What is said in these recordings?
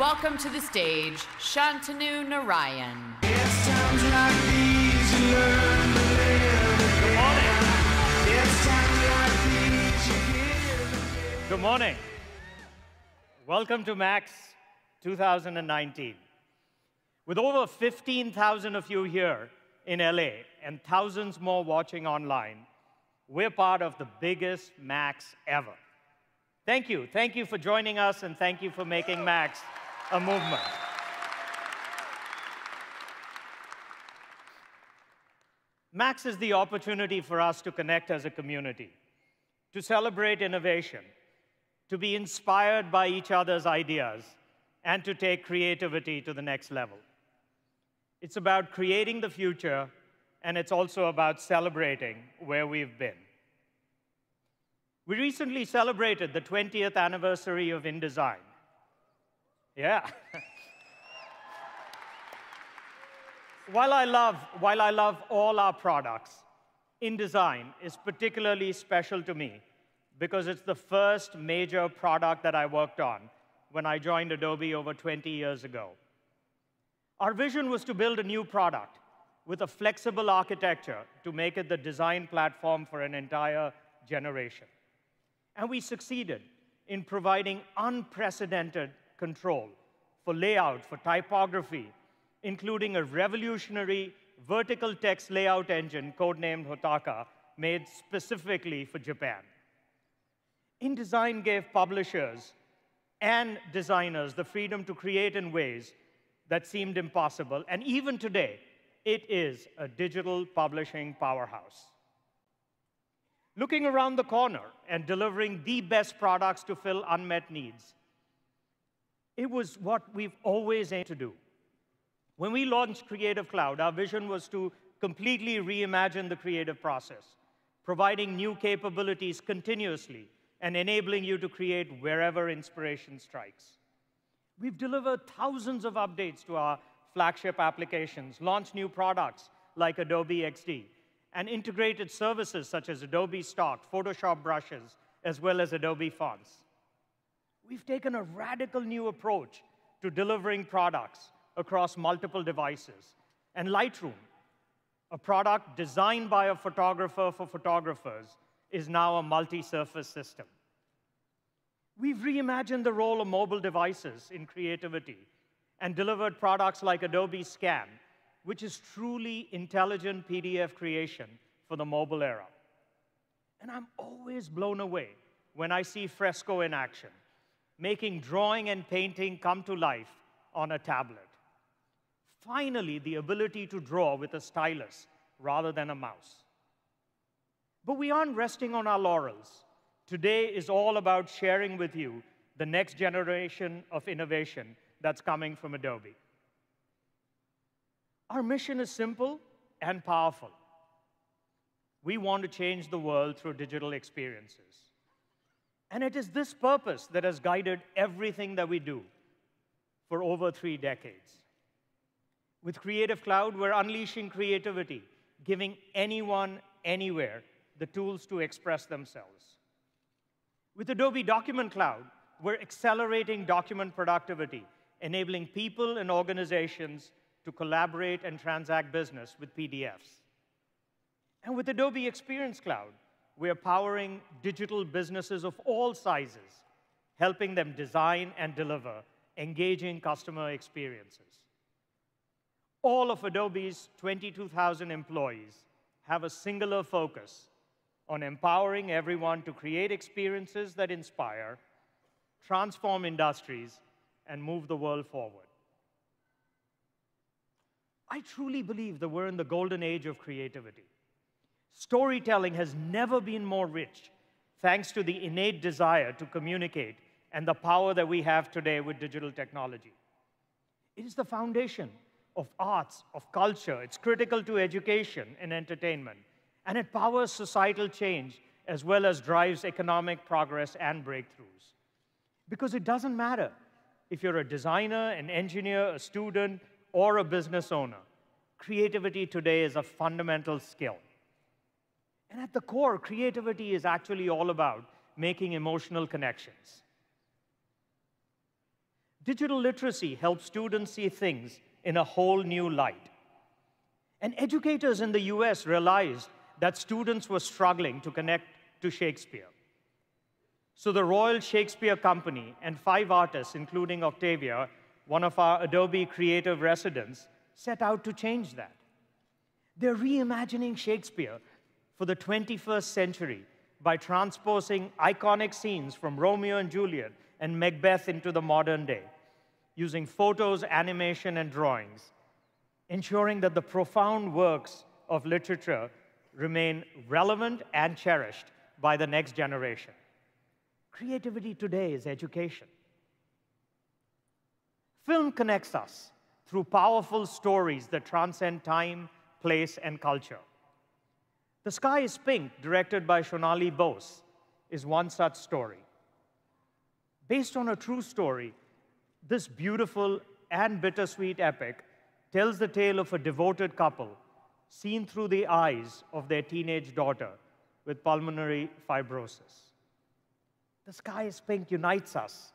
welcome to the stage Shantanu Narayan. It's times like these you learn to live again. It's times like these you give. Good morning. Welcome to MAX 2019. With over 15,000 of you here in LA and thousands more watching online, we're part of the biggest MAX ever. Thank you. Thank you for joining us, and thank you for making MAX a movement. MAX is the opportunity for us to connect as a community, to celebrate innovation, to be inspired by each other's ideas, and to take creativity to the next level. It's about creating the future, and it's also about celebrating where we've been. We recently celebrated the 20th anniversary of InDesign. Yeah. while, I love, while I love all our products, InDesign is particularly special to me because it's the first major product that I worked on when I joined Adobe over 20 years ago. Our vision was to build a new product with a flexible architecture to make it the design platform for an entire generation. And we succeeded in providing unprecedented control for layout, for typography, including a revolutionary vertical text layout engine codenamed Hotaka, made specifically for Japan. InDesign gave publishers and designers the freedom to create in ways that seemed impossible. And even today, it is a digital publishing powerhouse. Looking around the corner and delivering the best products to fill unmet needs, it was what we've always aimed to do. When we launched Creative Cloud, our vision was to completely reimagine the creative process, providing new capabilities continuously and enabling you to create wherever inspiration strikes. We've delivered thousands of updates to our flagship applications, launched new products like Adobe XD, and integrated services such as Adobe Stock, Photoshop brushes, as well as Adobe Fonts. We've taken a radical new approach to delivering products across multiple devices. And Lightroom, a product designed by a photographer for photographers, is now a multi-surface system. We've reimagined the role of mobile devices in creativity and delivered products like Adobe Scan, which is truly intelligent PDF creation for the mobile era. And I'm always blown away when I see Fresco in action, making drawing and painting come to life on a tablet. Finally, the ability to draw with a stylus rather than a mouse. But we aren't resting on our laurels. Today is all about sharing with you the next generation of innovation that's coming from Adobe. Our mission is simple and powerful. We want to change the world through digital experiences. And it is this purpose that has guided everything that we do for over three decades. With Creative Cloud, we're unleashing creativity, giving anyone, anywhere, the tools to express themselves. With Adobe Document Cloud, we're accelerating document productivity, enabling people and organizations to collaborate and transact business with PDFs. And with Adobe Experience Cloud, we're powering digital businesses of all sizes, helping them design and deliver engaging customer experiences. All of Adobe's 22,000 employees have a singular focus on empowering everyone to create experiences that inspire, transform industries, and move the world forward. I truly believe that we're in the golden age of creativity. Storytelling has never been more rich, thanks to the innate desire to communicate and the power that we have today with digital technology. It is the foundation of arts, of culture. It's critical to education and entertainment. And it powers societal change as well as drives economic progress and breakthroughs. Because it doesn't matter if you're a designer, an engineer, a student, or a business owner. Creativity today is a fundamental skill. And at the core, creativity is actually all about making emotional connections. Digital literacy helps students see things in a whole new light. And educators in the US realized that students were struggling to connect to Shakespeare. So the Royal Shakespeare Company and five artists, including Octavia, one of our Adobe creative residents, set out to change that. They're reimagining Shakespeare for the 21st century by transposing iconic scenes from Romeo and Juliet and Macbeth into the modern day, using photos, animation, and drawings, ensuring that the profound works of literature remain relevant and cherished by the next generation. Creativity today is education. Film connects us through powerful stories that transcend time, place, and culture. The Sky is Pink, directed by Shonali Bose, is one such story. Based on a true story, this beautiful and bittersweet epic tells the tale of a devoted couple seen through the eyes of their teenage daughter with pulmonary fibrosis. The Sky is Pink unites us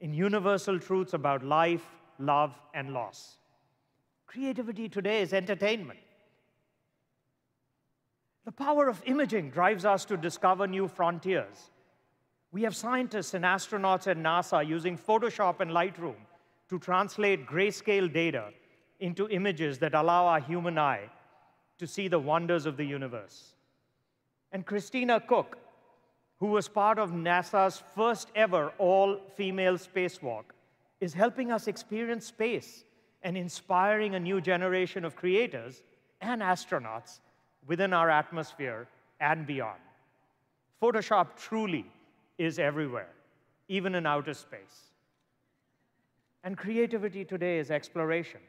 in universal truths about life, love, and loss. Creativity today is entertainment. The power of imaging drives us to discover new frontiers. We have scientists and astronauts at NASA using Photoshop and Lightroom to translate grayscale data into images that allow our human eye to see the wonders of the universe. And Christina Koch, who was part of NASA's first ever all female spacewalk, is helping us experience space and inspiring a new generation of creators and astronauts within our atmosphere and beyond. Photoshop truly is everywhere, even in outer space. And creativity today is exploration.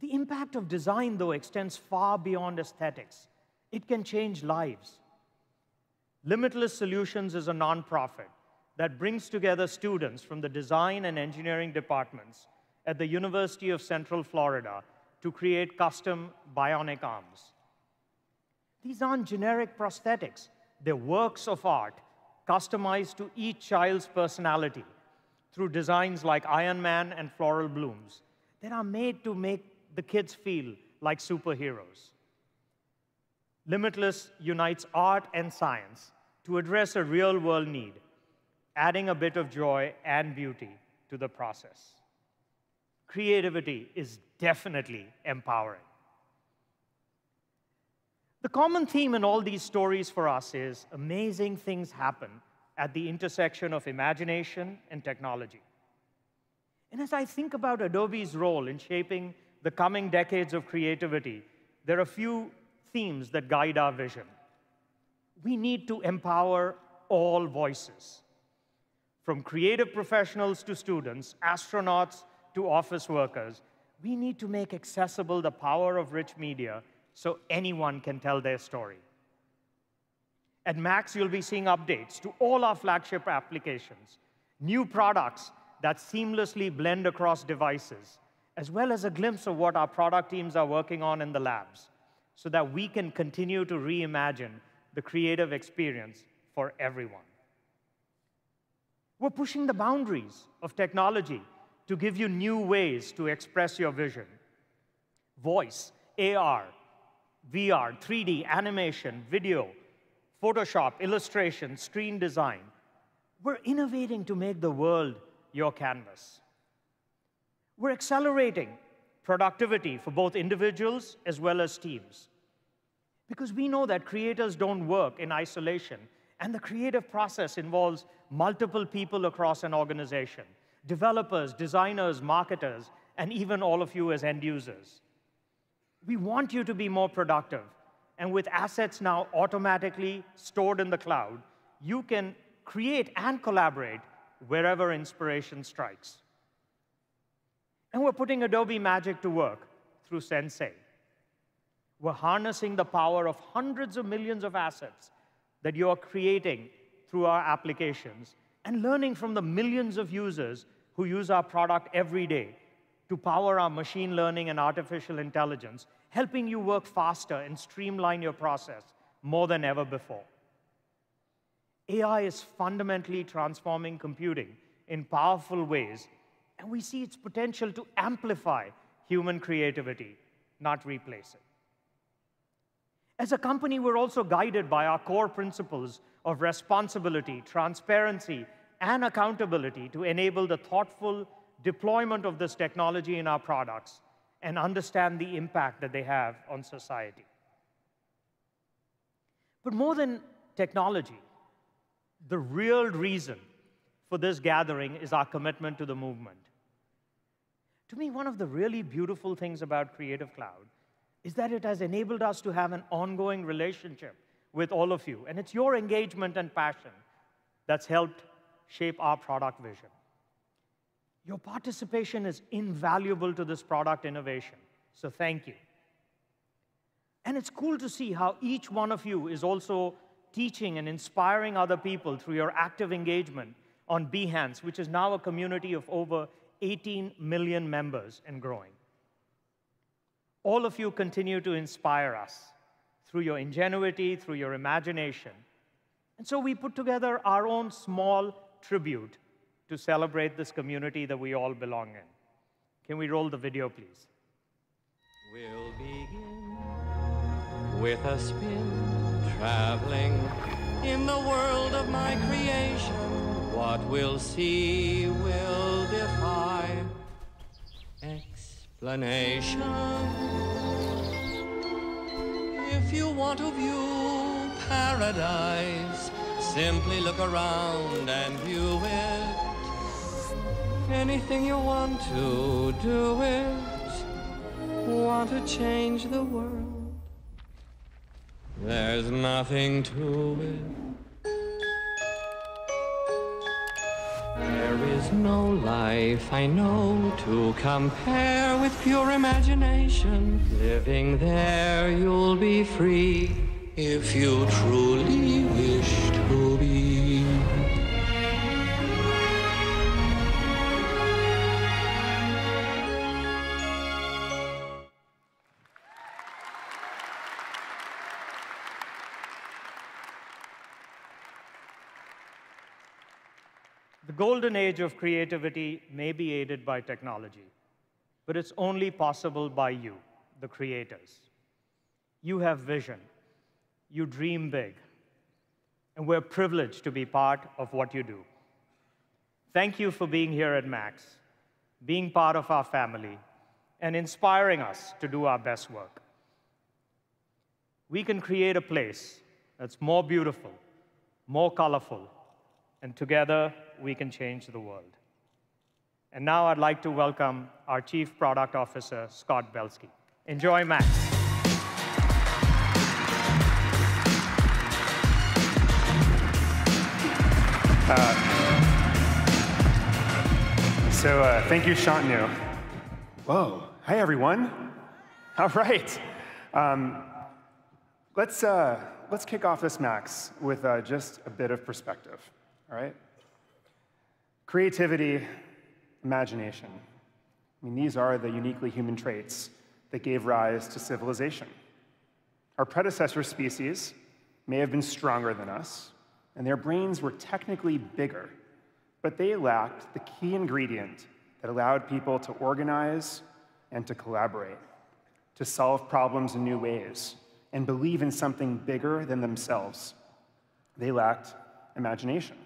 The impact of design, though, extends far beyond aesthetics. It can change lives. Limitless Solutions is a nonprofit that brings together students from the design and engineering departments at the University of Central Florida to create custom bionic arms. These aren't generic prosthetics, they're works of art customized to each child's personality through designs like Iron Man and floral blooms that are made to make the kids feel like superheroes. Limitless unites art and science to address a real world need, adding a bit of joy and beauty to the process. Creativity is definitely empowering. The common theme in all these stories for us is amazing things happen at the intersection of imagination and technology. And as I think about Adobe's role in shaping the coming decades of creativity, there are a few themes that guide our vision. We need to empower all voices, from creative professionals to students, astronauts to office workers. We need to make accessible the power of rich media so anyone can tell their story. At Max, you'll be seeing updates to all our flagship applications, new products that seamlessly blend across devices, as well as a glimpse of what our product teams are working on in the labs, so that we can continue to reimagine the creative experience for everyone. We're pushing the boundaries of technology to give you new ways to express your vision. Voice, AR, VR, 3D, animation, video, Photoshop, illustration, screen design. We're innovating to make the world your canvas. We're accelerating productivity for both individuals as well as teams. Because we know that creators don't work in isolation, and the creative process involves multiple people across an organization developers, designers, marketers, and even all of you as end users. We want you to be more productive. And with assets now automatically stored in the cloud, you can create and collaborate wherever inspiration strikes. And we're putting Adobe Magic to work through Sensei. We're harnessing the power of hundreds of millions of assets that you're creating through our applications and learning from the millions of users who use our product every day to power our machine learning and artificial intelligence, helping you work faster and streamline your process more than ever before. AI is fundamentally transforming computing in powerful ways, and we see its potential to amplify human creativity, not replace it. As a company, we're also guided by our core principles of responsibility, transparency, and accountability to enable the thoughtful deployment of this technology in our products and understand the impact that they have on society. But more than technology, the real reason for this gathering is our commitment to the movement. To me, one of the really beautiful things about Creative Cloud is that it has enabled us to have an ongoing relationship with all of you. And it's your engagement and passion that's helped shape our product vision. Your participation is invaluable to this product innovation, so thank you. And it's cool to see how each one of you is also teaching and inspiring other people through your active engagement on Behance, which is now a community of over 18 million members and growing. All of you continue to inspire us through your ingenuity, through your imagination. And so we put together our own small tribute to celebrate this community that we all belong in. Can we roll the video, please? We'll begin with a spin, traveling in the world of my creation. What we'll see will defy explanation. If you want to view paradise, simply look around and view it. Anything you want to do it. Want to change the world. There's nothing to it. There is no life I know to compare with pure imagination. Living there, you'll be free if you truly wish to The golden age of creativity may be aided by technology, but it's only possible by you, the creators. You have vision, you dream big, and we're privileged to be part of what you do. Thank you for being here at Max, being part of our family, and inspiring us to do our best work. We can create a place that's more beautiful, more colorful, and together we can change the world. And now I'd like to welcome our Chief Product Officer, Scott Belsky. Enjoy Max. So uh, thank you, Shantanu. Whoa. Hi, everyone. All right. Um, let's, uh, let's kick off this Max with uh, just a bit of perspective. All right? Creativity, imagination. I mean, these are the uniquely human traits that gave rise to civilization. Our predecessor species may have been stronger than us, and their brains were technically bigger, but they lacked the key ingredient that allowed people to organize and to collaborate, to solve problems in new ways, and believe in something bigger than themselves. They lacked imagination.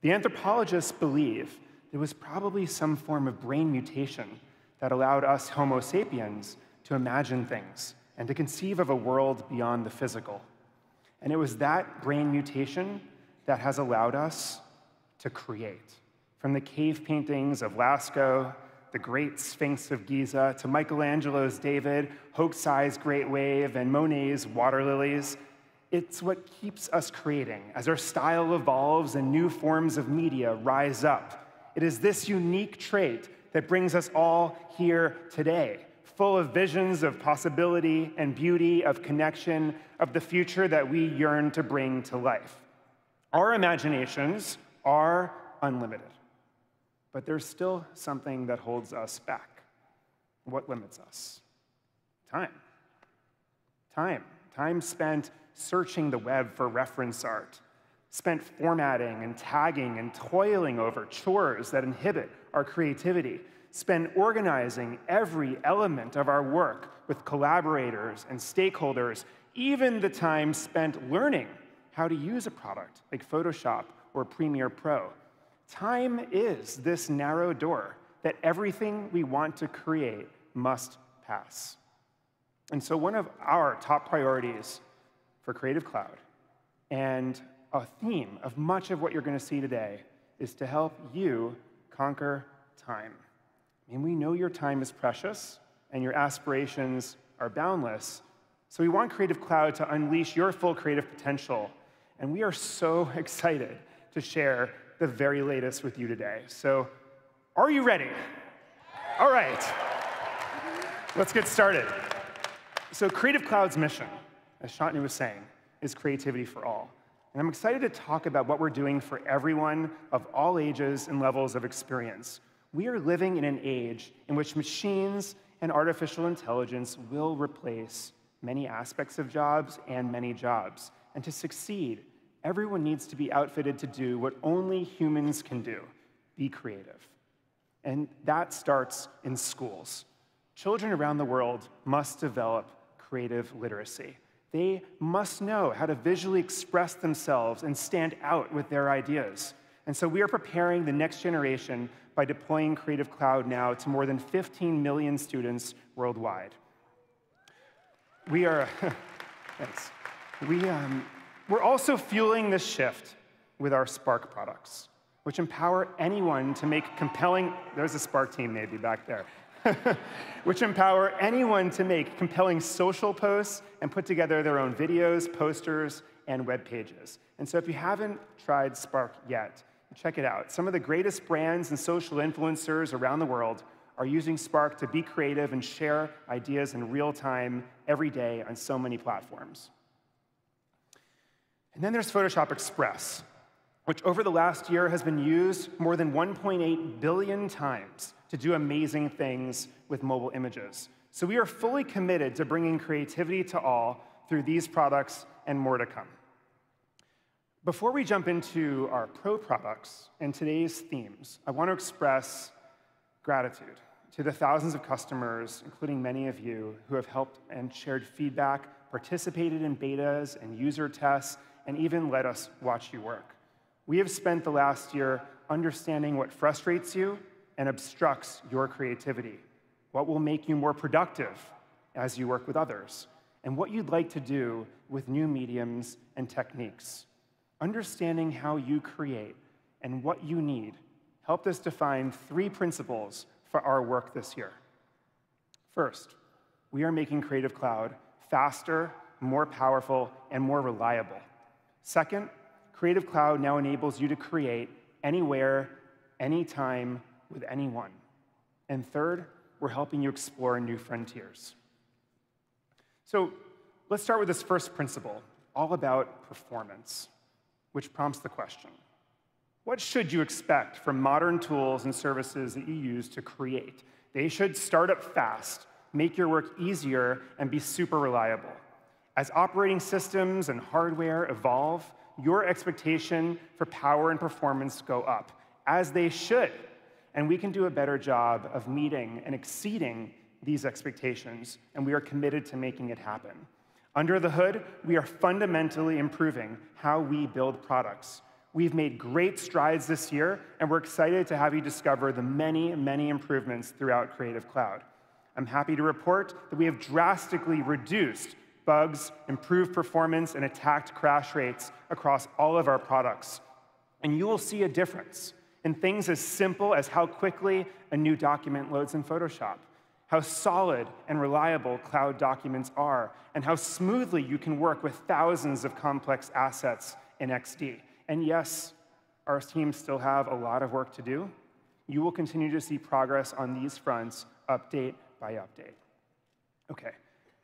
The anthropologists believe there was probably some form of brain mutation that allowed us Homo sapiens to imagine things and to conceive of a world beyond the physical. And it was that brain mutation that has allowed us to create. From the cave paintings of Lascaux, the Great Sphinx of Giza, to Michelangelo's David, Hokusai's Great Wave, and Monet's Water Lilies, it's what keeps us creating. As our style evolves and new forms of media rise up, it is this unique trait that brings us all here today, full of visions of possibility and beauty, of connection, of the future that we yearn to bring to life. Our imaginations are unlimited, but there's still something that holds us back. What limits us? Time. Time. Time spent searching the web for reference art, spent formatting and tagging and toiling over chores that inhibit our creativity, spend organizing every element of our work with collaborators and stakeholders, even the time spent learning how to use a product like Photoshop or Premiere Pro. Time is this narrow door that everything we want to create must pass. And so, one of our top priorities for Creative Cloud and a theme of much of what you're going to see today is to help you conquer time. I mean, we know your time is precious and your aspirations are boundless. So we want Creative Cloud to unleash your full creative potential. And we are so excited to share the very latest with you today. So, are you ready? All right. Let's get started. So, Creative Cloud's mission, as Shantanu was saying, is creativity for all. And I'm excited to talk about what we're doing for everyone of all ages and levels of experience. We are living in an age in which machines and artificial intelligence will replace many aspects of jobs and many jobs. And to succeed, everyone needs to be outfitted to do what only humans can do be creative. And that starts in schools. Children around the world must develop creative literacy. They must know how to visually express themselves and stand out with their ideas. And so we are preparing the next generation by deploying Creative Cloud now to more than 15 million students worldwide. We are, thanks. We, um, we're also fueling this shift with our Spark products, which empower anyone to make compelling, there's a Spark team maybe back there, which empower anyone to make compelling social posts and put together their own videos, posters, and web pages. And so if you haven't tried Spark yet, check it out. Some of the greatest brands and social influencers around the world are using Spark to be creative and share ideas in real time every day on so many platforms. And then there's Photoshop Express, which over the last year has been used more than 1.8 billion times to do amazing things with mobile images. So we are fully committed to bringing creativity to all through these products and more to come. Before we jump into our pro products and today's themes, I want to express gratitude to the thousands of customers, including many of you, who have helped and shared feedback, participated in betas and user tests, and even let us watch you work. We have spent the last year understanding what frustrates you and obstructs your creativity, what will make you more productive as you work with others, and what you'd like to do with new mediums and techniques. Understanding how you create and what you need helped us define three principles for our work this year. First, we are making Creative Cloud faster, more powerful, and more reliable. Second, Creative Cloud now enables you to create anywhere, anytime, with anyone. And third, we're helping you explore new frontiers. So let's start with this first principle, all about performance which prompts the question What should you expect from modern tools and services that you use to create? They should start up fast, make your work easier, and be super reliable. As operating systems and hardware evolve, your expectation for power and performance go up, as they should. And we can do a better job of meeting and exceeding these expectations, and we are committed to making it happen. Under the hood, we are fundamentally improving how we build products. We've made great strides this year, and we're excited to have you discover the many, many improvements throughout Creative Cloud. I'm happy to report that we have drastically reduced bugs, improved performance, and attacked crash rates across all of our products. And you will see a difference in things as simple as how quickly a new document loads in Photoshop how solid and reliable cloud documents are, and how smoothly you can work with thousands of complex assets in XD. And yes, our teams still have a lot of work to do. You will continue to see progress on these fronts update by update. Okay,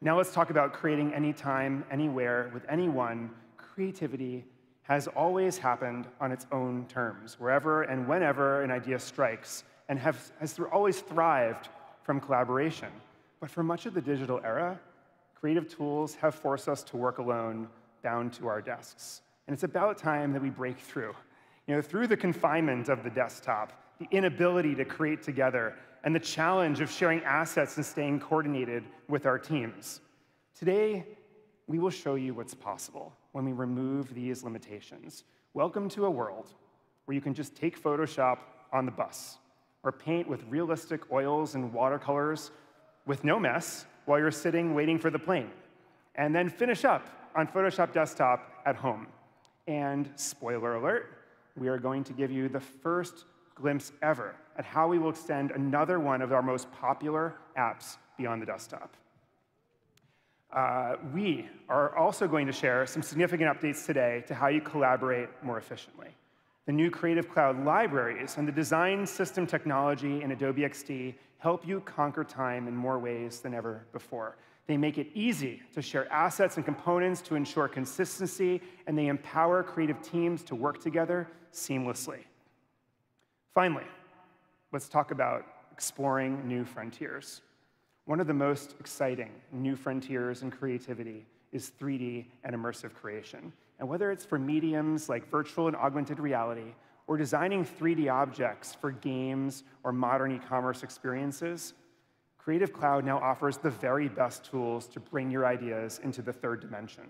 now let's talk about creating anytime, anywhere, with anyone. Creativity has always happened on its own terms, wherever and whenever an idea strikes, and have, has always thrived from collaboration. But for much of the digital era, creative tools have forced us to work alone, bound to our desks. And it's about time that we break through. You know, through the confinement of the desktop, the inability to create together, and the challenge of sharing assets and staying coordinated with our teams. Today, we will show you what's possible when we remove these limitations. Welcome to a world where you can just take Photoshop on the bus or paint with realistic oils and watercolors with no mess while you're sitting waiting for the plane, and then finish up on Photoshop Desktop at home. And spoiler alert, we are going to give you the first glimpse ever at how we will extend another one of our most popular apps beyond the desktop. Uh, we are also going to share some significant updates today to how you collaborate more efficiently. The new Creative Cloud libraries and the design system technology in Adobe XD help you conquer time in more ways than ever before. They make it easy to share assets and components to ensure consistency, and they empower creative teams to work together seamlessly. Finally, let's talk about exploring new frontiers. One of the most exciting new frontiers in creativity is 3D and immersive creation. And whether it's for mediums like virtual and augmented reality, or designing 3D objects for games or modern e commerce experiences, Creative Cloud now offers the very best tools to bring your ideas into the third dimension.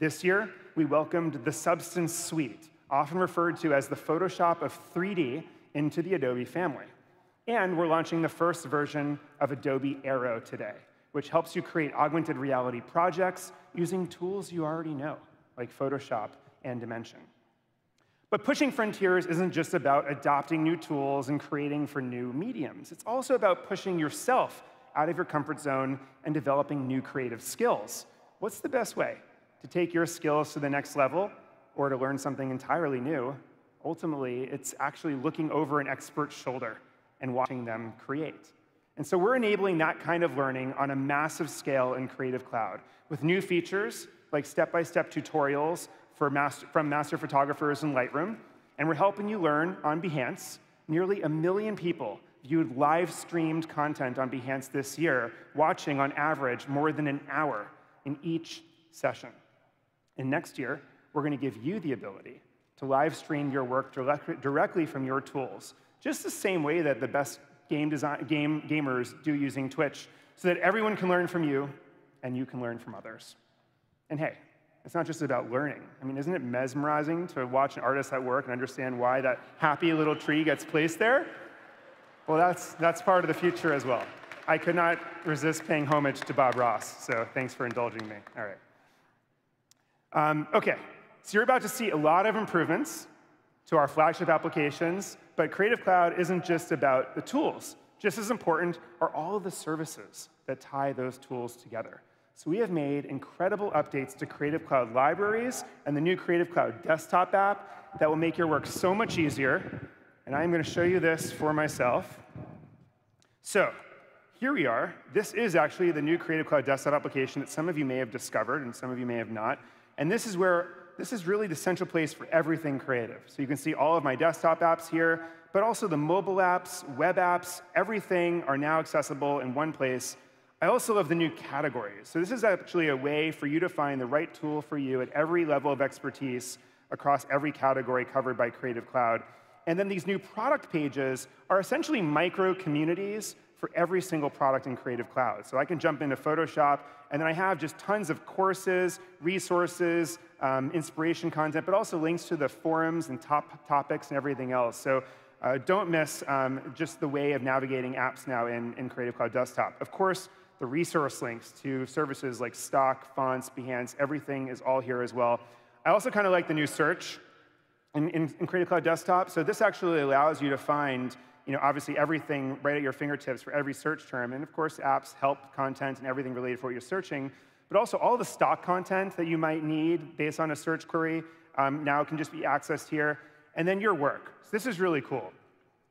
This year, we welcomed the Substance Suite, often referred to as the Photoshop of 3D, into the Adobe family. And we're launching the first version of Adobe Aero today, which helps you create augmented reality projects using tools you already know, like Photoshop and Dimension. But pushing frontiers isn't just about adopting new tools and creating for new mediums. It's also about pushing yourself out of your comfort zone and developing new creative skills. What's the best way to take your skills to the next level or to learn something entirely new? Ultimately, it's actually looking over an expert's shoulder and watching them create. And so we're enabling that kind of learning on a massive scale in Creative Cloud with new features like step-by-step tutorials master, from master photographers in Lightroom, and we're helping you learn on Behance. Nearly a million people viewed live streamed content on Behance this year, watching on average more than an hour in each session. And next year, we're going to give you the ability to live stream your work direct, directly from your tools, just the same way that the best game, design, game gamers do using Twitch, so that everyone can learn from you and you can learn from others. And hey, it's not just about learning. I mean, isn't it mesmerizing to watch an artist at work and understand why that happy little tree gets placed there? Well, that's, that's part of the future as well. I could not resist paying homage to Bob Ross, so thanks for indulging me. All right. Um, okay, so you're about to see a lot of improvements to our flagship applications, but Creative Cloud isn't just about the tools. Just as important are all of the services that tie those tools together. So we have made incredible updates to Creative Cloud libraries and the new Creative Cloud desktop app that will make your work so much easier. And I'm going to show you this for myself. So here we are. This is actually the new Creative Cloud desktop application that some of you may have discovered and some of you may have not. And this is where this is really the central place for everything creative. So you can see all of my desktop apps here, but also the mobile apps, web apps, everything are now accessible in one place I also love the new categories. So this is actually a way for you to find the right tool for you at every level of expertise across every category covered by Creative Cloud. And then these new product pages are essentially micro communities for every single product in Creative Cloud. So I can jump into Photoshop, and then I have just tons of courses, resources, um, inspiration content, but also links to the forums and top topics and everything else. So uh, don't miss um, just the way of navigating apps now in, in Creative Cloud Desktop. Of course, the resource links to services like Stock, Fonts, Behance, everything is all here as well. I also kind of like the new search in, in, in, Creative Cloud Desktop. So this actually allows you to find, you know, obviously everything right at your fingertips for every search term. And of course, apps help content and everything related for what you're searching. But also all the stock content that you might need based on a search query um, now can just be accessed here. And then your work. So this is really cool.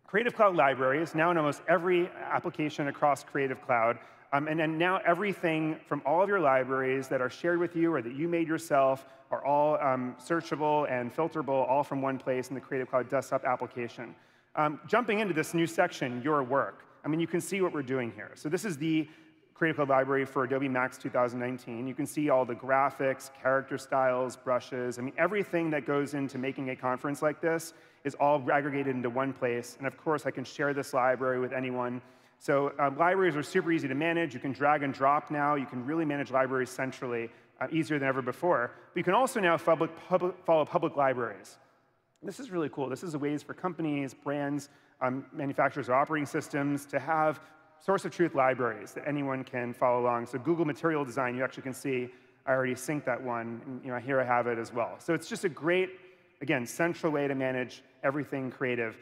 Creative Cloud Library is now in almost every application across Creative Cloud. Um, and then now everything from all of your libraries that are shared with you or that you made yourself are all um, searchable and filterable all from one place in the Creative Cloud desktop application. Um, jumping into this new section, your work, I mean, you can see what we're doing here. So this is the Creative Cloud library for Adobe Max 2019. You can see all the graphics, character styles, brushes. I mean, everything that goes into making a conference like this is all aggregated into one place. And of course, I can share this library with anyone. So uh, libraries are super easy to manage. You can drag and drop now. You can really manage libraries centrally, uh, easier than ever before. But you can also now public, public, follow public libraries. This is really cool. This is a ways for companies, brands, um, manufacturers or operating systems to have source of truth libraries that anyone can follow along. So Google Material Design, you actually can see I already synced that one. And, you know, here I have it as well. So it's just a great, again, central way to manage everything creative.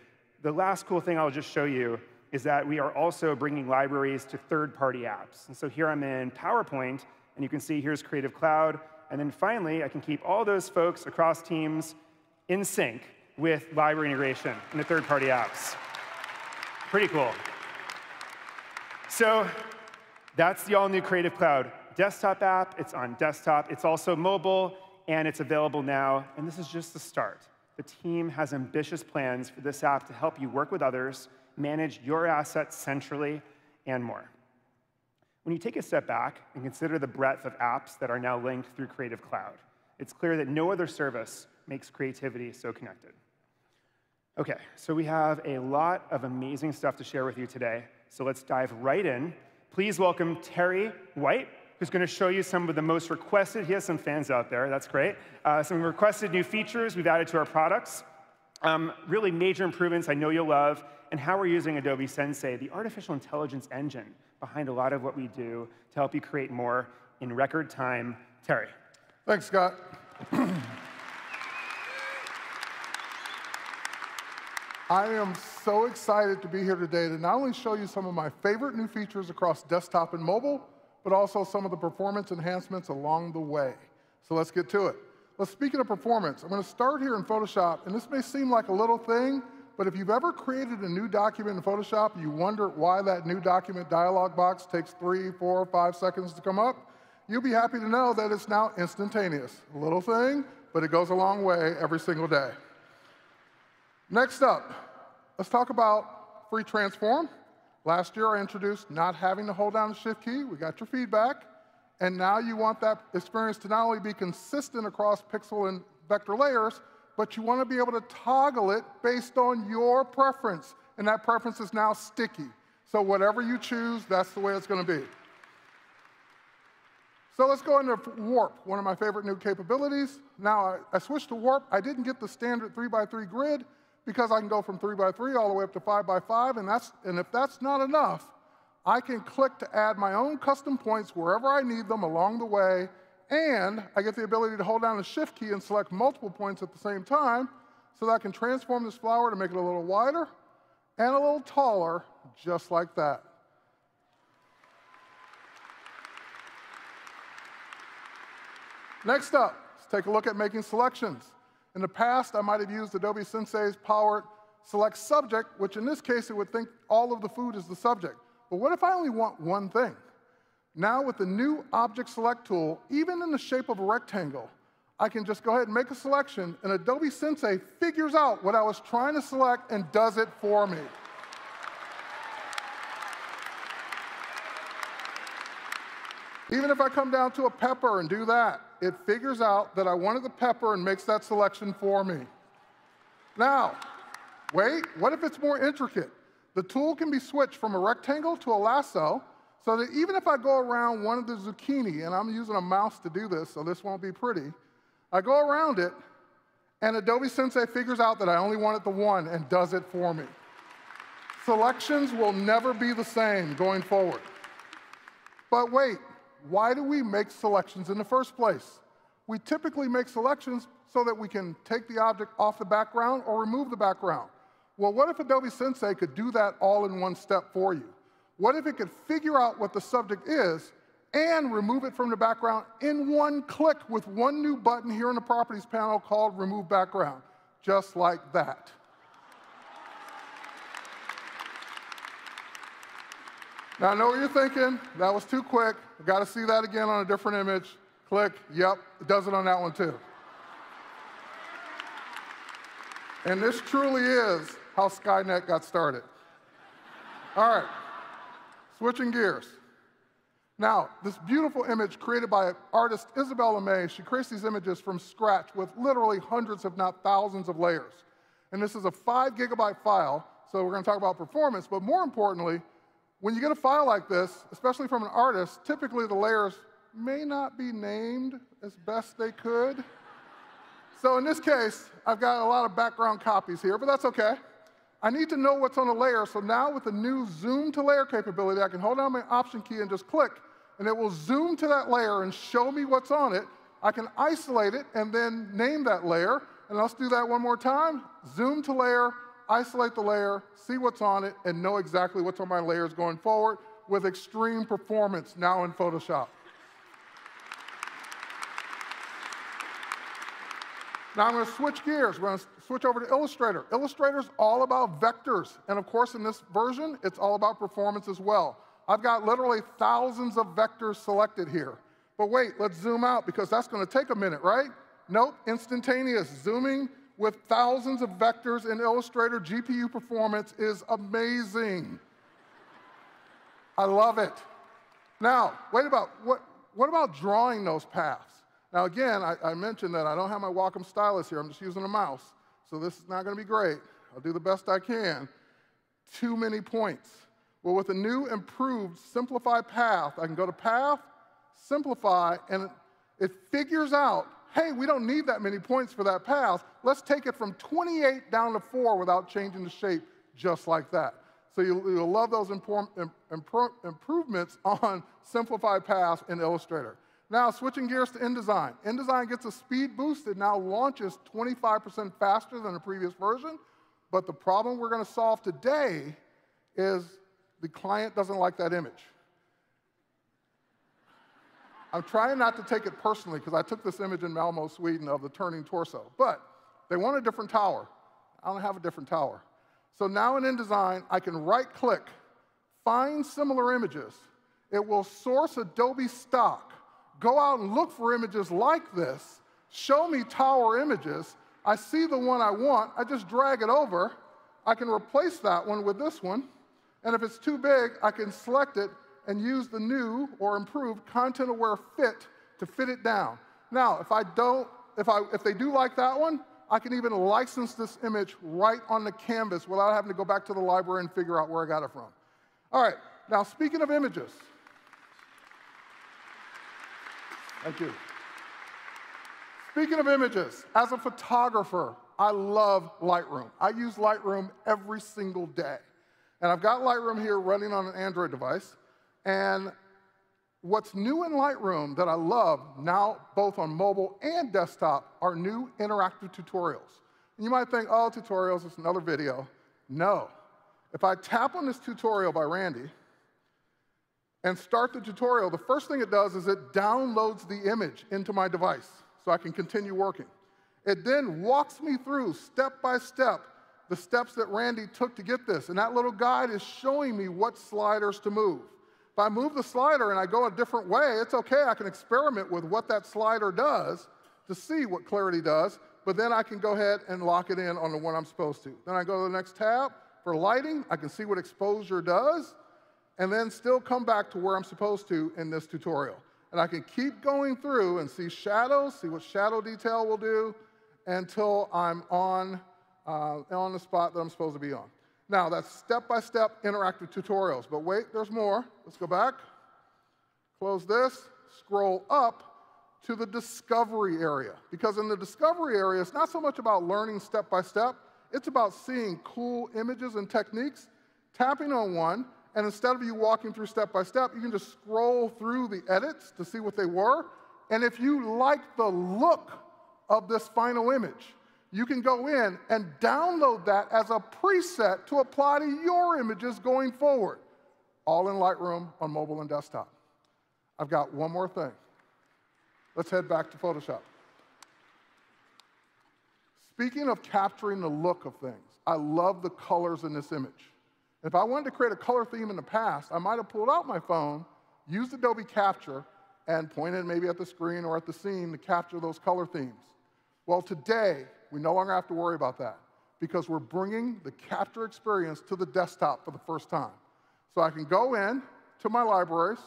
The last cool thing I'll just show you is that we are also bringing libraries to third-party apps. And so here I'm in PowerPoint, and you can see here's Creative Cloud. And then finally, I can keep all those folks across teams in sync with library integration in the third-party apps. Pretty cool. So that's the all-new Creative Cloud desktop app. It's on desktop. It's also mobile, and it's available now. And this is just the start. The team has ambitious plans for this app to help you work with others, manage your assets centrally, and more. When you take a step back and consider the breadth of apps that are now linked through Creative Cloud, it's clear that no other service makes creativity so connected. Okay, so we have a lot of amazing stuff to share with you today. So let's dive right in. Please welcome Terry White, who's going to show you some of the most requested. He has some fans out there, that's great. Uh, some requested new features we've added to our products. Um, really major improvements I know you'll love, and how we're using Adobe Sensei, the artificial intelligence engine behind a lot of what we do to help you create more in record time. Terry. Thanks, Scott. I am so excited to be here today to not only show you some of my favorite new features across desktop and mobile, but also some of the performance enhancements along the way. So let's get to it. Well, speaking of performance, I'm going to start here in Photoshop, and this may seem like a little thing, but if you've ever created a new document in Photoshop, you wonder why that new document dialog box takes three, four, five seconds to come up, you'll be happy to know that it's now instantaneous. A little thing, but it goes a long way every single day. Next up, let's talk about free transform. Last year I introduced not having to hold down the shift key. We got your feedback. And now you want that experience to not only be consistent across pixel and vector layers, but you want to be able to toggle it based on your preference. And that preference is now sticky. So whatever you choose, that's the way it's going to be. So let's go into Warp, one of my favorite new capabilities. Now, I, I switched to Warp. I didn't get the standard 3x3 grid, because I can go from three by three all the way up to five by five, and, that's, and if that's not enough, I can click to add my own custom points wherever I need them along the way, and I get the ability to hold down the shift key and select multiple points at the same time so that I can transform this flower to make it a little wider and a little taller, just like that. Next up, let's take a look at making selections. In the past, I might have used Adobe Sensei's Power Select Subject, which in this case, it would think all of the food is the subject. But what if I only want one thing? Now with the new Object Select tool, even in the shape of a rectangle, I can just go ahead and make a selection, and Adobe Sensei figures out what I was trying to select and does it for me. Even if I come down to a pepper and do that, it figures out that I wanted the pepper and makes that selection for me. Now, wait, what if it's more intricate? The tool can be switched from a rectangle to a lasso so that even if I go around one of the zucchini, and I'm using a mouse to do this, so this won't be pretty, I go around it, and Adobe Sensei figures out that I only wanted the one and does it for me. Selections will never be the same going forward. But wait, why do we make selections in the first place? We typically make selections so that we can take the object off the background or remove the background. Well, what if Adobe Sensei could do that all in one step for you? What if it could figure out what the subject is and remove it from the background in one click with one new button here in the Properties panel called Remove Background, just like that. Now, I know what you're thinking. That was too quick. Got to see that again on a different image. Click. Yep, it does it on that one too. And this truly is how Skynet got started. All right, switching gears. Now, this beautiful image created by artist Isabella May, she creates these images from scratch with literally hundreds, if not thousands, of layers. And this is a five gigabyte file, so we're gonna talk about performance, but more importantly, when you get a file like this, especially from an artist, typically the layers may not be named as best they could. So in this case, I've got a lot of background copies here, but that's okay. I need to know what's on the layer, so now with the new zoom to layer capability, I can hold down my option key and just click, and it will zoom to that layer and show me what's on it. I can isolate it and then name that layer, and let's do that one more time. Zoom to layer, isolate the layer, see what's on it, and know exactly what's on my layers going forward with extreme performance now in Photoshop. Now I'm going to switch gears. We're going to switch over to Illustrator. Illustrator's all about vectors. And of course, in this version, it's all about performance as well. I've got literally thousands of vectors selected here. But wait, let's zoom out because that's going to take a minute, right? Nope, instantaneous. Zooming with thousands of vectors in Illustrator GPU performance is amazing. I love it. Now, wait about, what, what about drawing those paths? Now again, I, I, mentioned that I don't have my Wacom stylus here, I'm just using a mouse, so this is not gonna be great. I'll do the best I can. Too many points. Well, with a new improved simplified path, I can go to path, simplify, and it figures out, hey, we don't need that many points for that path. Let's take it from 28 down to four without changing the shape just like that. So you'll, you'll love those improvements on simplified path in Illustrator. Now, switching gears to InDesign. InDesign gets a speed boost. It now launches 25% faster than the previous version. But the problem we're going to solve today is the client doesn't like that image. I'm trying not to take it personally because I took this image in Malmo, Sweden of the turning torso. But they want a different tower. I don't have a different tower. So now in InDesign, I can right click, find similar images. It will source Adobe stock go out and look for images like this, show me tower images. I see the one I want, I just drag it over. I can replace that one with this one. And if it's too big, I can select it and use the new or improved content aware fit to fit it down. Now, if I don't, if, I, if they do like that one, I can even license this image right on the canvas without having to go back to the library and figure out where I got it from. All right, now speaking of images, Thank you. Speaking of images, as a photographer, I love Lightroom. I use Lightroom every single day. And I've got Lightroom here running on an Android device. And what's new in Lightroom that I love now, both on mobile and desktop, are new interactive tutorials. And you might think, oh, tutorials, it's another video. No. If I tap on this tutorial by Randy, and start the tutorial, the first thing it does is it downloads the image into my device so I can continue working. It then walks me through step by step the steps that Randy took to get this. And that little guide is showing me what sliders to move. If I move the slider and I go a different way, it's okay. I can experiment with what that slider does to see what clarity does, but then I can go ahead and lock it in on the one I'm supposed to. Then I go to the next tab. For lighting, I can see what exposure does and then still come back to where I'm supposed to in this tutorial. And I can keep going through and see shadows, see what shadow detail will do until I'm on, uh, on the spot that I'm supposed to be on. Now, that's step-by-step -step interactive tutorials, but wait, there's more. Let's go back, close this, scroll up to the discovery area. Because in the discovery area, it's not so much about learning step-by-step, -step, it's about seeing cool images and techniques, tapping on one, and instead of you walking through step by step, you can just scroll through the edits to see what they were. And if you like the look of this final image, you can go in and download that as a preset to apply to your images going forward, all in Lightroom on mobile and desktop. I've got one more thing. Let's head back to Photoshop. Speaking of capturing the look of things, I love the colors in this image. If I wanted to create a color theme in the past, I might have pulled out my phone, used Adobe Capture, and pointed maybe at the screen or at the scene to capture those color themes. Well, today, we no longer have to worry about that because we're bringing the capture experience to the desktop for the first time. So I can go in to my libraries,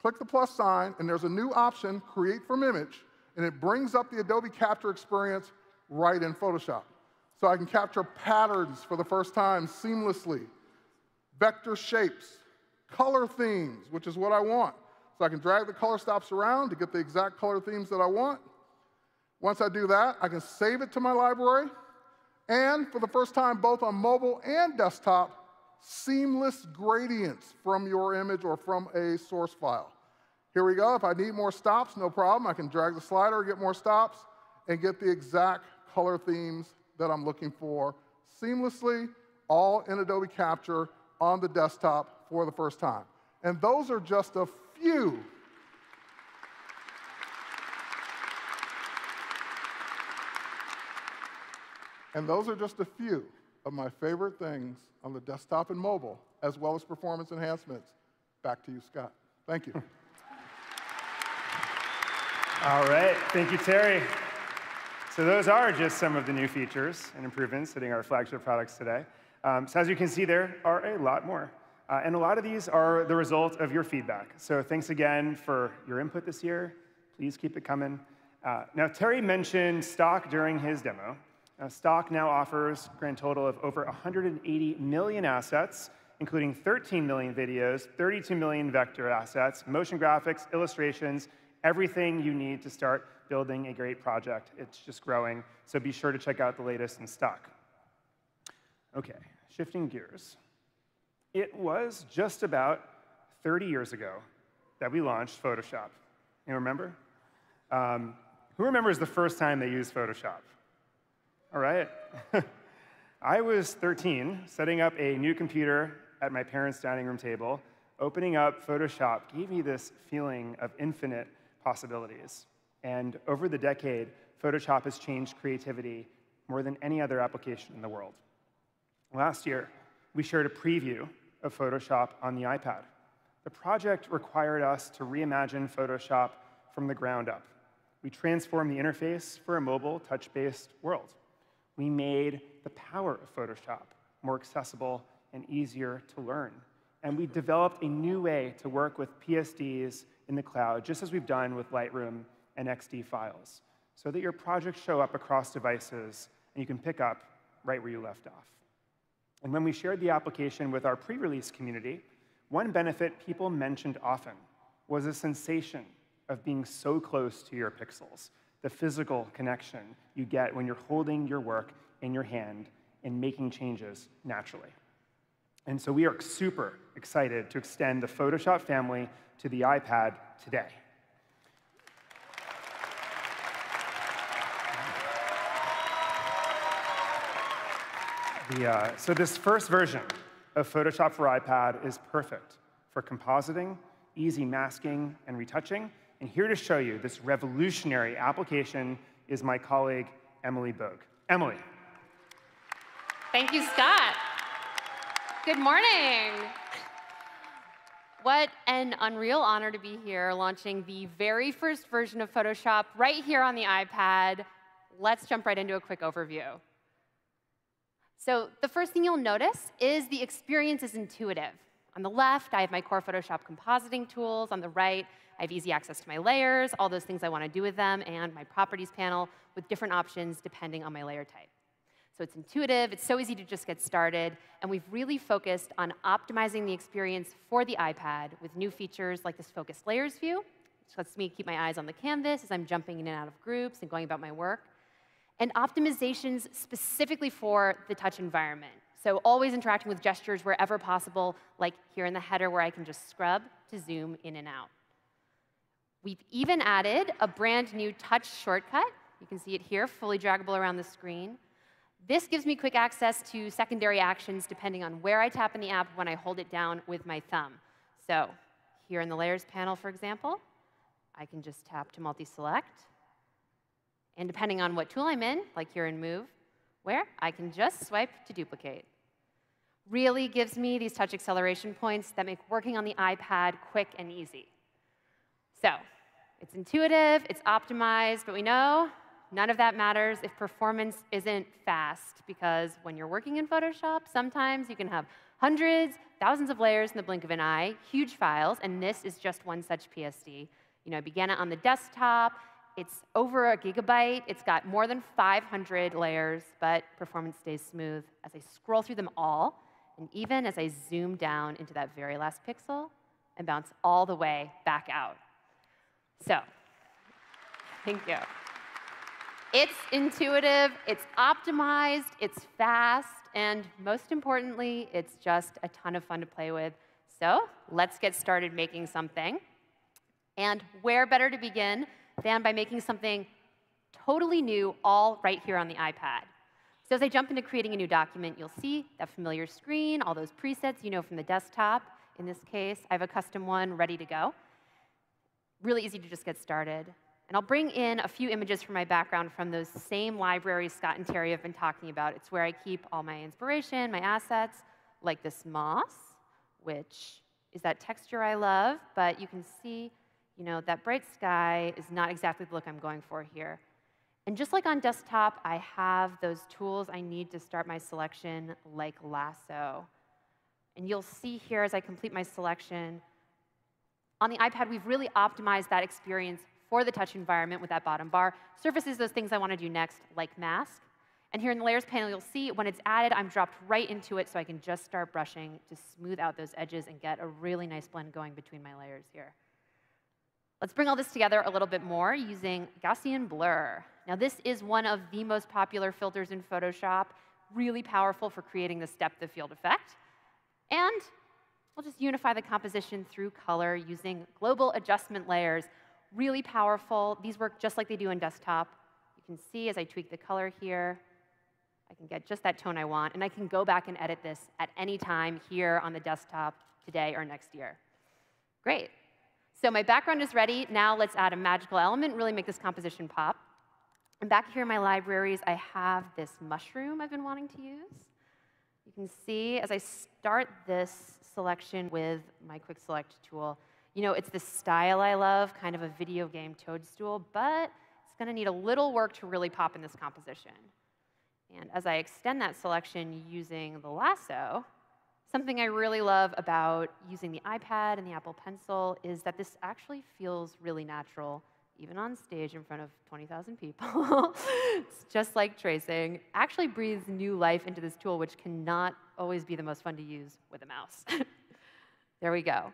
click the plus sign, and there's a new option, Create from Image, and it brings up the Adobe Capture experience right in Photoshop. So I can capture patterns for the first time seamlessly, vector shapes, color themes, which is what I want. So I can drag the color stops around to get the exact color themes that I want. Once I do that, I can save it to my library. And for the first time, both on mobile and desktop, seamless gradients from your image or from a source file. Here we go. If I need more stops, no problem. I can drag the slider, get more stops, and get the exact color themes that I'm looking for seamlessly, all in Adobe Capture on the desktop for the first time. And those are just a few And those are just a few of my favorite things on the desktop and mobile, as well as performance enhancements. Back to you, Scott. Thank you. All right, thank you, Terry. So those are just some of the new features and improvements hitting our flagship products today. Um, so as you can see, there are a lot more. Uh, and a lot of these are the result of your feedback. So thanks again for your input this year. Please keep it coming. Uh, now, Terry mentioned stock during his demo. Uh, stock now offers a grand total of over 180 million assets, including 13 million videos, 32 million vector assets, motion graphics, illustrations, everything you need to start building a great project. It's just growing, so be sure to check out the latest in stock. Okay, shifting gears. It was just about 30 years ago that we launched Photoshop. You remember? Um, who remembers the first time they used Photoshop? All right. I was 13, setting up a new computer at my parents' dining room table. Opening up Photoshop gave me this feeling of infinite possibilities. And over the decade, Photoshop has changed creativity more than any other application in the world. Last year, we shared a preview of Photoshop on the iPad. The project required us to reimagine Photoshop from the ground up. We transformed the interface for a mobile, touch-based world. We made the power of Photoshop more accessible and easier to learn. And we developed a new way to work with PSDs in the cloud, just as we've done with Lightroom and XD files, so that your projects show up across devices and you can pick up right where you left off. And when we shared the application with our pre-release community, one benefit people mentioned often was a sensation of being so close to your pixels, the physical connection you get when you're holding your work in your hand and making changes naturally. And so we are super excited to extend the Photoshop family to the iPad today. Uh, so this first version of Photoshop for iPad is perfect for compositing, easy masking and retouching. And here to show you this revolutionary application is my colleague, Emily Bogue. Emily. Thank you, Scott. Good morning. What an unreal honor to be here launching the very first version of Photoshop right here on the iPad. Let's jump right into a quick overview. So the first thing you'll notice is the experience is intuitive. On the left, I have my core Photoshop compositing tools. On the right, I have easy access to my layers, all those things I want to do with them, and my properties panel with different options depending on my layer type. So it's intuitive, it's so easy to just get started, and we've really focused on optimizing the experience for the iPad with new features like this focused layers view, which lets me keep my eyes on the canvas as I'm jumping in and out of groups and going about my work and optimizations specifically for the touch environment. So always interacting with gestures wherever possible, like here in the header where I can just scrub to zoom in and out. We've even added a brand new touch shortcut. You can see it here, fully draggable around the screen. This gives me quick access to secondary actions depending on where I tap in the app when I hold it down with my thumb. So here in the Layers panel, for example, I can just tap to multi-select. And depending on what tool I'm in, like here in Move, where I can just swipe to duplicate. Really gives me these touch acceleration points that make working on the iPad quick and easy. So it's intuitive, it's optimized, but we know none of that matters if performance isn't fast, because when you're working in Photoshop, sometimes you can have hundreds, thousands of layers in the blink of an eye, huge files, and this is just one such PSD. You know, I began it on the desktop. It's over a gigabyte. It's got more than 500 layers, but performance stays smooth as I scroll through them all, and even as I zoom down into that very last pixel and bounce all the way back out. So, thank you. It's intuitive, it's optimized, it's fast, and most importantly, it's just a ton of fun to play with. So let's get started making something. And where better to begin than by making something totally new all right here on the iPad. So as I jump into creating a new document, you'll see that familiar screen, all those presets you know from the desktop. In this case, I have a custom one ready to go. Really easy to just get started. And I'll bring in a few images from my background from those same libraries Scott and Terry have been talking about. It's where I keep all my inspiration, my assets, like this moss, which is that texture I love, but you can see, you know, that bright sky is not exactly the look I'm going for here. And just like on desktop, I have those tools I need to start my selection, like lasso. And you'll see here as I complete my selection, on the iPad, we've really optimized that experience for the touch environment with that bottom bar. Surfaces those things I want to do next, like mask. And here in the layers panel, you'll see when it's added, I'm dropped right into it so I can just start brushing to smooth out those edges and get a really nice blend going between my layers here. Let's bring all this together a little bit more using Gaussian blur. Now this is one of the most popular filters in Photoshop, really powerful for creating this depth of field effect. And we'll just unify the composition through color using global adjustment layers really powerful. These work just like they do in desktop. You can see as I tweak the color here, I can get just that tone I want, and I can go back and edit this at any time here on the desktop today or next year. Great. So my background is ready. Now let's add a magical element, really make this composition pop. And back here in my libraries, I have this mushroom I've been wanting to use. You can see as I start this selection with my quick select tool, you know, it's the style I love, kind of a video game toadstool, but it's going to need a little work to really pop in this composition. And as I extend that selection using the lasso, something I really love about using the iPad and the Apple Pencil is that this actually feels really natural, even on stage in front of 20,000 people. it's just like tracing. Actually breathes new life into this tool, which cannot always be the most fun to use with a mouse. there we go.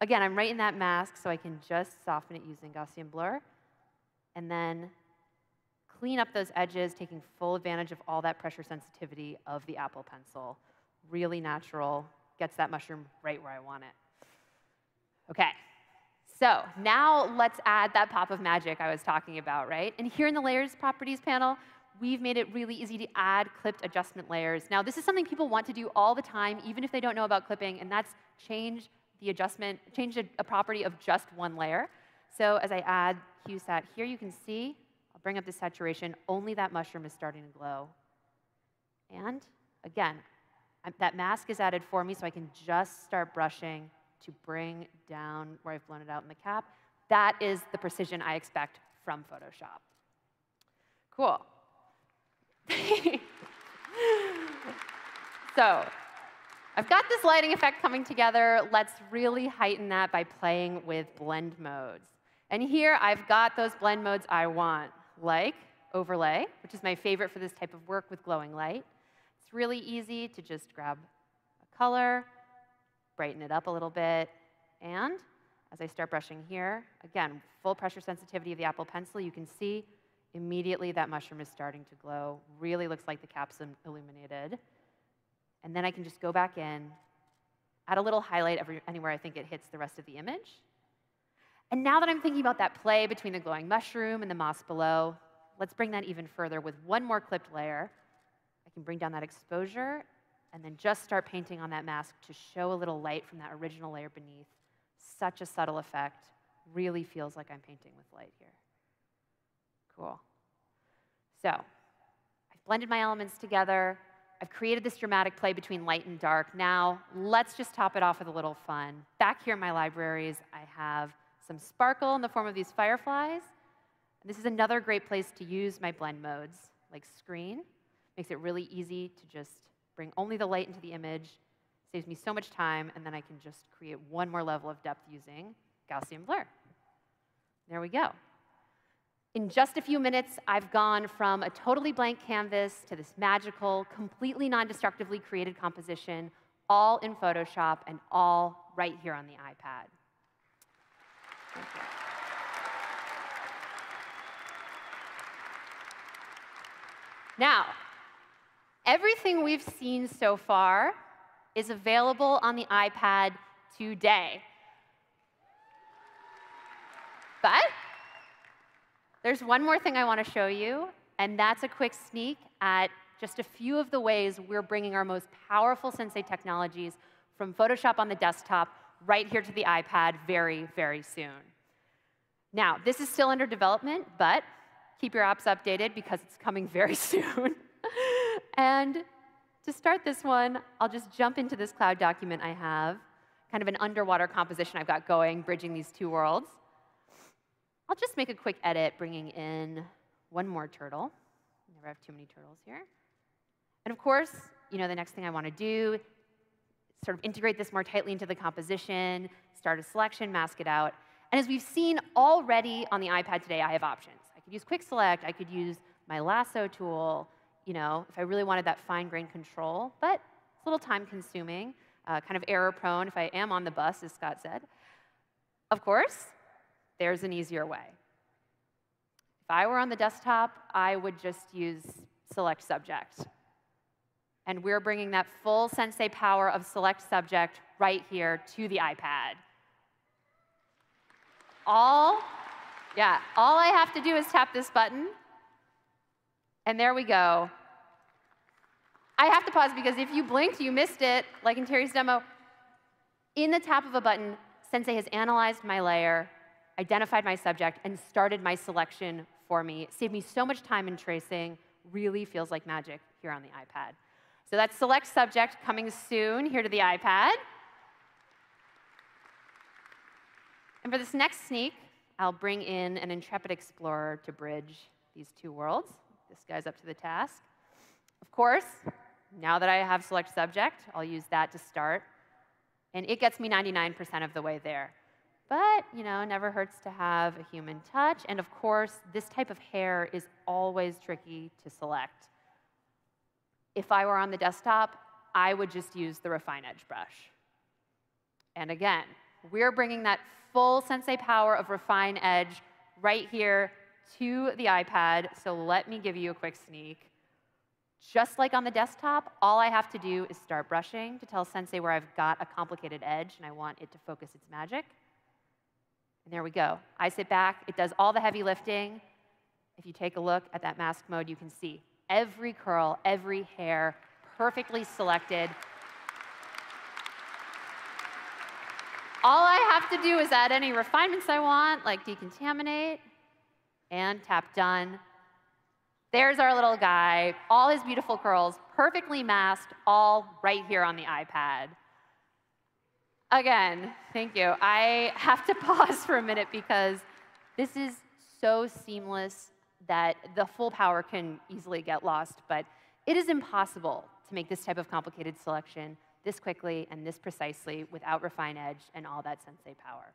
Again, I'm right in that mask, so I can just soften it using Gaussian blur. And then clean up those edges, taking full advantage of all that pressure sensitivity of the Apple Pencil. Really natural, gets that mushroom right where I want it. Okay, so now let's add that pop of magic I was talking about, right? And here in the Layers Properties panel, we've made it really easy to add clipped adjustment layers. Now, this is something people want to do all the time, even if they don't know about clipping, and that's change the adjustment, change a, a property of just one layer. So as I add HueSat here, you can see, I'll bring up the saturation, only that mushroom is starting to glow. And again, I'm, that mask is added for me, so I can just start brushing to bring down where I've blown it out in the cap. That is the precision I expect from Photoshop. Cool. so I've got this lighting effect coming together. Let's really heighten that by playing with blend modes. And here I've got those blend modes I want, like overlay, which is my favorite for this type of work with glowing light. It's really easy to just grab a color, brighten it up a little bit, and as I start brushing here, again, full pressure sensitivity of the Apple Pencil, you can see immediately that mushroom is starting to glow. Really looks like the cap's illuminated. And then I can just go back in, add a little highlight every, anywhere I think it hits the rest of the image. And now that I'm thinking about that play between the glowing mushroom and the moss below, let's bring that even further with one more clipped layer. I can bring down that exposure and then just start painting on that mask to show a little light from that original layer beneath. Such a subtle effect. Really feels like I'm painting with light here. Cool. So I've blended my elements together. I've created this dramatic play between light and dark. Now, let's just top it off with a little fun. Back here in my libraries, I have some sparkle in the form of these fireflies. And this is another great place to use my blend modes, like screen. Makes it really easy to just bring only the light into the image, Saves me so much time, and then I can just create one more level of depth using Gaussian blur. There we go. In just a few minutes, I've gone from a totally blank canvas to this magical, completely non-destructively created composition, all in Photoshop and all right here on the iPad. Now, everything we've seen so far is available on the iPad today. But there's one more thing I want to show you, and that's a quick sneak at just a few of the ways we're bringing our most powerful Sensei technologies from Photoshop on the desktop right here to the iPad very, very soon. Now, this is still under development, but keep your apps updated because it's coming very soon. And to start this one, I'll just jump into this cloud document I have, kind of an underwater composition I've got going, bridging these two worlds. I'll just make a quick edit, bringing in one more turtle. Never have too many turtles here. And of course, you know, the next thing I want to do, sort of integrate this more tightly into the composition, start a selection, mask it out. And as we've seen already on the iPad today, I have options. I could use Quick Select, I could use my lasso tool, you know, if I really wanted that fine grained control, but it's a little time consuming, uh, kind of error prone if I am on the bus, as Scott said. Of course, there's an easier way. If I were on the desktop, I would just use select subject. And we're bringing that full Sensei power of select subject right here to the iPad. All, yeah, all I have to do is tap this button, and there we go. I have to pause because if you blinked, you missed it, like in Terry's demo. In the tap of a button, Sensei has analyzed my layer, identified my subject, and started my selection for me. It saved me so much time in tracing. Really feels like magic here on the iPad. So that's select subject coming soon here to the iPad. And for this next sneak, I'll bring in an intrepid explorer to bridge these two worlds. This guy's up to the task. Of course, now that I have select subject, I'll use that to start. And it gets me 99% of the way there. But, you know, never hurts to have a human touch. And of course, this type of hair is always tricky to select. If I were on the desktop, I would just use the Refine Edge brush. And again, we're bringing that full Sensei power of Refine Edge right here to the iPad. So let me give you a quick sneak. Just like on the desktop, all I have to do is start brushing to tell Sensei where I've got a complicated edge and I want it to focus its magic. And there we go. I sit back, it does all the heavy lifting. If you take a look at that mask mode, you can see every curl, every hair, perfectly selected. All I have to do is add any refinements I want, like decontaminate, and tap done. There's our little guy, all his beautiful curls, perfectly masked, all right here on the iPad. Again, thank you. I have to pause for a minute because this is so seamless that the full power can easily get lost, but it is impossible to make this type of complicated selection this quickly and this precisely without Refine Edge and all that Sensei power.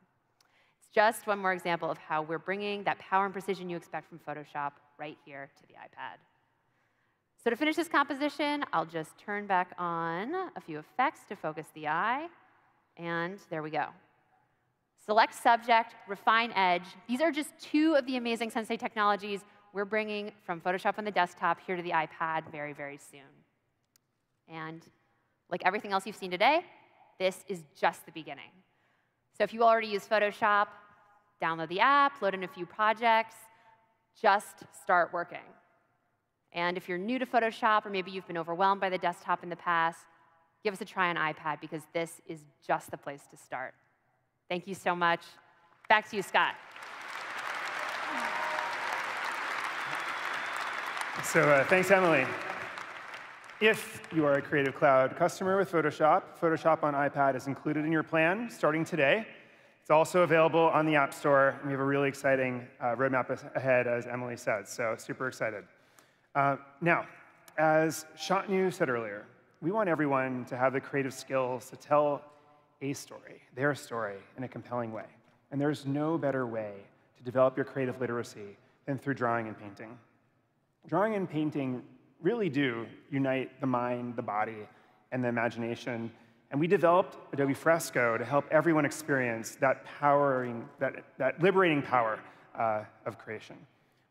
Just one more example of how we're bringing that power and precision you expect from Photoshop right here to the iPad. So to finish this composition, I'll just turn back on a few effects to focus the eye. And there we go. Select subject, refine edge. These are just two of the amazing Sensei technologies we're bringing from Photoshop on the desktop here to the iPad very, very soon. And like everything else you've seen today, this is just the beginning. So if you already use Photoshop, download the app, load in a few projects, just start working. And if you're new to Photoshop, or maybe you've been overwhelmed by the desktop in the past, give us a try on iPad because this is just the place to start. Thank you so much. Back to you, Scott. So uh, thanks, Emily. If you are a Creative Cloud customer with Photoshop, Photoshop on iPad is included in your plan starting today. It's also available on the App Store, and we have a really exciting uh, roadmap ahead, as Emily said, so super excited. Uh, now, as Shantanu said earlier, we want everyone to have the creative skills to tell a story, their story, in a compelling way. And there's no better way to develop your creative literacy than through drawing and painting. Drawing and painting really do unite the mind, the body, and the imagination. And we developed Adobe Fresco to help everyone experience that powering, that, that liberating power uh, of creation.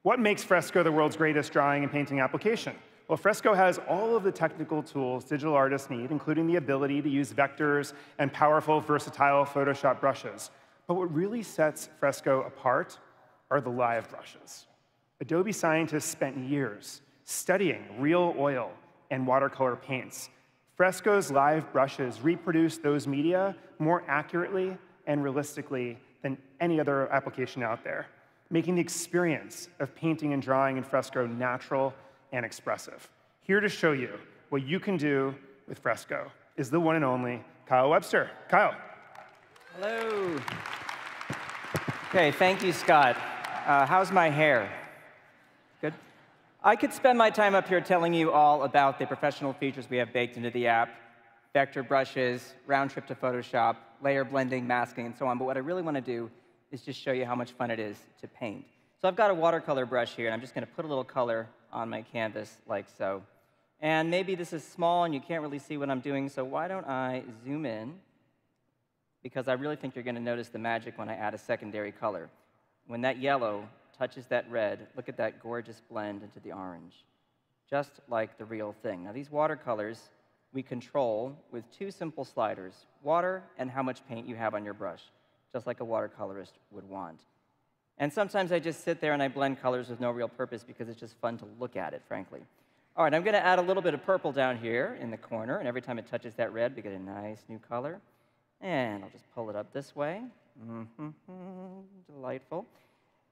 What makes Fresco the world's greatest drawing and painting application? Well, Fresco has all of the technical tools digital artists need, including the ability to use vectors and powerful, versatile Photoshop brushes. But what really sets Fresco apart are the live brushes. Adobe scientists spent years studying real oil and watercolor paints. Fresco's live brushes reproduce those media more accurately and realistically than any other application out there, making the experience of painting and drawing in Fresco natural and expressive. Here to show you what you can do with Fresco is the one and only Kyle Webster. Kyle. Hello. Okay, thank you, Scott. Uh, how's my hair? I could spend my time up here telling you all about the professional features we have baked into the app vector brushes, round trip to Photoshop, layer blending, masking, and so on. But what I really want to do is just show you how much fun it is to paint. So I've got a watercolor brush here, and I'm just going to put a little color on my canvas like so. And maybe this is small and you can't really see what I'm doing, so why don't I zoom in? Because I really think you're going to notice the magic when I add a secondary color. When that yellow touches that red, look at that gorgeous blend into the orange, just like the real thing. Now, these watercolors we control with two simple sliders, water and how much paint you have on your brush, just like a watercolorist would want. And sometimes I just sit there and I blend colors with no real purpose because it's just fun to look at it, frankly. All right, I'm going to add a little bit of purple down here in the corner, and every time it touches that red, we get a nice new color. And I'll just pull it up this way. Mm -hmm. Delightful.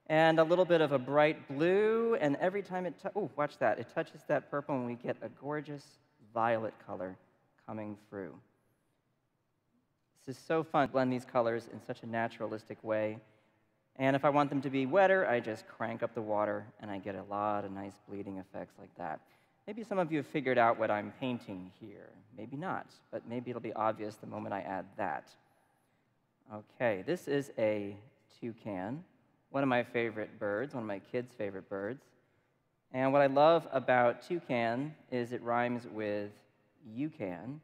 And a little bit of a bright blue, and every time it, oh, watch that, it touches that purple, and we get a gorgeous violet color coming through. This is so fun to blend these colors in such a naturalistic way. And if I want them to be wetter, I just crank up the water and I get a lot of nice bleeding effects like that. Maybe some of you have figured out what I'm painting here. Maybe not, but maybe it'll be obvious the moment I add that. Okay, this is a toucan, one of my favorite birds, one of my kids' favorite birds. And what I love about toucan is it rhymes with you can,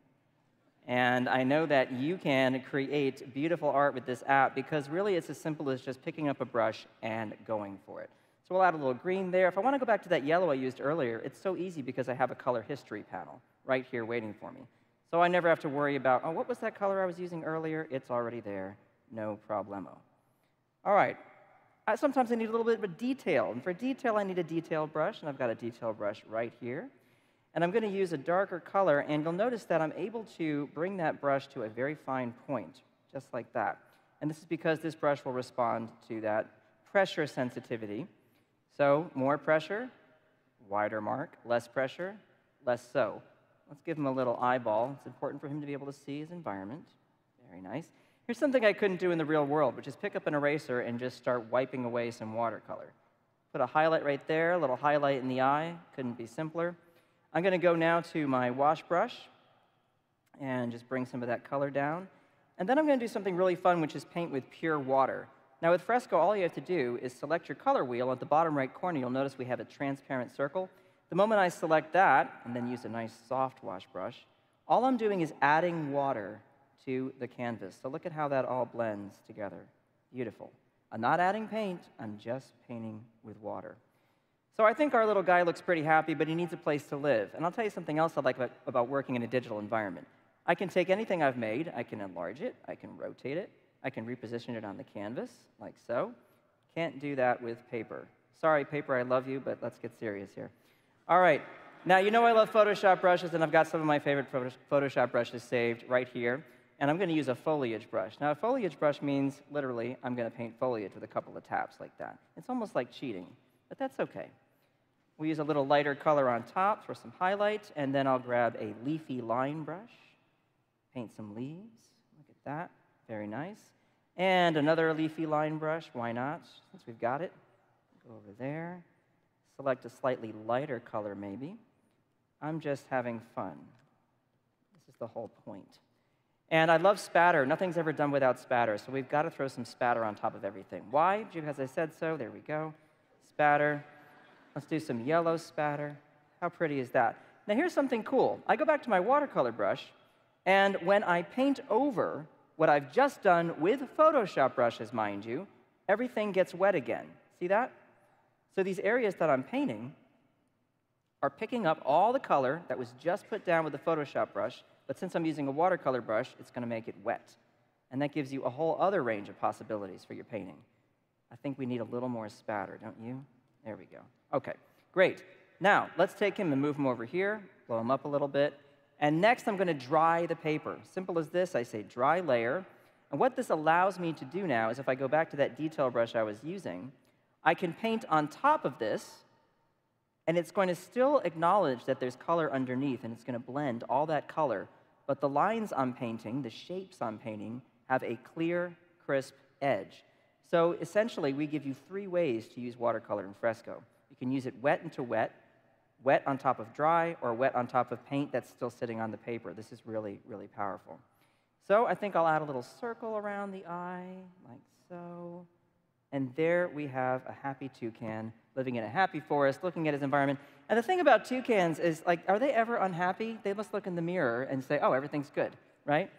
and I know that you can create beautiful art with this app because really it's as simple as just picking up a brush and going for it. So we'll add a little green there. If I want to go back to that yellow I used earlier, it's so easy because I have a color history panel right here waiting for me. So I never have to worry about, oh, what was that color I was using earlier? It's already there, no problemo. All right, Sometimes I need a little bit of a detail. And for detail, I need a detail brush, and I've got a detail brush right here. And I'm going to use a darker color, and you'll notice that I'm able to bring that brush to a very fine point, just like that. And this is because this brush will respond to that pressure sensitivity. So more pressure, wider mark, less pressure, less so. Let's give him a little eyeball. It's important for him to be able to see his environment. Very nice. Here's something I couldn't do in the real world, which is pick up an eraser and just start wiping away some watercolor. Put a highlight right there, a little highlight in the eye. Couldn't be simpler. I'm going to go now to my wash brush and just bring some of that color down. And then I'm going to do something really fun, which is paint with pure water. Now with Fresco, all you have to do is select your color wheel. At the bottom right corner, you'll notice we have a transparent circle. The moment I select that, and then use a nice soft wash brush, all I'm doing is adding water to the canvas. So look at how that all blends together. Beautiful. I'm not adding paint, I'm just painting with water. So I think our little guy looks pretty happy, but he needs a place to live. And I'll tell you something else I like about, about working in a digital environment. I can take anything I've made, I can enlarge it, I can rotate it, I can reposition it on the canvas, like so. Can't do that with paper. Sorry, paper, I love you, but let's get serious here. All right, now you know I love Photoshop brushes, and I've got some of my favorite Photoshop brushes saved right here. And I'm going to use a foliage brush. Now, a foliage brush means, literally, I'm going to paint foliage with a couple of taps like that. It's almost like cheating, but that's okay. We use a little lighter color on top for some highlight, and then I'll grab a leafy line brush, paint some leaves. Look at that, very nice. And another leafy line brush, why not, since we've got it. Go over there, select a slightly lighter color maybe. I'm just having fun. This is the whole point. And I love spatter. Nothing's ever done without spatter, so we've got to throw some spatter on top of everything. Why? Because I said so. There we go. Spatter. Let's do some yellow spatter. How pretty is that? Now, here's something cool. I go back to my watercolor brush, and when I paint over what I've just done with Photoshop brushes, mind you, everything gets wet again. See that? So these areas that I'm painting are picking up all the color that was just put down with the Photoshop brush, but since I'm using a watercolor brush, it's going to make it wet. And that gives you a whole other range of possibilities for your painting. I think we need a little more spatter, don't you? There we go. Okay, great. Now, let's take him and move him over here, blow him up a little bit. And next, I'm going to dry the paper. Simple as this, I say dry layer. And what this allows me to do now is if I go back to that detail brush I was using, I can paint on top of this, and it's going to still acknowledge that there's color underneath, and it's going to blend all that color. But the lines I'm painting, the shapes I'm painting, have a clear, crisp edge. So essentially, we give you three ways to use watercolor in fresco. You can use it wet into wet, wet on top of dry, or wet on top of paint that's still sitting on the paper. This is really, really powerful. So I think I'll add a little circle around the eye, like so. And there we have a happy toucan living in a happy forest, looking at his environment. And the thing about toucans is, like, are they ever unhappy? They must look in the mirror and say, oh, everything's good, right?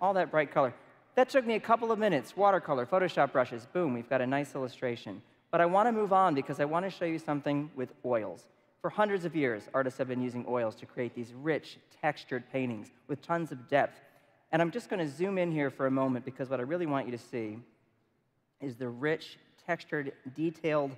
All that bright color. That took me a couple of minutes. Watercolor, Photoshop brushes, boom, we've got a nice illustration. But I want to move on because I want to show you something with oils. For hundreds of years, artists have been using oils to create these rich, textured paintings with tons of depth. And I'm just going to zoom in here for a moment because what I really want you to see is the rich, textured, detailed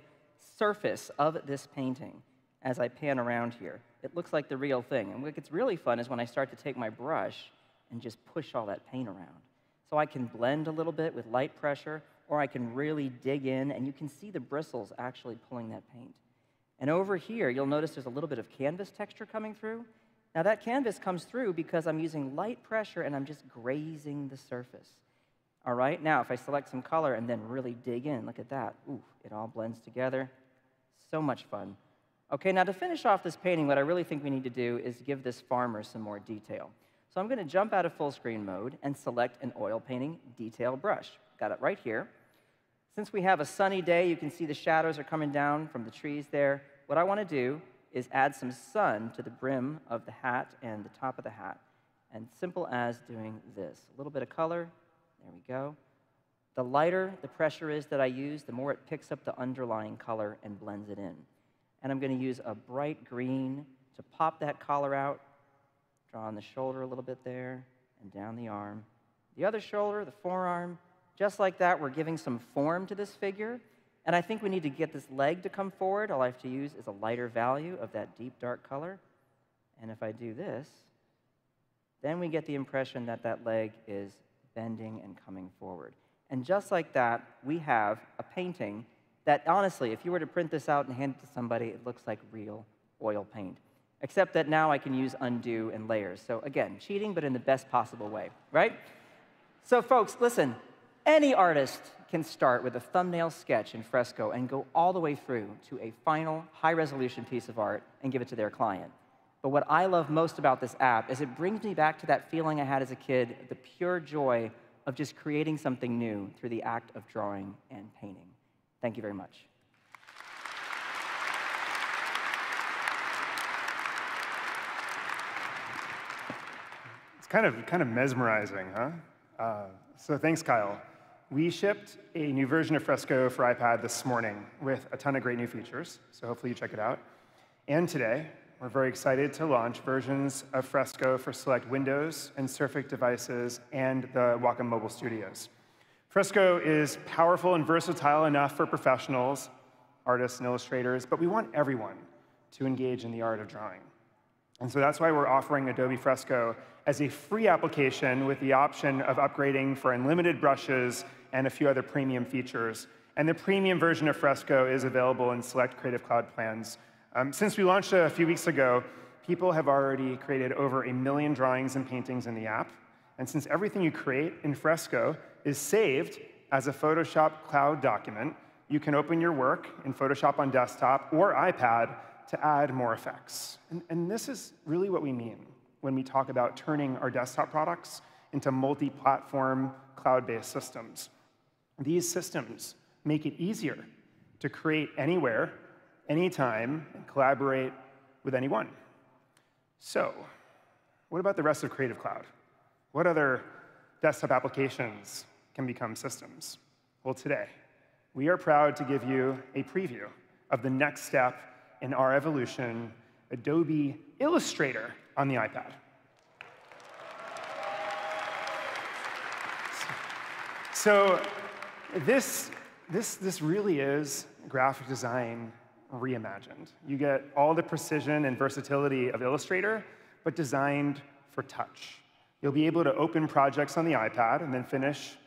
surface of this painting as I pan around here. It looks like the real thing. And what gets really fun is when I start to take my brush and just push all that paint around. So I can blend a little bit with light pressure, or I can really dig in, and you can see the bristles actually pulling that paint. And over here, you'll notice there's a little bit of canvas texture coming through. Now, that canvas comes through because I'm using light pressure and I'm just grazing the surface. All right, now if I select some color and then really dig in, look at that. Ooh, it all blends together. So much fun. Okay, now to finish off this painting, what I really think we need to do is give this farmer some more detail. So I'm going to jump out of full screen mode and select an oil painting detail brush. Got it right here. Since we have a sunny day, you can see the shadows are coming down from the trees there. What I want to do is add some sun to the brim of the hat and the top of the hat. And simple as doing this. A little bit of color, there we go. The lighter the pressure is that I use, the more it picks up the underlying color and blends it in. And I'm going to use a bright green to pop that collar out, draw on the shoulder a little bit there, and down the arm. The other shoulder, the forearm, just like that, we're giving some form to this figure. And I think we need to get this leg to come forward. All I have to use is a lighter value of that deep dark color. And if I do this, then we get the impression that that leg is bending and coming forward. And just like that, we have a painting that honestly, if you were to print this out and hand it to somebody, it looks like real oil paint. Except that now I can use undo and layers. So again, cheating, but in the best possible way, right? So folks, listen, any artist can start with a thumbnail sketch in fresco and go all the way through to a final high resolution piece of art and give it to their client. But what I love most about this app is it brings me back to that feeling I had as a kid, the pure joy of just creating something new through the act of drawing and painting. Thank you very much. It's kind of, kind of mesmerizing, huh? Uh, so thanks, Kyle. We shipped a new version of Fresco for iPad this morning with a ton of great new features, so hopefully you check it out. And today, we're very excited to launch versions of Fresco for select Windows and Surface devices and the Wacom mobile studios. Fresco is powerful and versatile enough for professionals, artists, and illustrators, but we want everyone to engage in the art of drawing. And so that's why we're offering Adobe Fresco as a free application with the option of upgrading for unlimited brushes and a few other premium features. And the premium version of Fresco is available in select Creative Cloud plans um, since we launched a few weeks ago, people have already created over a million drawings and paintings in the app. And since everything you create in Fresco is saved as a Photoshop cloud document, you can open your work in Photoshop on desktop or iPad to add more effects. And, and this is really what we mean. when we talk about turning our desktop products into multi-platform cloud-based systems. These systems make it easier to create anywhere, anytime, and collaborate with anyone. So, what about the rest of Creative Cloud? What other desktop applications can become systems? Well, today, we are proud to give you a preview of the next step in our evolution, Adobe Illustrator on the iPad. So this, this, this really is graphic design reimagined. You get all the precision and versatility of Illustrator, but designed for touch. You'll be able to open projects on the iPad and then finish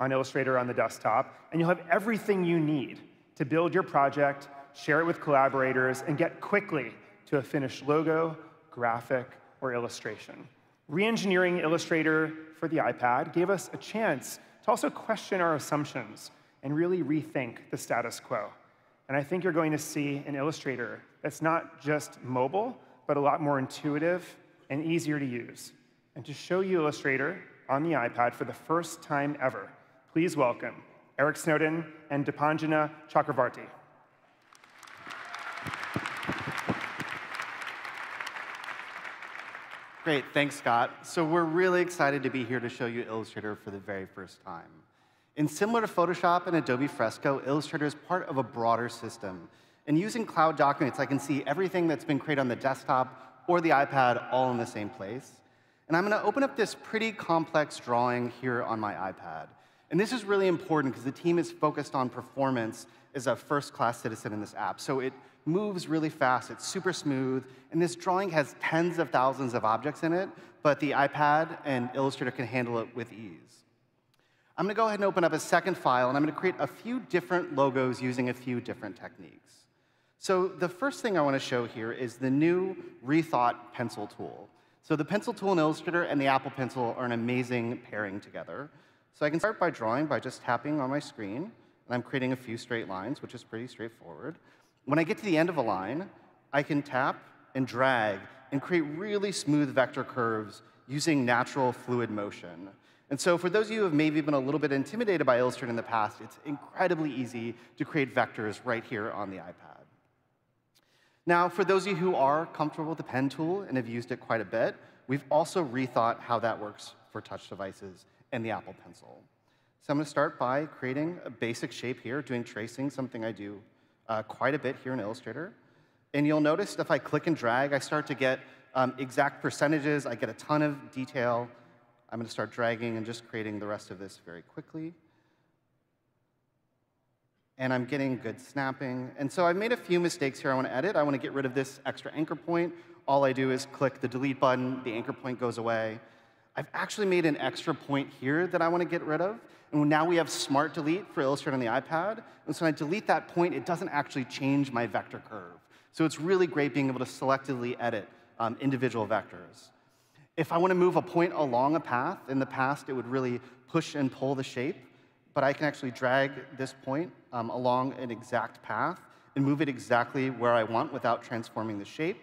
on Illustrator on the desktop, and you'll have everything you need to build your project, share it with collaborators, and get quickly to a finished logo, graphic, or illustration. Re-engineering Illustrator for the iPad gave us a chance to also question our assumptions and really rethink the status quo. And I think you're going to see an Illustrator that's not just mobile, but a lot more intuitive and easier to use. And to show you Illustrator on the iPad for the first time ever, please welcome Eric Snowden and Dipanjana Chakravarti. Great, thanks, Scott. So we're really excited to be here to show you Illustrator for the very first time. And similar to Photoshop and Adobe Fresco, Illustrator is part of a broader system. And using Cloud Documents, I can see everything that's been created on the desktop or the iPad all in the same place. And I'm going to open up this pretty complex drawing here on my iPad. And this is really important because the team is focused on performance as a first-class citizen in this app. So it moves really fast, it's super smooth, and this drawing has tens of thousands of objects in it, but the iPad and Illustrator can handle it with ease. I'm going to go ahead and open up a second file, and I'm going to create a few different logos using a few different techniques. So the first thing I want to show here is the new Rethought pencil tool. So the pencil tool in Illustrator and the Apple Pencil are an amazing pairing together. So I can start by drawing by just tapping on my screen, and I'm creating a few straight lines, which is pretty straightforward. When I get to the end of a line, I can tap and drag and create really smooth vector curves using natural fluid motion. And so for those of you who have maybe been a little bit intimidated by Illustrator in the past, it's incredibly easy to create vectors right here on the iPad. Now, for those of you who are comfortable with the pen tool and have used it quite a bit, we've also rethought how that works for touch devices and the Apple Pencil. So I'm going to start by creating a basic shape here, doing tracing, something I do uh, quite a bit here in Illustrator. And you'll notice if I click and drag, I start to get um, exact percentages. I get a ton of detail. I'm going to start dragging and just creating the rest of this very quickly. And I'm getting good snapping. And so I've made a few mistakes here I want to edit. I want to get rid of this extra anchor point. All I do is click the delete button. The anchor point goes away. I've actually made an extra point here that I want to get rid of. And now we have Smart Delete for Illustrator on the iPad. And so when I delete that point, it doesn't actually change my vector curve. So it's really great being able to selectively edit um, individual vectors. If I want to move a point along a path, in the past it would really push and pull the shape, but I can actually drag this point um, along an exact path and move it exactly where I want without transforming the shape.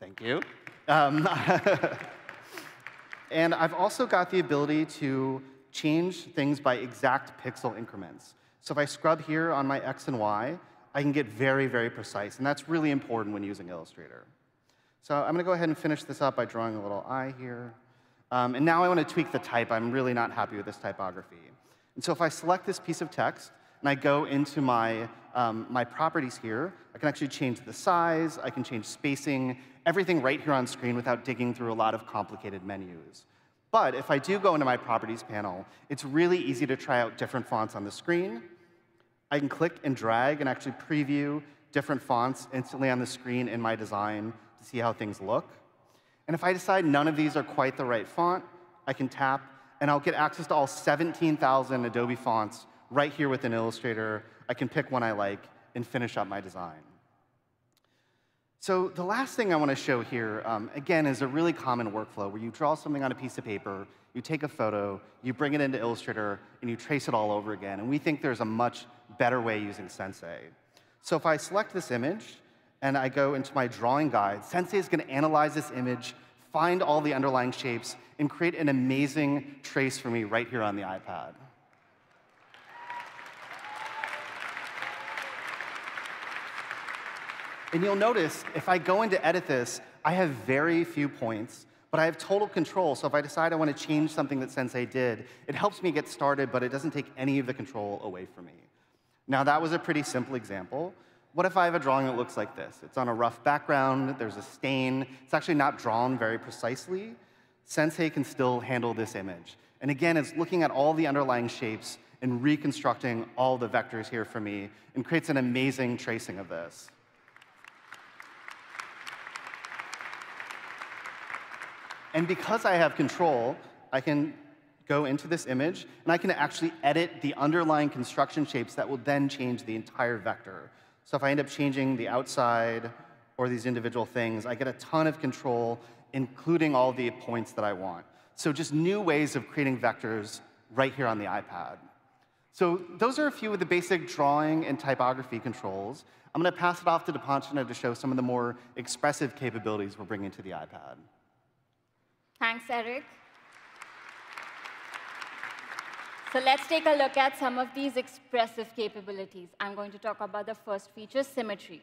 Thank you. Um, and I've also got the ability to change things by exact pixel increments. So if I scrub here on my X and Y, I can get very, very precise. And that's really important when using Illustrator. So I'm going to go ahead and finish this up by drawing a little eye here. Um, and now I want to tweak the type. I'm really not happy with this typography. And so if I select this piece of text and I go into my, um, my properties here, I can actually change the size, I can change spacing, everything right here on screen without digging through a lot of complicated menus. But if I do go into my properties panel, it's really easy to try out different fonts on the screen. I can click and drag and actually preview different fonts instantly on the screen in my design to see how things look. And if I decide none of these are quite the right font, I can tap, and I'll get access to all 17,000 Adobe fonts right here within Illustrator. I can pick one I like and finish up my design. So the last thing I want to show here, um, again, is a really common workflow where you draw something on a piece of paper, you take a photo, you bring it into Illustrator, and you trace it all over again. And we think there's a much better way using Sensei. So if I select this image, and I go into my drawing guide, Sensei is going to analyze this image, find all the underlying shapes, and create an amazing trace for me right here on the iPad. And you'll notice if I go in to edit this, I have very few points, but I have total control. So if I decide I want to change something that Sensei did, it helps me get started, but it doesn't take any of the control away from me. Now, that was a pretty simple example. What if I have a drawing that looks like this? It's on a rough background, there's a stain, it's actually not drawn very precisely. Sensei can still handle this image. And again, it's looking at all the underlying shapes and reconstructing all the vectors here for me and creates an amazing tracing of this. And because I have control, I can go into this image, and I can actually edit the underlying construction shapes that will then change the entire vector. So if I end up changing the outside or these individual things, I get a ton of control, including all the points that I want. So just new ways of creating vectors right here on the iPad. So those are a few of the basic drawing and typography controls. I'm going to pass it off to Dipanjana to show some of the more expressive capabilities we're bringing to the iPad. Thanks, Eric. So let's take a look at some of these expressive capabilities. I'm going to talk about the first feature, symmetry.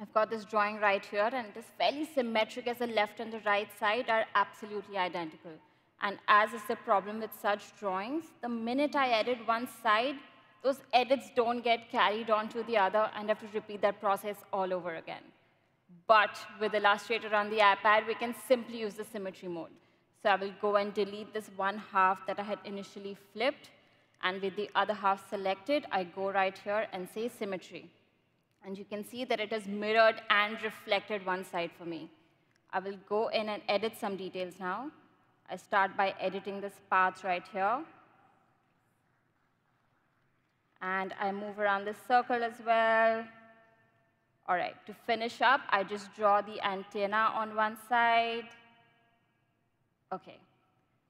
I've got this drawing right here, and it is fairly symmetric as the left and the right side are absolutely identical. And as is the problem with such drawings, the minute I edit one side, those edits don't get carried on to the other and I have to repeat that process all over again. But with the Illustrator on the iPad, we can simply use the symmetry mode. So I will go and delete this one half that I had initially flipped. And with the other half selected, I go right here and say symmetry. And you can see that it has mirrored and reflected one side for me. I will go in and edit some details now. I start by editing this path right here. And I move around this circle as well. All right, to finish up, I just draw the antenna on one side. OK.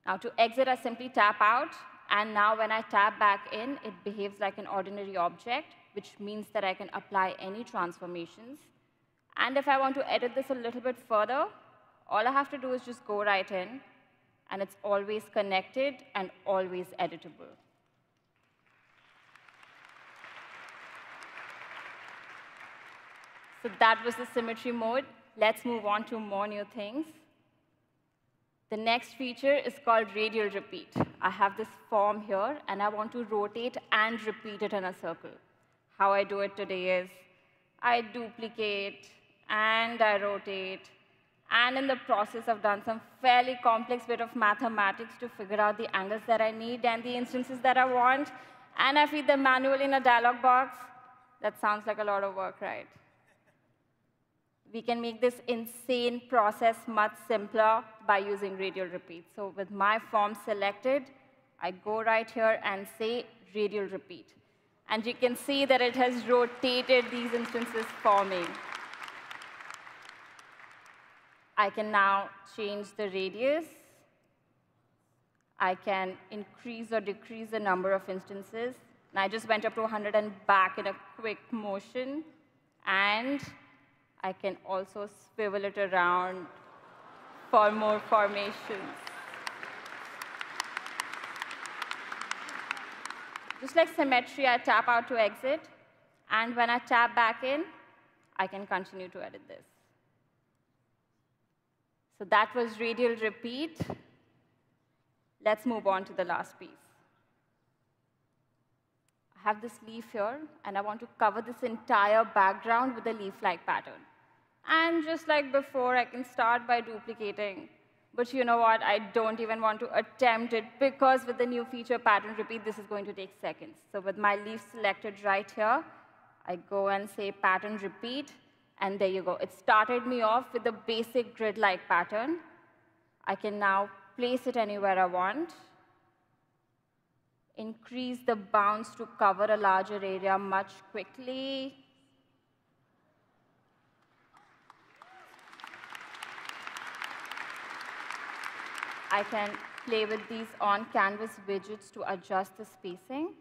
Now to exit, I simply tap out. And now when I tap back in, it behaves like an ordinary object, which means that I can apply any transformations. And if I want to edit this a little bit further, all I have to do is just go right in. And it's always connected and always editable. So that was the symmetry mode. Let's move on to more new things. The next feature is called radial repeat. I have this form here, and I want to rotate and repeat it in a circle. How I do it today is I duplicate and I rotate, and in the process, I've done some fairly complex bit of mathematics to figure out the angles that I need and the instances that I want, and I feed them manually in a dialog box. That sounds like a lot of work, right? We can make this insane process much simpler by using radial repeat. So with my form selected, I go right here and say radial repeat. And you can see that it has rotated these instances for me. I can now change the radius. I can increase or decrease the number of instances. And I just went up to 100 and back in a quick motion. And I can also swivel it around for more formations. Just like symmetry, I tap out to exit. And when I tap back in, I can continue to edit this. So that was radial repeat. Let's move on to the last piece. I have this leaf here, and I want to cover this entire background with a leaf-like pattern. And just like before, I can start by duplicating. But you know what? I don't even want to attempt it because with the new feature pattern repeat, this is going to take seconds. So with my leaf selected right here, I go and say pattern repeat, and there you go. It started me off with the basic grid-like pattern. I can now place it anywhere I want, increase the bounds to cover a larger area much quickly, I can play with these on-canvas widgets to adjust the spacing.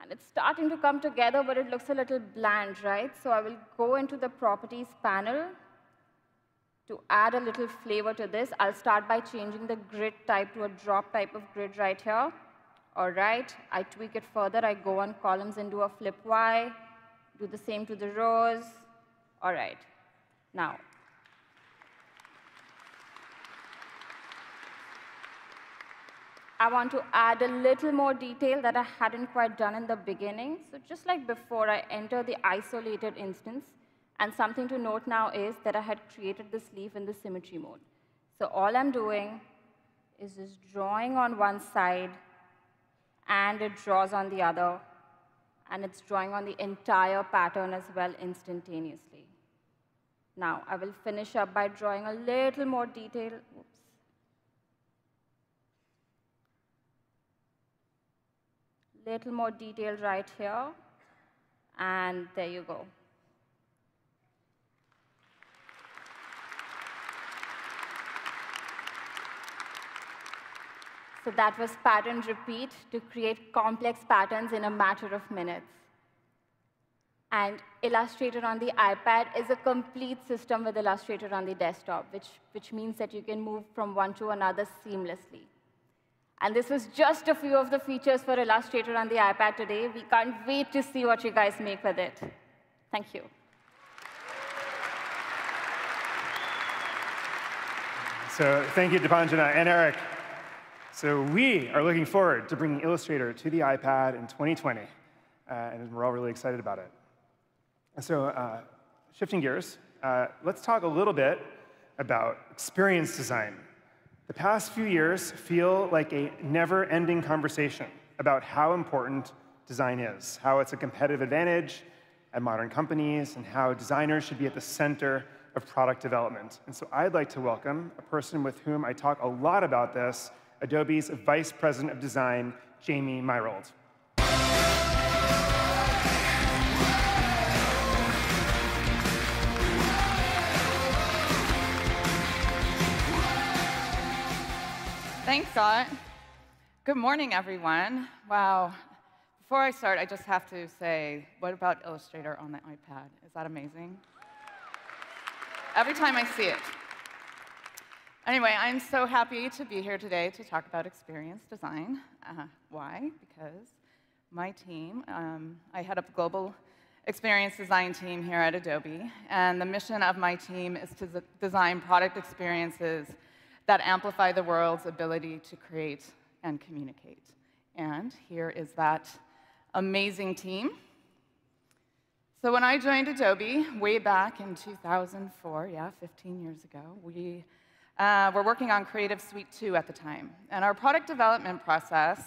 And it's starting to come together, but it looks a little bland, right? So I will go into the Properties panel to add a little flavor to this. I'll start by changing the grid type to a drop type of grid right here. All right, I tweak it further. I go on columns and do a flip Y, do the same to the rows. All right, now. I want to add a little more detail that I hadn't quite done in the beginning. So just like before, I enter the isolated instance. And something to note now is that I had created this leaf in the symmetry mode. So all I'm doing is just drawing on one side, and it draws on the other, and it's drawing on the entire pattern as well instantaneously. Now, I will finish up by drawing a little more detail. Oops. Little more detail right here, and there you go. So that was pattern repeat to create complex patterns in a matter of minutes. And Illustrator on the iPad is a complete system with Illustrator on the desktop, which, which means that you can move from one to another seamlessly. And this was just a few of the features for Illustrator on the iPad today. We can't wait to see what you guys make with it. Thank you. So thank you, Dipanjana and Eric. So we are looking forward to bringing Illustrator to the iPad in 2020, uh, and we're all really excited about it. So uh, shifting gears, uh, let's talk a little bit about experience design. The past few years feel like a never-ending conversation about how important design is, how it's a competitive advantage at modern companies, and how designers should be at the center of product development. And so I'd like to welcome a person with whom I talk a lot about this, Adobe's Vice President of Design, Jamie Myrold. Thanks, Scott. Good morning, everyone. Wow. Before I start, I just have to say, what about Illustrator on the iPad? Is that amazing? Every time I see it. Anyway, I'm so happy to be here today to talk about experience design. Uh, why? Because my team, um, I head up global experience design team here at Adobe, and the mission of my team is to design product experiences that amplify the world's ability to create and communicate. And here is that amazing team. So when I joined Adobe way back in 2004, yeah, 15 years ago, we uh, we're working on Creative Suite 2 at the time. And our product development process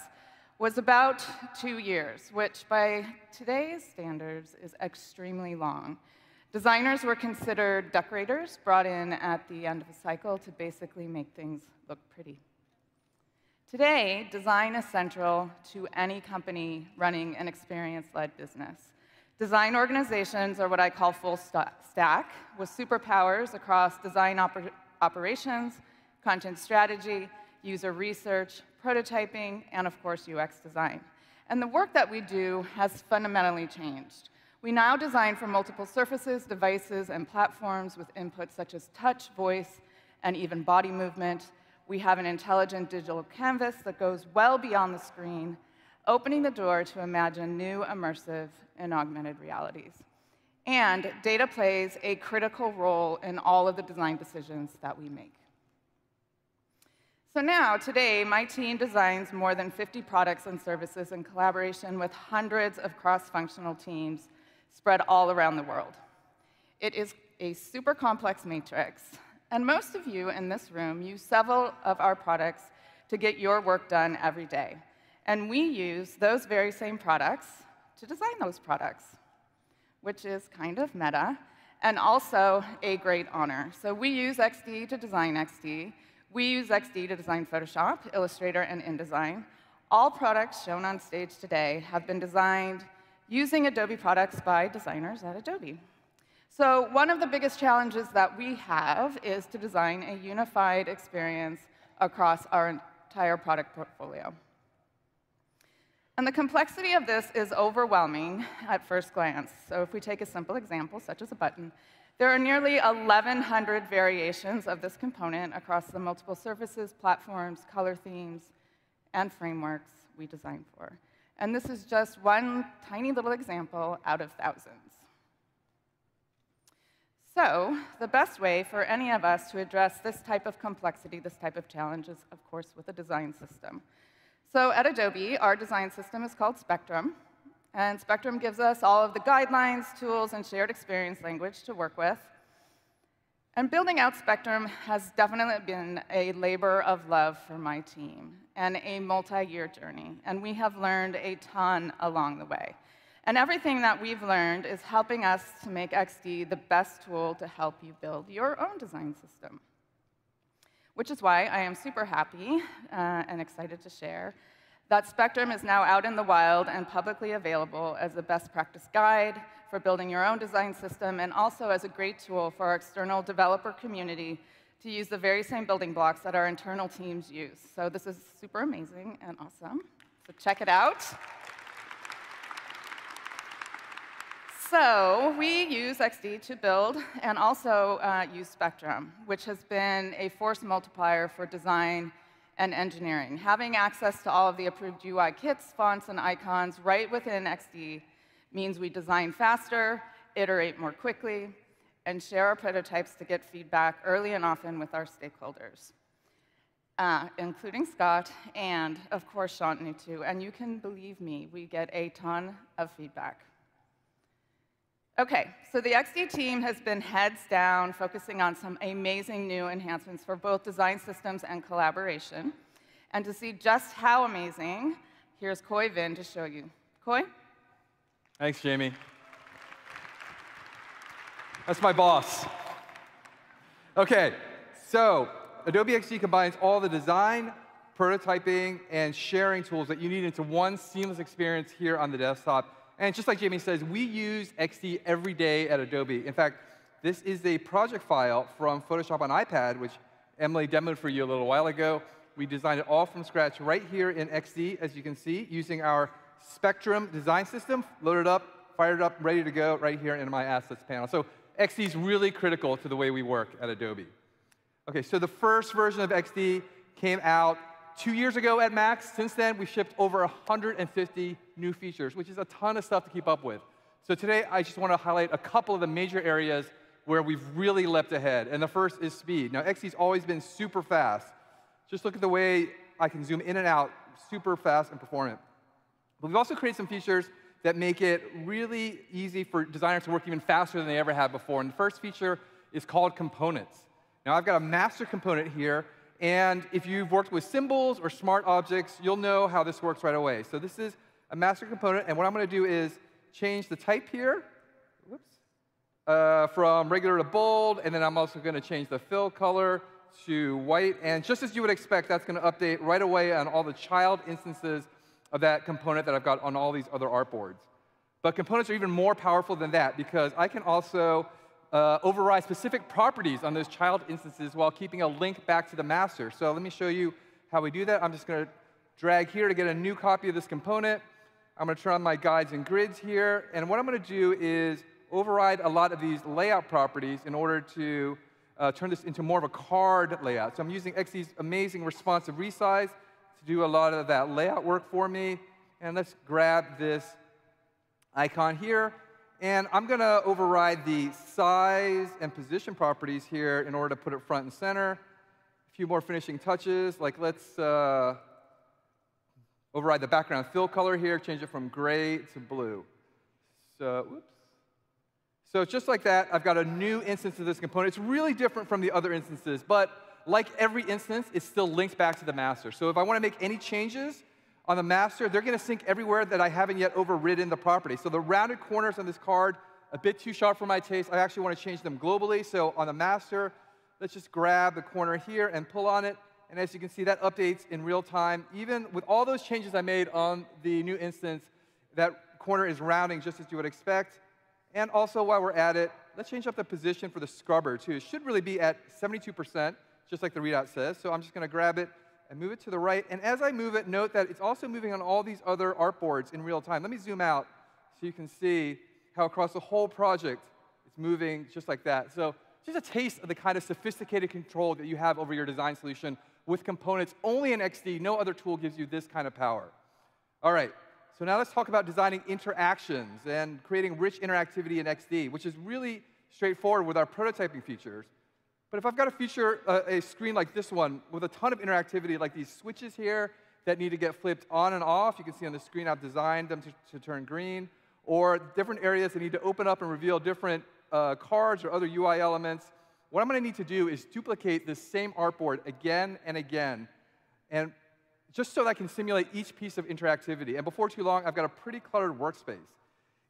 was about two years, which by today's standards is extremely long. Designers were considered decorators brought in at the end of a cycle to basically make things look pretty. Today, design is central to any company running an experience-led business. Design organizations are what I call full stack, with superpowers across design operations, content strategy, user research, prototyping, and of course, UX design. And the work that we do has fundamentally changed. We now design for multiple surfaces, devices, and platforms with inputs such as touch, voice, and even body movement. We have an intelligent digital canvas that goes well beyond the screen, opening the door to imagine new immersive and augmented realities. And data plays a critical role in all of the design decisions that we make. So now, today, my team designs more than 50 products and services in collaboration with hundreds of cross-functional teams spread all around the world. It is a super complex matrix, and most of you in this room use several of our products to get your work done every day. And we use those very same products to design those products which is kind of meta, and also a great honor. So we use XD to design XD. We use XD to design Photoshop, Illustrator, and InDesign. All products shown on stage today have been designed using Adobe products by designers at Adobe. So one of the biggest challenges that we have is to design a unified experience across our entire product portfolio. And the complexity of this is overwhelming at first glance. So if we take a simple example, such as a button, there are nearly 1,100 variations of this component across the multiple surfaces, platforms, color themes, and frameworks we design for. And this is just one tiny little example out of thousands. So, the best way for any of us to address this type of complexity, this type of challenge, is, of course, with a design system. So, at Adobe, our design system is called Spectrum. And Spectrum gives us all of the guidelines, tools, and shared experience language to work with. And building out Spectrum has definitely been a labor of love for my team and a multi-year journey. And we have learned a ton along the way. And everything that we've learned is helping us to make XD the best tool to help you build your own design system. Which is why I am super happy uh, and excited to share that Spectrum is now out in the wild and publicly available as a best practice guide for building your own design system and also as a great tool for our external developer community to use the very same building blocks that our internal teams use. So this is super amazing and awesome. So check it out. So we use XD to build and also uh, use Spectrum, which has been a force multiplier for design and engineering. Having access to all of the approved UI kits, fonts, and icons right within XD means we design faster, iterate more quickly, and share our prototypes to get feedback early and often with our stakeholders, uh, including Scott and, of course, Shantanu too. And you can believe me, we get a ton of feedback. Okay, so the XD team has been heads down, focusing on some amazing new enhancements for both design systems and collaboration. And to see just how amazing, here's Khoi Vinh to show you. Khoi? Thanks, Jamie. That's my boss. Okay, so Adobe XD combines all the design, prototyping, and sharing tools that you need into one seamless experience here on the desktop and just like Jamie says, we use XD every day at Adobe. In fact, this is a project file from Photoshop on iPad, which Emily demoed for you a little while ago. We designed it all from scratch right here in XD, as you can see, using our Spectrum design system, loaded up, fired up, ready to go right here in my assets panel. So XD is really critical to the way we work at Adobe. Okay, so the first version of XD came out two years ago at Max. Since then, we've shipped over 150 new features, which is a ton of stuff to keep up with. So today, I just want to highlight a couple of the major areas where we've really leapt ahead. And the first is speed. Now, XD's always been super fast. Just look at the way I can zoom in and out, super fast and performant. But we've also created some features that make it really easy for designers to work even faster than they ever have before. And the first feature is called components. Now, I've got a master component here and if you've worked with symbols or smart objects, you'll know how this works right away. So this is a master component, and what I'm going to do is change the type here whoops, uh, from regular to bold, and then I'm also going to change the fill color to white. And just as you would expect, that's going to update right away on all the child instances of that component that I've got on all these other artboards. But components are even more powerful than that because I can also uh, override specific properties on those child instances while keeping a link back to the master. So let me show you how we do that. I'm just going to drag here to get a new copy of this component. I'm going to turn on my guides and grids here. And what I'm going to do is override a lot of these layout properties in order to uh, turn this into more of a card layout. So I'm using XD's amazing responsive resize to do a lot of that layout work for me. And let's grab this icon here. And I'm going to override the size and position properties here in order to put it front and center. A few more finishing touches, like let's uh, override the background fill color here, change it from gray to blue. So, oops. So just like that, I've got a new instance of this component. It's really different from the other instances, but like every instance, it's still linked back to the master. So if I want to make any changes, on the master, they're going to sync everywhere that I haven't yet overridden the property. So the rounded corners on this card, a bit too sharp for my taste. I actually want to change them globally. So on the master, let's just grab the corner here and pull on it. And as you can see, that updates in real time. Even with all those changes I made on the new instance, that corner is rounding just as you would expect. And also, while we're at it, let's change up the position for the scrubber, too. It should really be at 72%, just like the readout says. So I'm just going to grab it and move it to the right. And as I move it, note that it's also moving on all these other artboards in real time. Let me zoom out so you can see how across the whole project it's moving just like that. So just a taste of the kind of sophisticated control that you have over your design solution with components only in XD. No other tool gives you this kind of power. All right, so now let's talk about designing interactions and creating rich interactivity in XD, which is really straightforward with our prototyping features. But if I've got a feature, uh, a screen like this one with a ton of interactivity, like these switches here that need to get flipped on and off, you can see on the screen I've designed them to, to turn green, or different areas that need to open up and reveal different uh, cards or other UI elements, what I'm going to need to do is duplicate this same artboard again and again, and just so that I can simulate each piece of interactivity. And before too long, I've got a pretty cluttered workspace.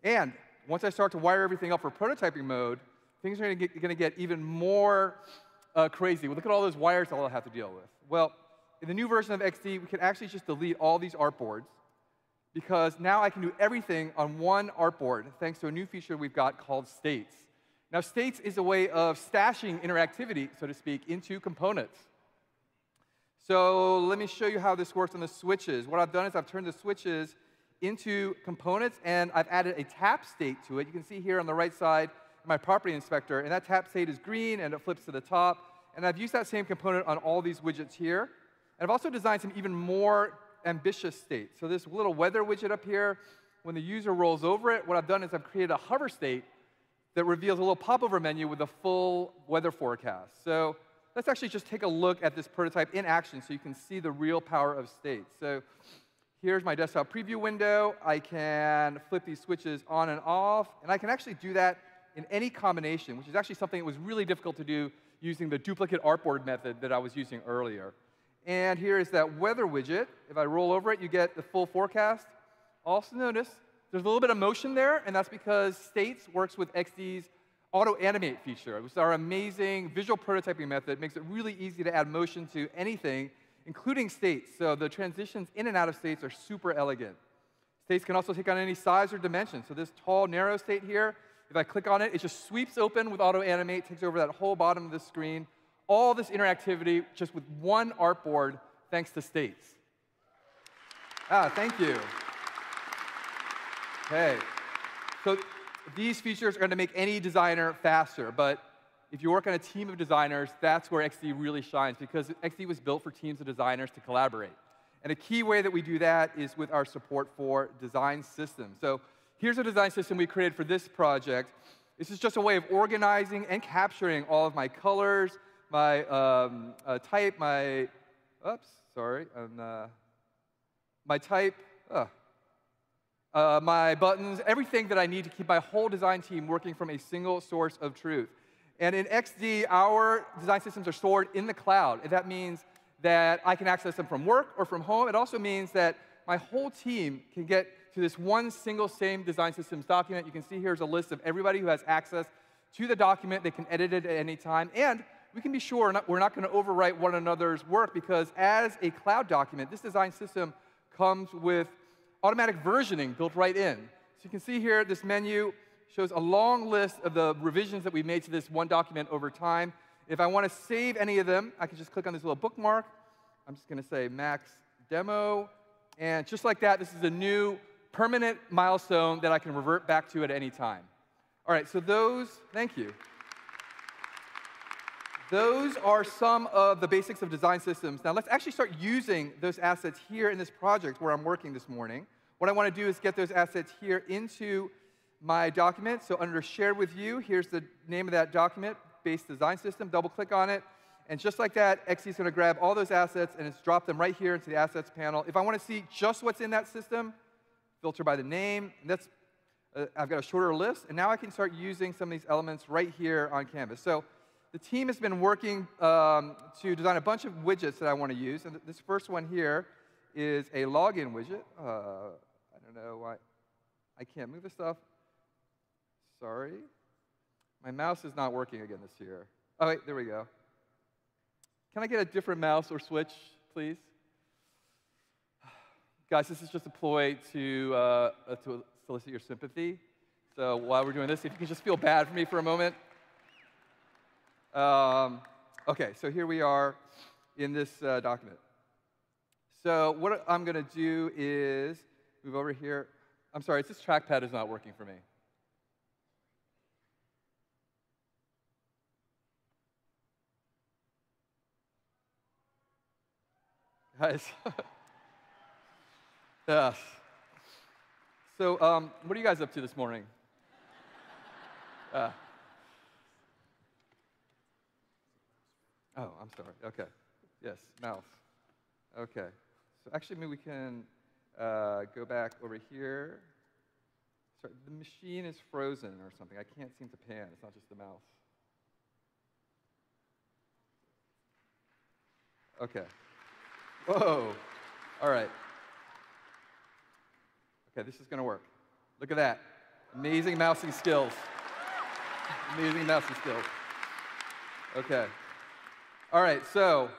And once I start to wire everything up for prototyping mode, things are going to get even more uh, crazy. Look at all those wires I'll have to deal with. Well, in the new version of XD, we can actually just delete all these artboards because now I can do everything on one artboard thanks to a new feature we've got called states. Now, states is a way of stashing interactivity, so to speak, into components. So let me show you how this works on the switches. What I've done is I've turned the switches into components, and I've added a tap state to it. You can see here on the right side, my property inspector, and that tap state is green and it flips to the top. And I've used that same component on all these widgets here. And I've also designed some even more ambitious states. So this little weather widget up here, when the user rolls over it, what I've done is I've created a hover state that reveals a little popover menu with a full weather forecast. So let's actually just take a look at this prototype in action so you can see the real power of states. So here's my desktop preview window. I can flip these switches on and off, and I can actually do that in any combination, which is actually something that was really difficult to do using the duplicate artboard method that I was using earlier. And here is that weather widget. If I roll over it, you get the full forecast. Also notice there's a little bit of motion there, and that's because States works with XD's auto animate feature, which is our amazing visual prototyping method. It makes it really easy to add motion to anything, including states. So the transitions in and out of states are super elegant. States can also take on any size or dimension. So this tall, narrow state here if I click on it, it just sweeps open with auto animate, takes over that whole bottom of the screen. All this interactivity just with one artboard thanks to states. Ah, thank you. Okay. So these features are going to make any designer faster, but if you work on a team of designers, that's where XD really shines because XD was built for teams of designers to collaborate. And a key way that we do that is with our support for design systems. So Here's a design system we created for this project. This is just a way of organizing and capturing all of my colors, my um, uh, type, my, oops, sorry, and, uh, my type, uh, uh, my buttons, everything that I need to keep my whole design team working from a single source of truth. And in XD, our design systems are stored in the cloud. And That means that I can access them from work or from home. It also means that my whole team can get to this one single same design systems document. You can see here's a list of everybody who has access to the document. They can edit it at any time. And we can be sure we're not, going to overwrite one another's work because as a cloud document, this design system comes with automatic versioning built right in. So you can see here, this menu shows a long list of the revisions that we made to this one document over time. If I want to save any of them, I can just click on this little bookmark. I'm just going to say max demo. And just like that, this is a new permanent milestone that I can revert back to at any time. All right, so those, thank you. Those are some of the basics of design systems. Now let's actually start using those assets here in this project where I'm working this morning. What I want to do is get those assets here into my document. So under shared with you, here's the name of that document, base design system. Double click on it. And just like that, XD is going to grab all those assets and it's drop them right here into the assets panel. If I want to see just what's in that system, filter by the name. That's, uh, I've got a shorter list, and now I can start using some of these elements right here on Canvas. So the team has been working um, to design a bunch of widgets that I want to use. And this first one here is a login widget. Uh, I don't know why I can't move this stuff. Sorry. My mouse is not working again this year. Oh, wait, there we go. Can I get a different mouse or switch, please? Guys, this is just a ploy to, uh, to solicit your sympathy. So while we're doing this, if you can just feel bad for me for a moment. Um, okay, so here we are in this uh, document. So what I'm going to do is move over here. I'm sorry, it's this trackpad is not working for me. Guys. yes. So, um, what are you guys up to this morning? Uh, oh, I'm sorry. Okay. Yes, mouse. Okay. So actually, maybe we can uh, go back over here. Sorry, the machine is frozen or something. I can't seem to pan. It's not just the mouse. Okay. Whoa. All right. Okay, this is going to work. Look at that. Amazing mousing skills. Amazing mousing skills. Okay. All right, so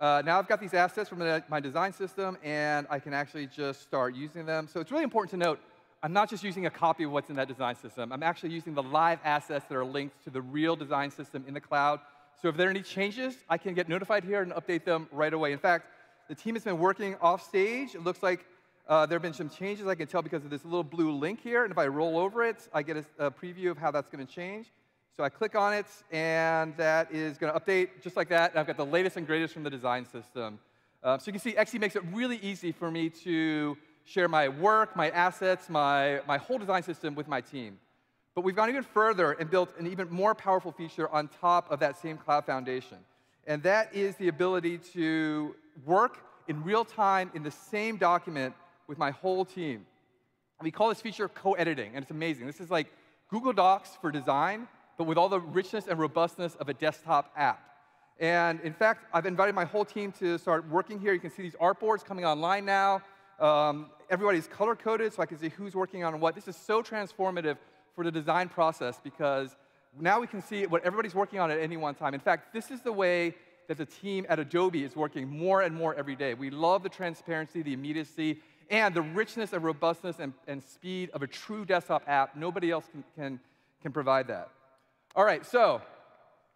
uh, now I've got these assets from the, my design system, and I can actually just start using them. So it's really important to note, I'm not just using a copy of what's in that design system. I'm actually using the live assets that are linked to the real design system in the cloud. So if there are any changes, I can get notified here and update them right away. In fact, the team has been working off stage. It looks like uh, there have been some changes I can tell because of this little blue link here. And if I roll over it, I get a, a preview of how that's going to change. So I click on it, and that is going to update just like that. And I've got the latest and greatest from the design system. Uh, so you can see XD makes it really easy for me to share my work, my assets, my, my whole design system with my team. But we've gone even further and built an even more powerful feature on top of that same cloud foundation. And that is the ability to work in real time in the same document with my whole team. We call this feature co-editing, and it's amazing. This is like Google Docs for design, but with all the richness and robustness of a desktop app. And in fact, I've invited my whole team to start working here. You can see these artboards coming online now. Um, everybody's color-coded, so I can see who's working on what. This is so transformative for the design process because now we can see what everybody's working on at any one time. In fact, this is the way that the team at Adobe is working more and more every day. We love the transparency, the immediacy, and the richness and robustness and, and speed of a true desktop app. Nobody else can, can, can provide that. All right, so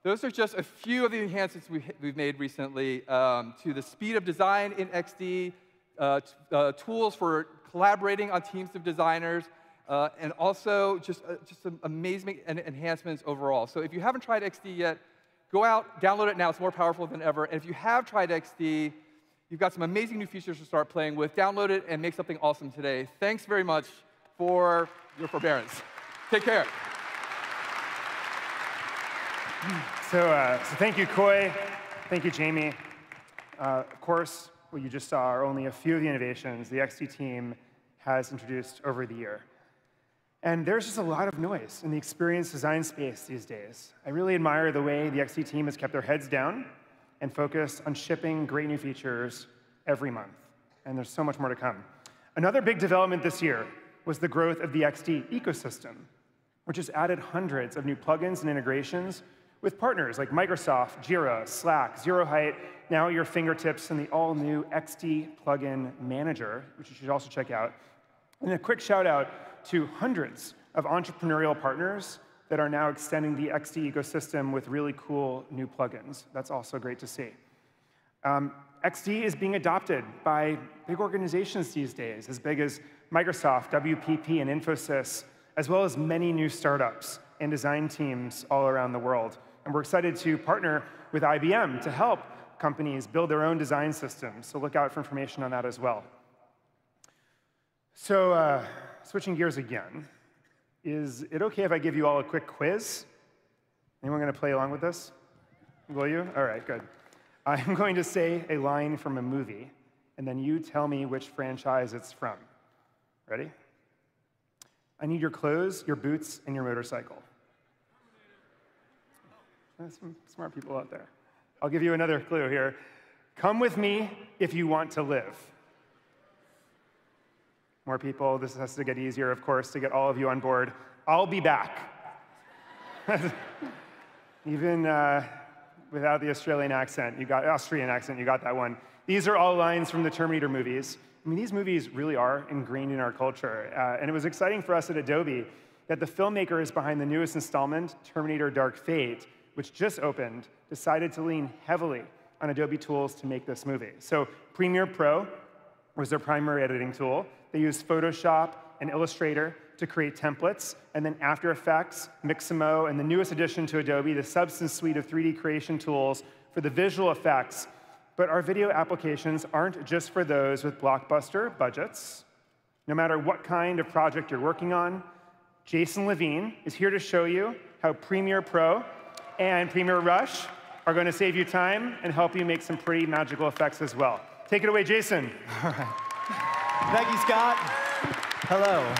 those are just a few of the enhancements we, have made recently um, to the speed of design in XD, uh, uh, tools for collaborating on teams of designers, uh, and also just, uh, just some amazing enhancements overall. So if you haven't tried XD yet, go out, download it now. It's more powerful than ever. And if you have tried XD, you've got some amazing new features to start playing with. Download it and make something awesome today. Thanks very much for your forbearance. Take care. So, uh, so thank you, Khoi. Thank you, Jamie. Uh, of course, what you just saw are only a few of the innovations the XD team has introduced over the year. And there's just a lot of noise in the experience design space these days. I really admire the way the XD team has kept their heads down and focused on shipping great new features every month. And there's so much more to come. Another big development this year was the growth of the XD ecosystem, which has added hundreds of new plugins and integrations with partners like Microsoft, Jira, Slack, Zeroheight, now at your fingertips in the all-new XD plugin manager, which you should also check out. And a quick shout out to hundreds of entrepreneurial partners that are now extending the XD ecosystem with really cool new plugins. That's also great to see. Um, XD is being adopted by big organizations these days, as big as Microsoft, WPP, and Infosys, as well as many new startups and design teams all around the world. And we're excited to partner with IBM to help companies build their own design systems. So look out for information on that as well. So uh, switching gears again, is it okay if I give you all a quick quiz? Anyone going to play along with this? Will you? All right, good. I'm going to say a line from a movie, and then you tell me which franchise it's from. Ready? I need your clothes, your boots, and your motorcycle. There's some smart people out there. I'll give you another clue here. Come with me if you want to live more people. This has to get easier, of course, to get all of you on board. I'll be back. Even uh, without the Australian accent, you got Austrian accent, you got that one. These are all lines from the Terminator movies. I mean, these movies really are ingrained in our culture. Uh, and it was exciting for us at Adobe that the filmmakers behind the newest installment, Terminator Dark Fate, which just opened, decided to lean heavily on Adobe tools to make this movie. So Premiere Pro was their primary editing tool. They use Photoshop and Illustrator to create templates, and then After Effects, Mixamo, and the newest addition to Adobe, the Substance suite of 3D creation tools for the visual effects. But our video applications aren't just for those with blockbuster budgets. No matter what kind of project you're working on, Jason Levine is here to show you how Premiere Pro and Premiere Rush are going to save you time and help you make some pretty magical effects as well. Take it away, Jason. All right. You, Scott. Hello.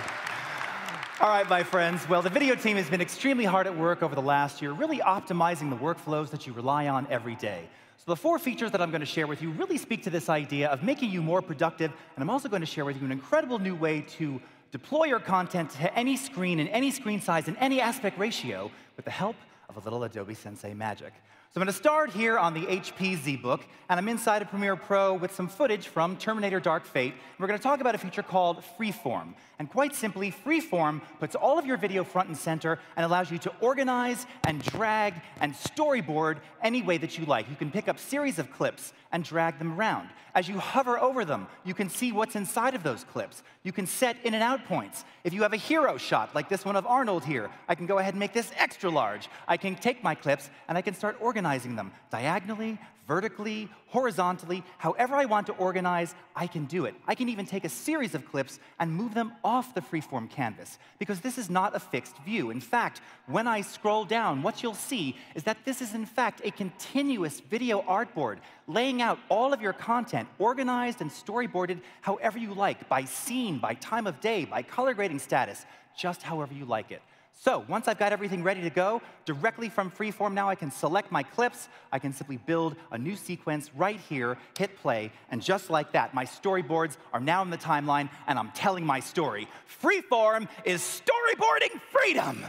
All right, my friends. Well, the video team has been extremely hard at work over the last year, really optimizing the workflows that you rely on every day. So the four features that I'm going to share with you really speak to this idea of making you more productive, and I'm also going to share with you an incredible new way to deploy your content to any screen in any screen size in any aspect ratio with the help of a little Adobe Sensei magic. So I'm going to start here on the HP ZBook, and I'm inside of Premiere Pro with some footage from Terminator Dark Fate. We're going to talk about a feature called Freeform. And quite simply, Freeform puts all of your video front and center and allows you to organize and drag and storyboard any way that you like. You can pick up series of clips and drag them around. As you hover over them, you can see what's inside of those clips. You can set in and out points. If you have a hero shot, like this one of Arnold here, I can go ahead and make this extra large. I can take my clips and I can start organizing them diagonally, vertically, horizontally, however I want to organize, I can do it. I can even take a series of clips and move them off the freeform canvas because this is not a fixed view. In fact, when I scroll down, what you'll see is that this is in fact a continuous video artboard laying out all of your content organized and storyboarded however you like, by scene, by time of day, by color grading status, just however you like it. So once I've got everything ready to go, directly from Freeform now I can select my clips, I can simply build a new sequence right here, hit play, and just like that, my storyboards are now in the timeline and I'm telling my story. Freeform is storyboarding freedom!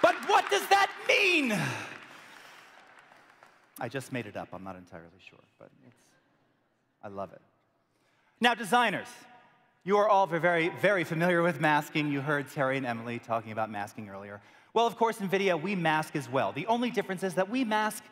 But what does that mean? I just made it up, I'm not entirely sure, but it's, I love it. Now, designers, you are all very, very familiar with masking. You heard Terry and Emily talking about masking earlier. Well, of course, in video, we mask as well. The only difference is that we mask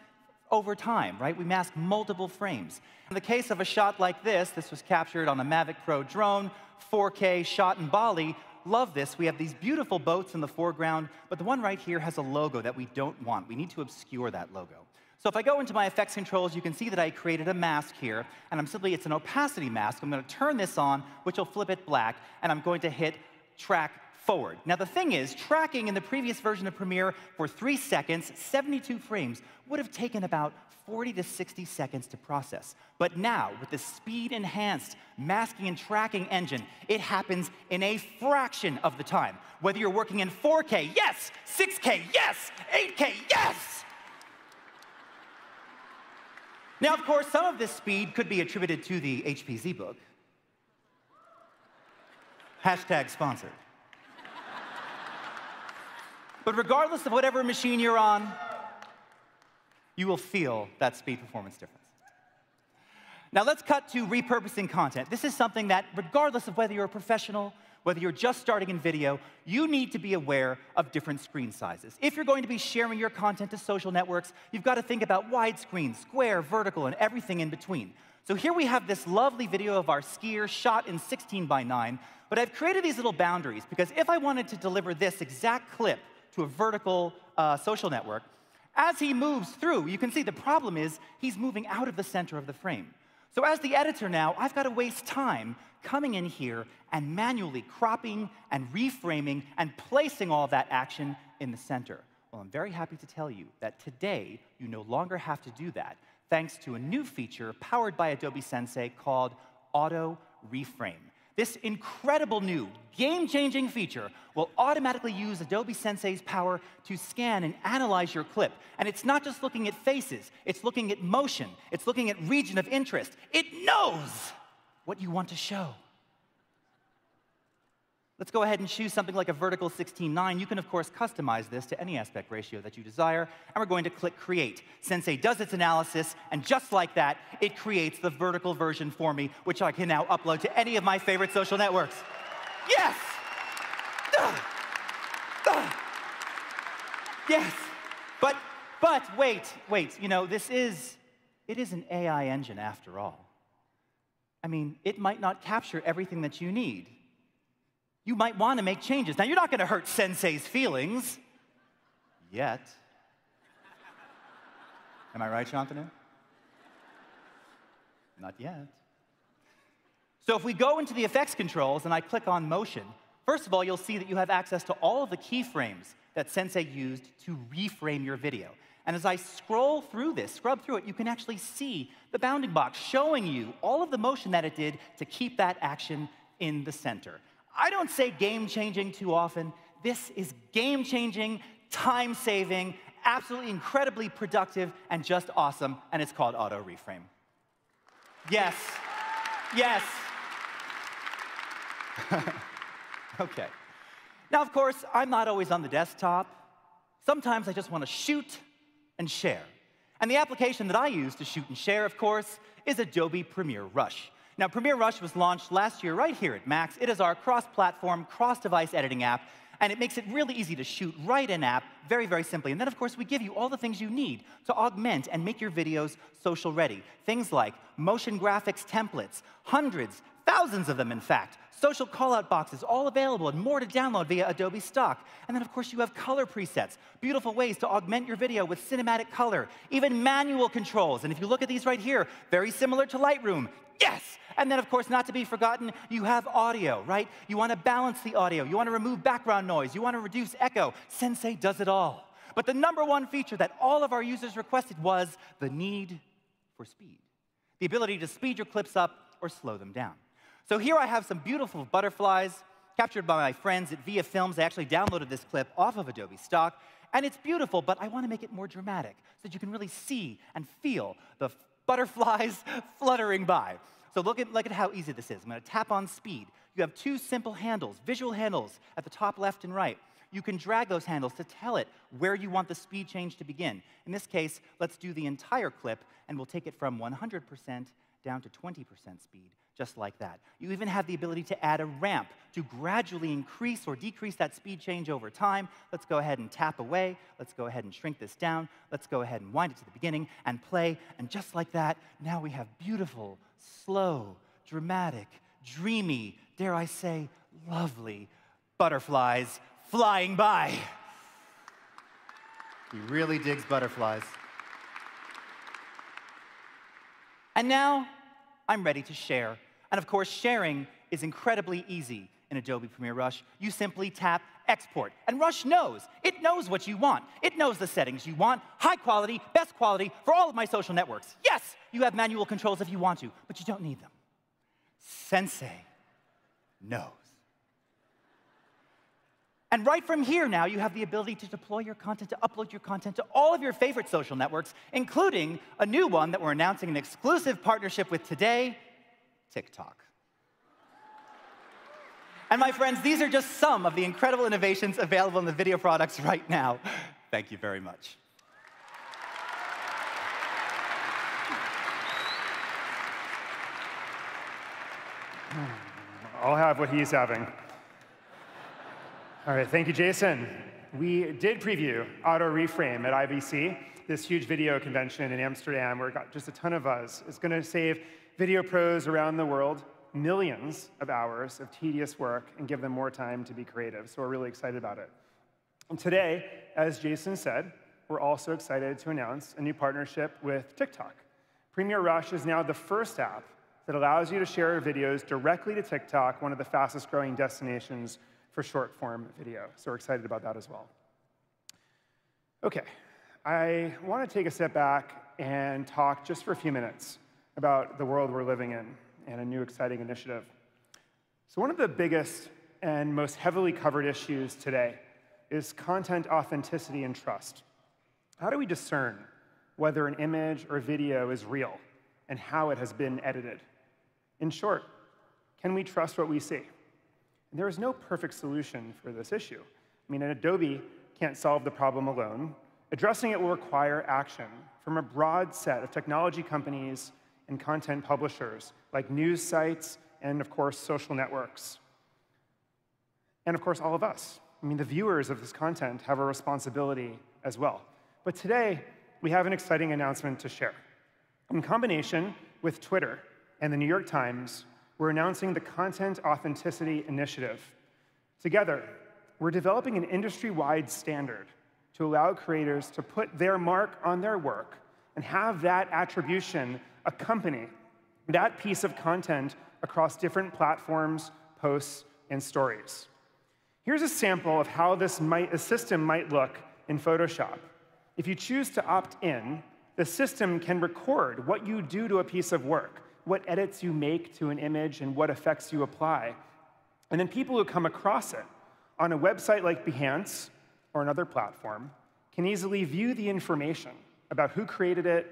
over time, right? We mask multiple frames. In the case of a shot like this, this was captured on a Mavic Pro drone, 4K shot in Bali. Love this. We have these beautiful boats in the foreground, but the one right here has a logo that we don't want. We need to obscure that logo. So if I go into my effects controls, you can see that I created a mask here, and I'm simply, it's an opacity mask. I'm gonna turn this on, which will flip it black, and I'm going to hit track forward. Now the thing is, tracking in the previous version of Premiere for three seconds, 72 frames, would have taken about 40 to 60 seconds to process. But now, with the speed enhanced masking and tracking engine, it happens in a fraction of the time. Whether you're working in 4K, yes, 6K, yes, 8K, yes! Now, of course, some of this speed could be attributed to the HP ZBook. Hashtag sponsored. but regardless of whatever machine you're on, you will feel that speed performance difference. Now let's cut to repurposing content. This is something that, regardless of whether you're a professional whether you're just starting in video, you need to be aware of different screen sizes. If you're going to be sharing your content to social networks, you've got to think about widescreen, square, vertical, and everything in between. So here we have this lovely video of our skier shot in 16 by 9, but I've created these little boundaries because if I wanted to deliver this exact clip to a vertical uh, social network, as he moves through, you can see the problem is he's moving out of the center of the frame. So as the editor now, I've got to waste time coming in here and manually cropping and reframing and placing all that action in the center. Well, I'm very happy to tell you that today you no longer have to do that thanks to a new feature powered by Adobe Sensei called Auto Reframe. This incredible new, game changing feature will automatically use Adobe Sensei's power to scan and analyze your clip. And it's not just looking at faces, it's looking at motion, it's looking at region of interest. It knows what you want to show. Let's go ahead and choose something like a vertical 16:9. You can, of course, customize this to any aspect ratio that you desire, and we're going to click Create. Sensei does its analysis, and just like that, it creates the vertical version for me, which I can now upload to any of my favorite social networks. Yes! Yes! But, but, wait, wait, you know, this is, it is an AI engine after all. I mean, it might not capture everything that you need. You might want to make changes. Now, you're not going to hurt Sensei's feelings yet. Am I right, Shantanu? Not yet. So if we go into the effects controls and I click on motion, first of all, you'll see that you have access to all of the keyframes that Sensei used to reframe your video. And as I scroll through this, scrub through it, you can actually see the bounding box showing you all of the motion that it did to keep that action in the center. I don't say game changing too often. This is game changing, time saving, absolutely incredibly productive, and just awesome, and it's called Auto Reframe. Yes, yes. okay. Now, of course, I'm not always on the desktop. Sometimes I just want to shoot and share. And the application that I use to shoot and share, of course, is Adobe Premiere Rush. Now, Premiere Rush was launched last year right here at Max. It is our cross-platform, cross-device editing app, and it makes it really easy to shoot right in app very, very simply. And then, of course, we give you all the things you need to augment and make your videos social ready. Things like motion graphics templates, hundreds, thousands of them, in fact, social callout boxes, all available and more to download via Adobe Stock. And then, of course, you have color presets, beautiful ways to augment your video with cinematic color, even manual controls. And if you look at these right here, very similar to Lightroom. Yes! And then, of course, not to be forgotten, you have audio, right? You want to balance the audio. You want to remove background noise. You want to reduce echo. Sensei does it all. But the number one feature that all of our users requested was the need for speed the ability to speed your clips up or slow them down. So here I have some beautiful butterflies captured by my friends at Via Films. I actually downloaded this clip off of Adobe Stock. And it's beautiful, but I want to make it more dramatic so that you can really see and feel the butterflies fluttering by. So look at, look at how easy this is. I'm going to tap on speed. You have two simple handles, visual handles at the top left and right. You can drag those handles to tell it where you want the speed change to begin. In this case, let's do the entire clip, and we'll take it from 100% down to 20% speed, just like that. You even have the ability to add a ramp to gradually increase or decrease that speed change over time. Let's go ahead and tap away. Let's go ahead and shrink this down. Let's go ahead and wind it to the beginning and play. And just like that, now we have beautiful, slow, dramatic, dreamy, dare I say, lovely butterflies flying by. He really digs butterflies. And now I'm ready to share. And of course, sharing is incredibly easy in Adobe Premiere Rush. You simply tap export. And Rush knows. It knows what you want. It knows the settings you want. High quality, best quality for all of my social networks. Yes, you have manual controls if you want to, but you don't need them. Sensei knows. And right from here now, you have the ability to deploy your content, to upload your content to all of your favorite social networks, including a new one that we're announcing an exclusive partnership with today TikTok. And my friends, these are just some of the incredible innovations available in the video products right now. Thank you very much. I'll have what he's having. All right, thank you, Jason. We did preview Auto Reframe at IBC, this huge video convention in Amsterdam where it got just a ton of buzz. It's going to save video pros around the world millions of hours of tedious work and give them more time to be creative. So we're really excited about it. And today, as Jason said, we're also excited to announce a new partnership with TikTok. Premiere Rush is now the first app that allows you to share your videos directly to TikTok, one of the fastest growing destinations for short form video. So we're excited about that as well. Okay, I want to take a step back and talk just for a few minutes about the world we're living in and a new exciting initiative. So, one of the biggest and most heavily covered issues today is content authenticity and trust. How do we discern whether an image or video is real and how it has been edited? In short, can we trust what we see? And there is no perfect solution for this issue. I mean, an Adobe can't solve the problem alone. Addressing it will require action from a broad set of technology companies and content publishers, like news sites and, of course, social networks. And, of course, all of us. I mean, the viewers of this content have a responsibility as well. But today, we have an exciting announcement to share. In combination with Twitter and the New York Times, we're announcing the Content Authenticity Initiative. Together, we're developing an industry-wide standard to allow creators to put their mark on their work and have that attribution accompany that piece of content across different platforms, posts, and stories. Here's a sample of how this might, a system might look in Photoshop. If you choose to opt in, the system can record what you do to a piece of work, what edits you make to an image, and what effects you apply. And then people who come across it on a website like Behance or another platform can easily view the information about who created it,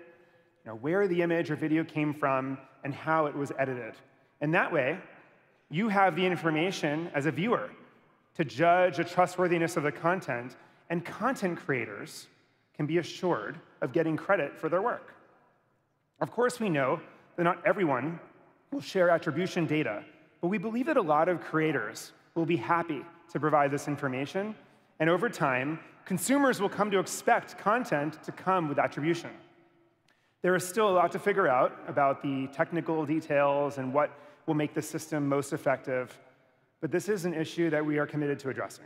you know, where the image or video came from, and how it was edited. And that way, you have the information as a viewer to judge the trustworthiness of the content, and content creators can be assured of getting credit for their work. Of course, we know that not everyone will share attribution data, but we believe that a lot of creators will be happy to provide this information, and over time, consumers will come to expect content to come with attribution. There is still a lot to figure out about the technical details and what will make the system most effective, but this is an issue that we are committed to addressing.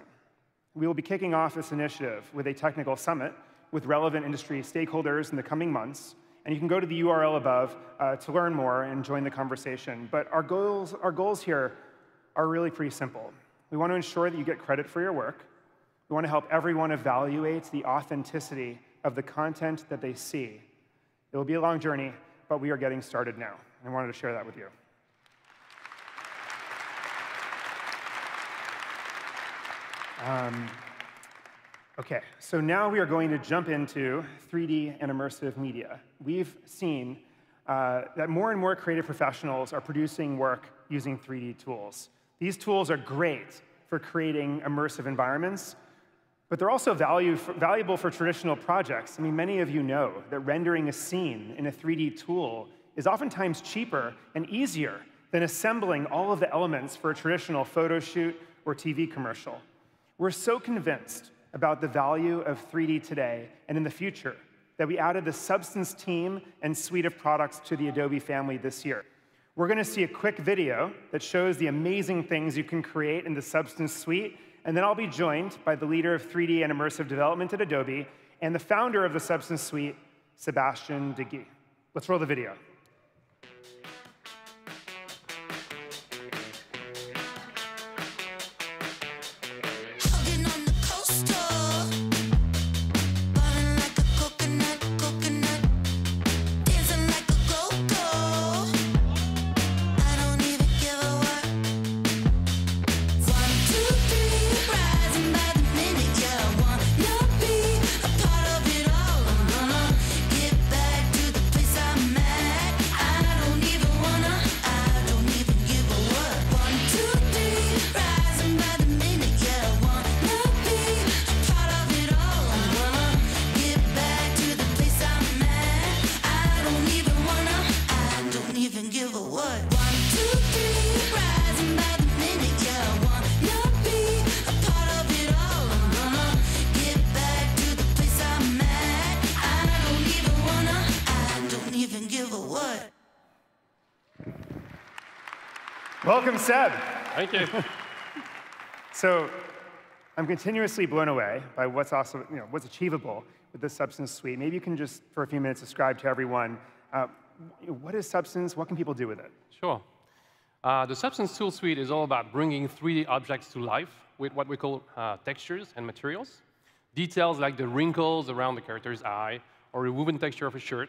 We will be kicking off this initiative with a technical summit with relevant industry stakeholders in the coming months, and you can go to the URL above uh, to learn more and join the conversation. But our goals, our goals here are really pretty simple. We want to ensure that you get credit for your work. We want to help everyone evaluate the authenticity of the content that they see. It will be a long journey, but we are getting started now. And I wanted to share that with you. Um, okay, so now we are going to jump into 3D and immersive media. We've seen uh, that more and more creative professionals are producing work using 3D tools. These tools are great for creating immersive environments, but they're also for, valuable for traditional projects. I mean, many of you know that rendering a scene in a 3D tool is oftentimes cheaper and easier than assembling all of the elements for a traditional photo shoot or TV commercial. We're so convinced about the value of 3D today and in the future that we added the Substance team and suite of products to the Adobe family this year. We're going to see a quick video that shows the amazing things you can create in the Substance suite, and then I'll be joined by the leader of 3D and immersive development at Adobe and the founder of the Substance suite, Sebastian Deguy. Let's roll the video. Seb. Thank you. So I'm continuously blown away by what's also, you know, what's achievable with this Substance suite. Maybe you can just, for a few minutes, describe to everyone uh, what is Substance, what can people do with it? Sure. Uh, the Substance Tool Suite is all about bringing 3D objects to life with what we call uh, textures and materials. Details like the wrinkles around the character's eye or a woven texture of a shirt,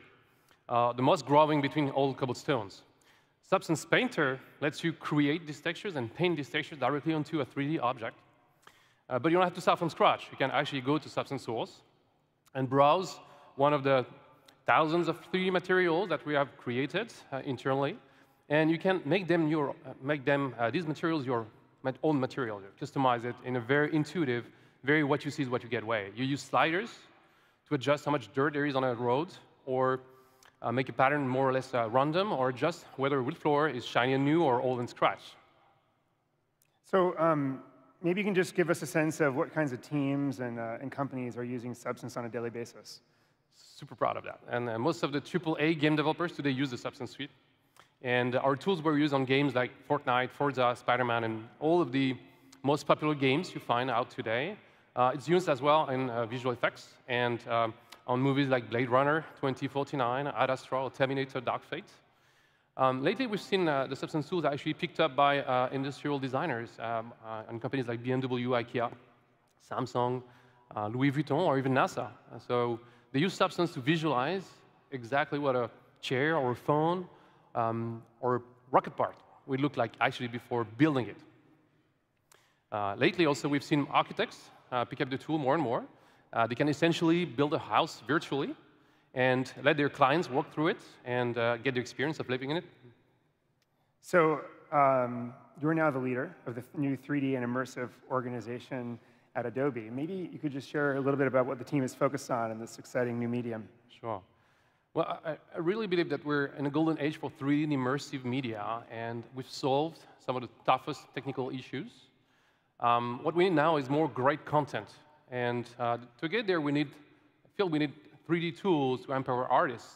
uh, the moss growing between old cobblestones. Substance Painter lets you create these textures and paint these textures directly onto a 3D object. Uh, but you don't have to start from scratch. You can actually go to Substance Source and browse one of the thousands of 3D materials that we have created uh, internally, and you can make them your, uh, make them uh, these materials your own material. Customize it in a very intuitive, very what you see is what you get way. You use sliders to adjust how much dirt there is on a road, or uh, make a pattern more or less uh, random, or adjust whether a wood floor is shiny and new or old and scratched. So um, maybe you can just give us a sense of what kinds of teams and, uh, and companies are using Substance on a daily basis. Super proud of that. And uh, most of the AAA game developers today use the Substance Suite. And our tools were used on games like Fortnite, Forza, Spider-Man, and all of the most popular games you find out today. Uh, it's used as well in uh, visual effects and um, on movies like Blade Runner 2049, Ad Astra, or Terminator Dark Fate. Um, lately, we've seen uh, the substance tools actually picked up by uh, industrial designers um, uh, and companies like BMW, IKEA, Samsung, uh, Louis Vuitton, or even NASA. So they use substance to visualize exactly what a chair or a phone um, or a rocket part would look like actually before building it. Uh, lately, also, we've seen architects uh, pick up the tool more and more. Uh, they can essentially build a house virtually and let their clients walk through it and uh, get the experience of living in it. So um, you're now the leader of the new 3D and immersive organization at Adobe. Maybe you could just share a little bit about what the team is focused on in this exciting new medium. Sure. Well, I, I really believe that we're in a golden age for 3D and immersive media, and we've solved some of the toughest technical issues. Um, what we need now is more great content. And uh, to get there, we need, I feel we need 3D tools to empower artists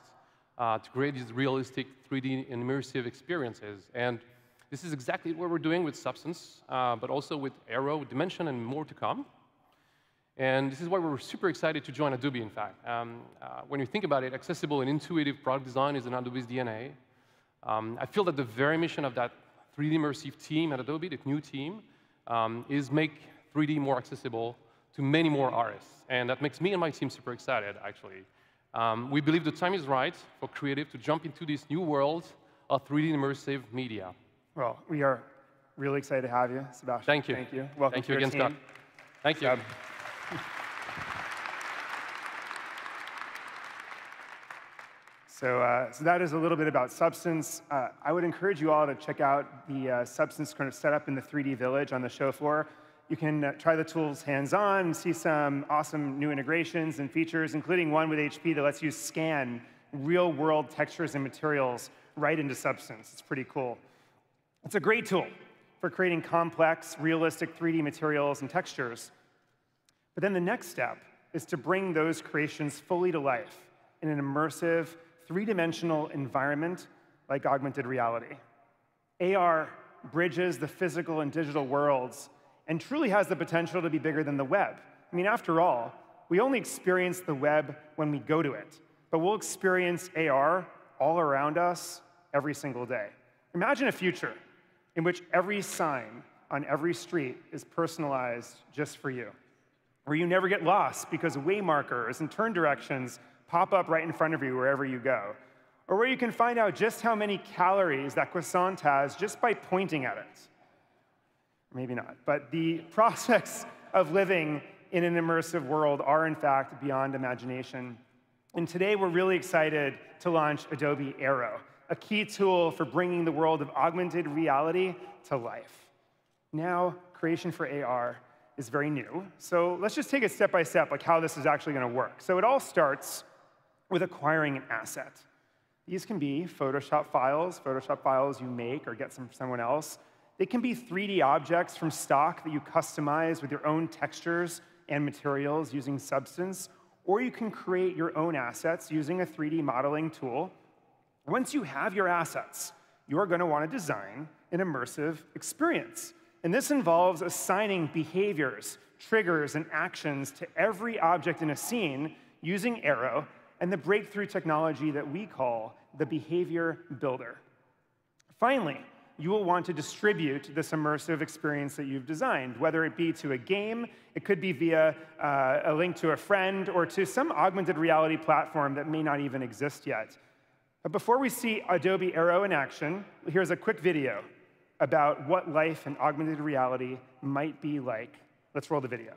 uh, to create these realistic 3D and immersive experiences. And this is exactly what we're doing with Substance, uh, but also with Aero, Dimension, and more to come. And this is why we're super excited to join Adobe, in fact. Um, uh, when you think about it, accessible and intuitive product design is in Adobe's DNA. Um, I feel that the very mission of that 3D immersive team at Adobe, the new team, um, is make 3D more accessible to many more artists. And that makes me and my team super excited, actually. Um, we believe the time is right for creative to jump into this new world of 3D immersive media. Well, we are really excited to have you, Sebastian. Thank you. Thank you. Welcome Thank to you again, team. Scott. Thank you. So, uh, so that is a little bit about Substance. Uh, I would encourage you all to check out the uh, Substance kind of setup in the 3D Village on the show floor. You can uh, try the tools hands-on, see some awesome new integrations and features, including one with HP that lets you scan real-world textures and materials right into Substance. It's pretty cool. It's a great tool for creating complex, realistic 3D materials and textures. But then the next step is to bring those creations fully to life in an immersive, three-dimensional environment like augmented reality. AR bridges the physical and digital worlds and truly has the potential to be bigger than the web. I mean, after all, we only experience the web when we go to it, but we'll experience AR all around us every single day. Imagine a future in which every sign on every street is personalized just for you, where you never get lost because way markers and turn directions pop up right in front of you wherever you go, or where you can find out just how many calories that croissant has just by pointing at it. Maybe not, but the prospects of living in an immersive world are, in fact, beyond imagination. And today, we're really excited to launch Adobe Aero, a key tool for bringing the world of augmented reality to life. Now, creation for AR is very new. So let's just take it step by step, like how this is actually going to work. So it all starts with acquiring an asset. These can be Photoshop files, Photoshop files you make or get from someone else. They can be 3D objects from stock that you customize with your own textures and materials using Substance, or you can create your own assets using a 3D modeling tool. Once you have your assets, you're going to want to design an immersive experience. And this involves assigning behaviors, triggers, and actions to every object in a scene using Aero and the breakthrough technology that we call the Behavior Builder. Finally, you will want to distribute this immersive experience that you've designed, whether it be to a game, it could be via uh, a link to a friend, or to some augmented reality platform that may not even exist yet. But before we see Adobe Aero in action, here's a quick video about what life in augmented reality might be like. Let's roll the video.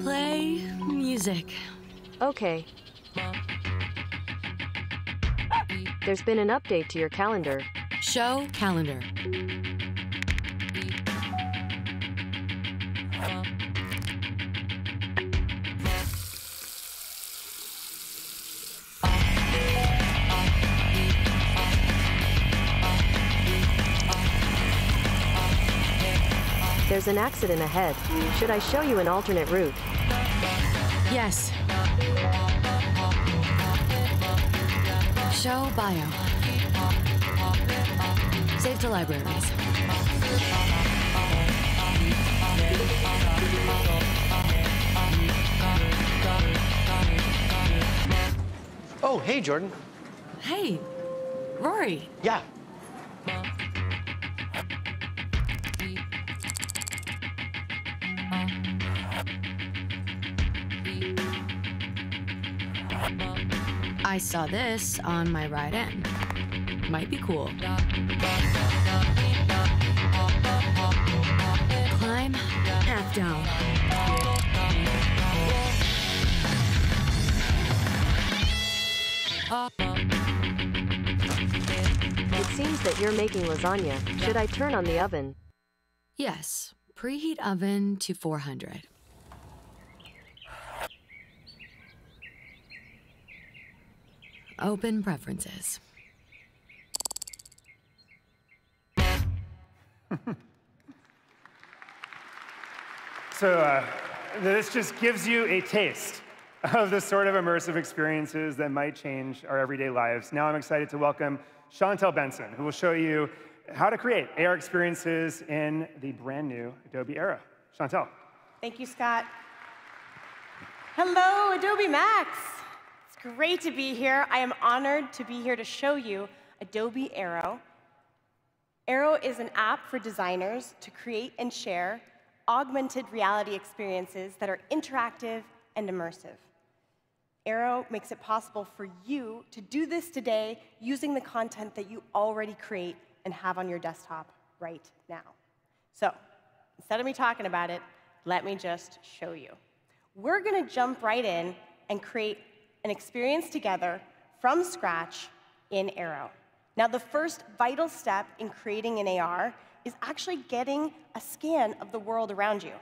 Play music. Okay. There's been an update to your calendar. Show calendar. There's an accident ahead. Should I show you an alternate route? Yes. Show bio. Save to libraries. Oh, hey, Jordan. Hey, Rory. Yeah. I saw this on my ride in. Might be cool. Climb, half down. It seems that you're making lasagna. Should I turn on the oven? Yes, preheat oven to 400. Open preferences. So uh, this just gives you a taste of the sort of immersive experiences that might change our everyday lives. Now I'm excited to welcome Chantel Benson, who will show you how to create AR experiences in the brand new Adobe Aero. Chantel. Thank you, Scott. Hello, Adobe Max. Great to be here. I am honored to be here to show you Adobe Aero. Aero is an app for designers to create and share augmented reality experiences that are interactive and immersive. Aero makes it possible for you to do this today using the content that you already create and have on your desktop right now. So instead of me talking about it, let me just show you. We're going to jump right in and create an experience together from scratch in Aero. Now, the first vital step in creating an AR is actually getting a scan of the world around you.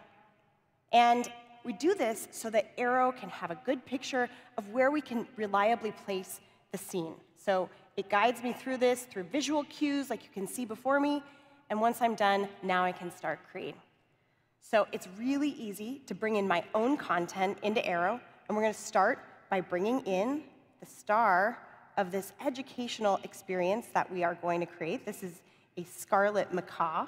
And we do this so that Aero can have a good picture of where we can reliably place the scene. So it guides me through this through visual cues like you can see before me. And once I'm done, now I can start creating. So it's really easy to bring in my own content into Aero, And we're going to start by bringing in the star of this educational experience that we are going to create. This is a scarlet macaw.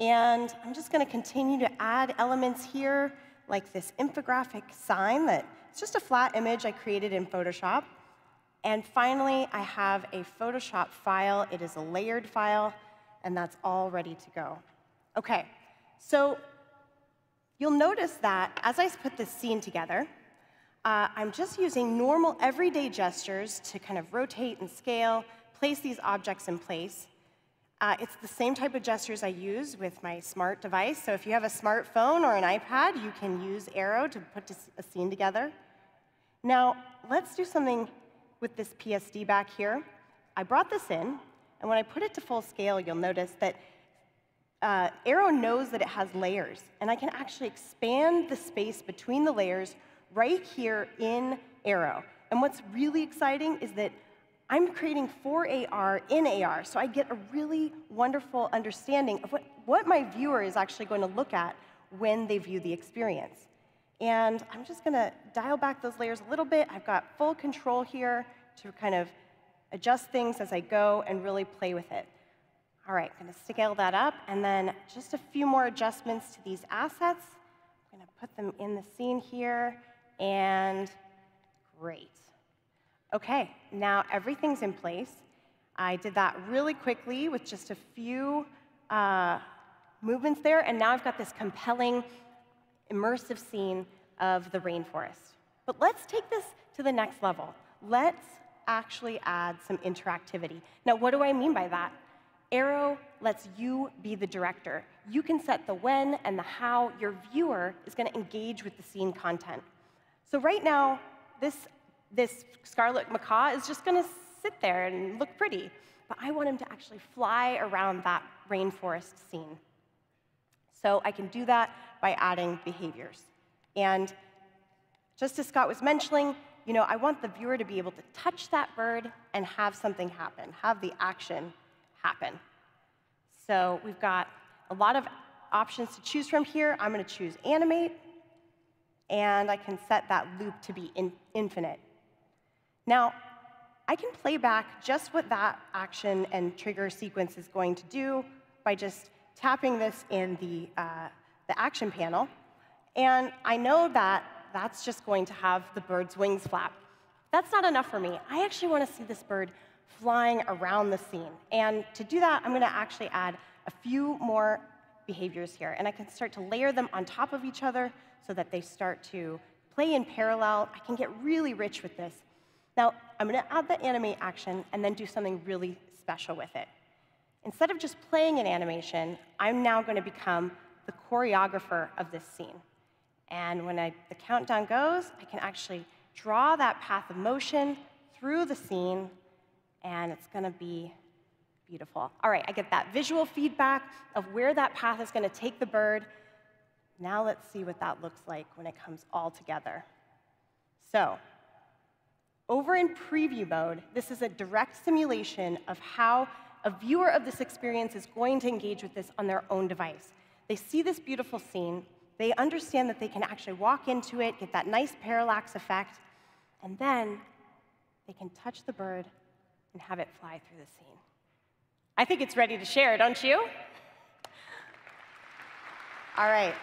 And I'm just going to continue to add elements here, like this infographic sign that it's just a flat image I created in Photoshop. And finally, I have a Photoshop file. It is a layered file, and that's all ready to go. OK, so you'll notice that as I put this scene together, uh, I'm just using normal everyday gestures to kind of rotate and scale, place these objects in place. Uh, it's the same type of gestures I use with my smart device. So if you have a smartphone or an iPad, you can use Aero to put a scene together. Now, let's do something with this PSD back here. I brought this in, and when I put it to full scale, you'll notice that uh, Aero knows that it has layers, and I can actually expand the space between the layers right here in Aero. And what's really exciting is that I'm creating for AR in AR, so I get a really wonderful understanding of what, what my viewer is actually going to look at when they view the experience. And I'm just going to dial back those layers a little bit. I've got full control here to kind of adjust things as I go and really play with it. All right, I'm going to scale that up, and then just a few more adjustments to these assets. I'm going to put them in the scene here, and great. Okay, now everything's in place. I did that really quickly with just a few uh, movements there, and now I've got this compelling, immersive scene of the rainforest. But let's take this to the next level. Let's actually add some interactivity. Now, what do I mean by that? Aero lets you be the director. You can set the when and the how your viewer is going to engage with the scene content. So right now, this, this scarlet macaw is just going to sit there and look pretty. But I want him to actually fly around that rainforest scene. So I can do that by adding behaviors. And just as Scott was mentioning, you know, I want the viewer to be able to touch that bird and have something happen, have the action happen. So we've got a lot of options to choose from here. I'm going to choose animate, and I can set that loop to be in infinite. Now, I can play back just what that action and trigger sequence is going to do by just tapping this in the, uh, the action panel. And I know that that's just going to have the bird's wings flap. That's not enough for me. I actually want to see this bird flying around the scene. And to do that, I'm going to actually add a few more behaviors here. And I can start to layer them on top of each other so that they start to play in parallel. I can get really rich with this. Now, I'm going to add the animate action and then do something really special with it. Instead of just playing an animation, I'm now going to become the choreographer of this scene. And when I, the countdown goes, I can actually draw that path of motion through the scene, and it's going to be beautiful. All right, I get that visual feedback of where that path is going to take the bird. Now let's see what that looks like when it comes all together. So, over in preview mode, this is a direct simulation of how a viewer of this experience is going to engage with this on their own device. They see this beautiful scene, they understand that they can actually walk into it, get that nice parallax effect, and then they can touch the bird and have it fly through the scene. I think it's ready to share, don't you? All right.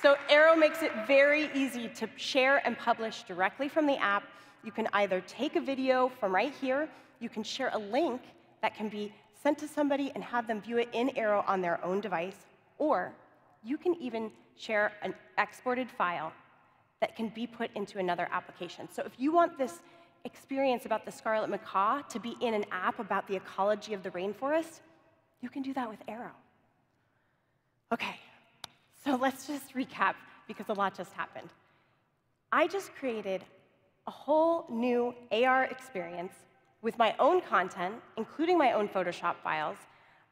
So Aero makes it very easy to share and publish directly from the app. You can either take a video from right here, you can share a link that can be sent to somebody and have them view it in Aero on their own device, or you can even share an exported file that can be put into another application. So if you want this experience about the scarlet macaw to be in an app about the ecology of the rainforest, you can do that with Aero. Okay, so let's just recap because a lot just happened. I just created a whole new AR experience with my own content, including my own Photoshop files.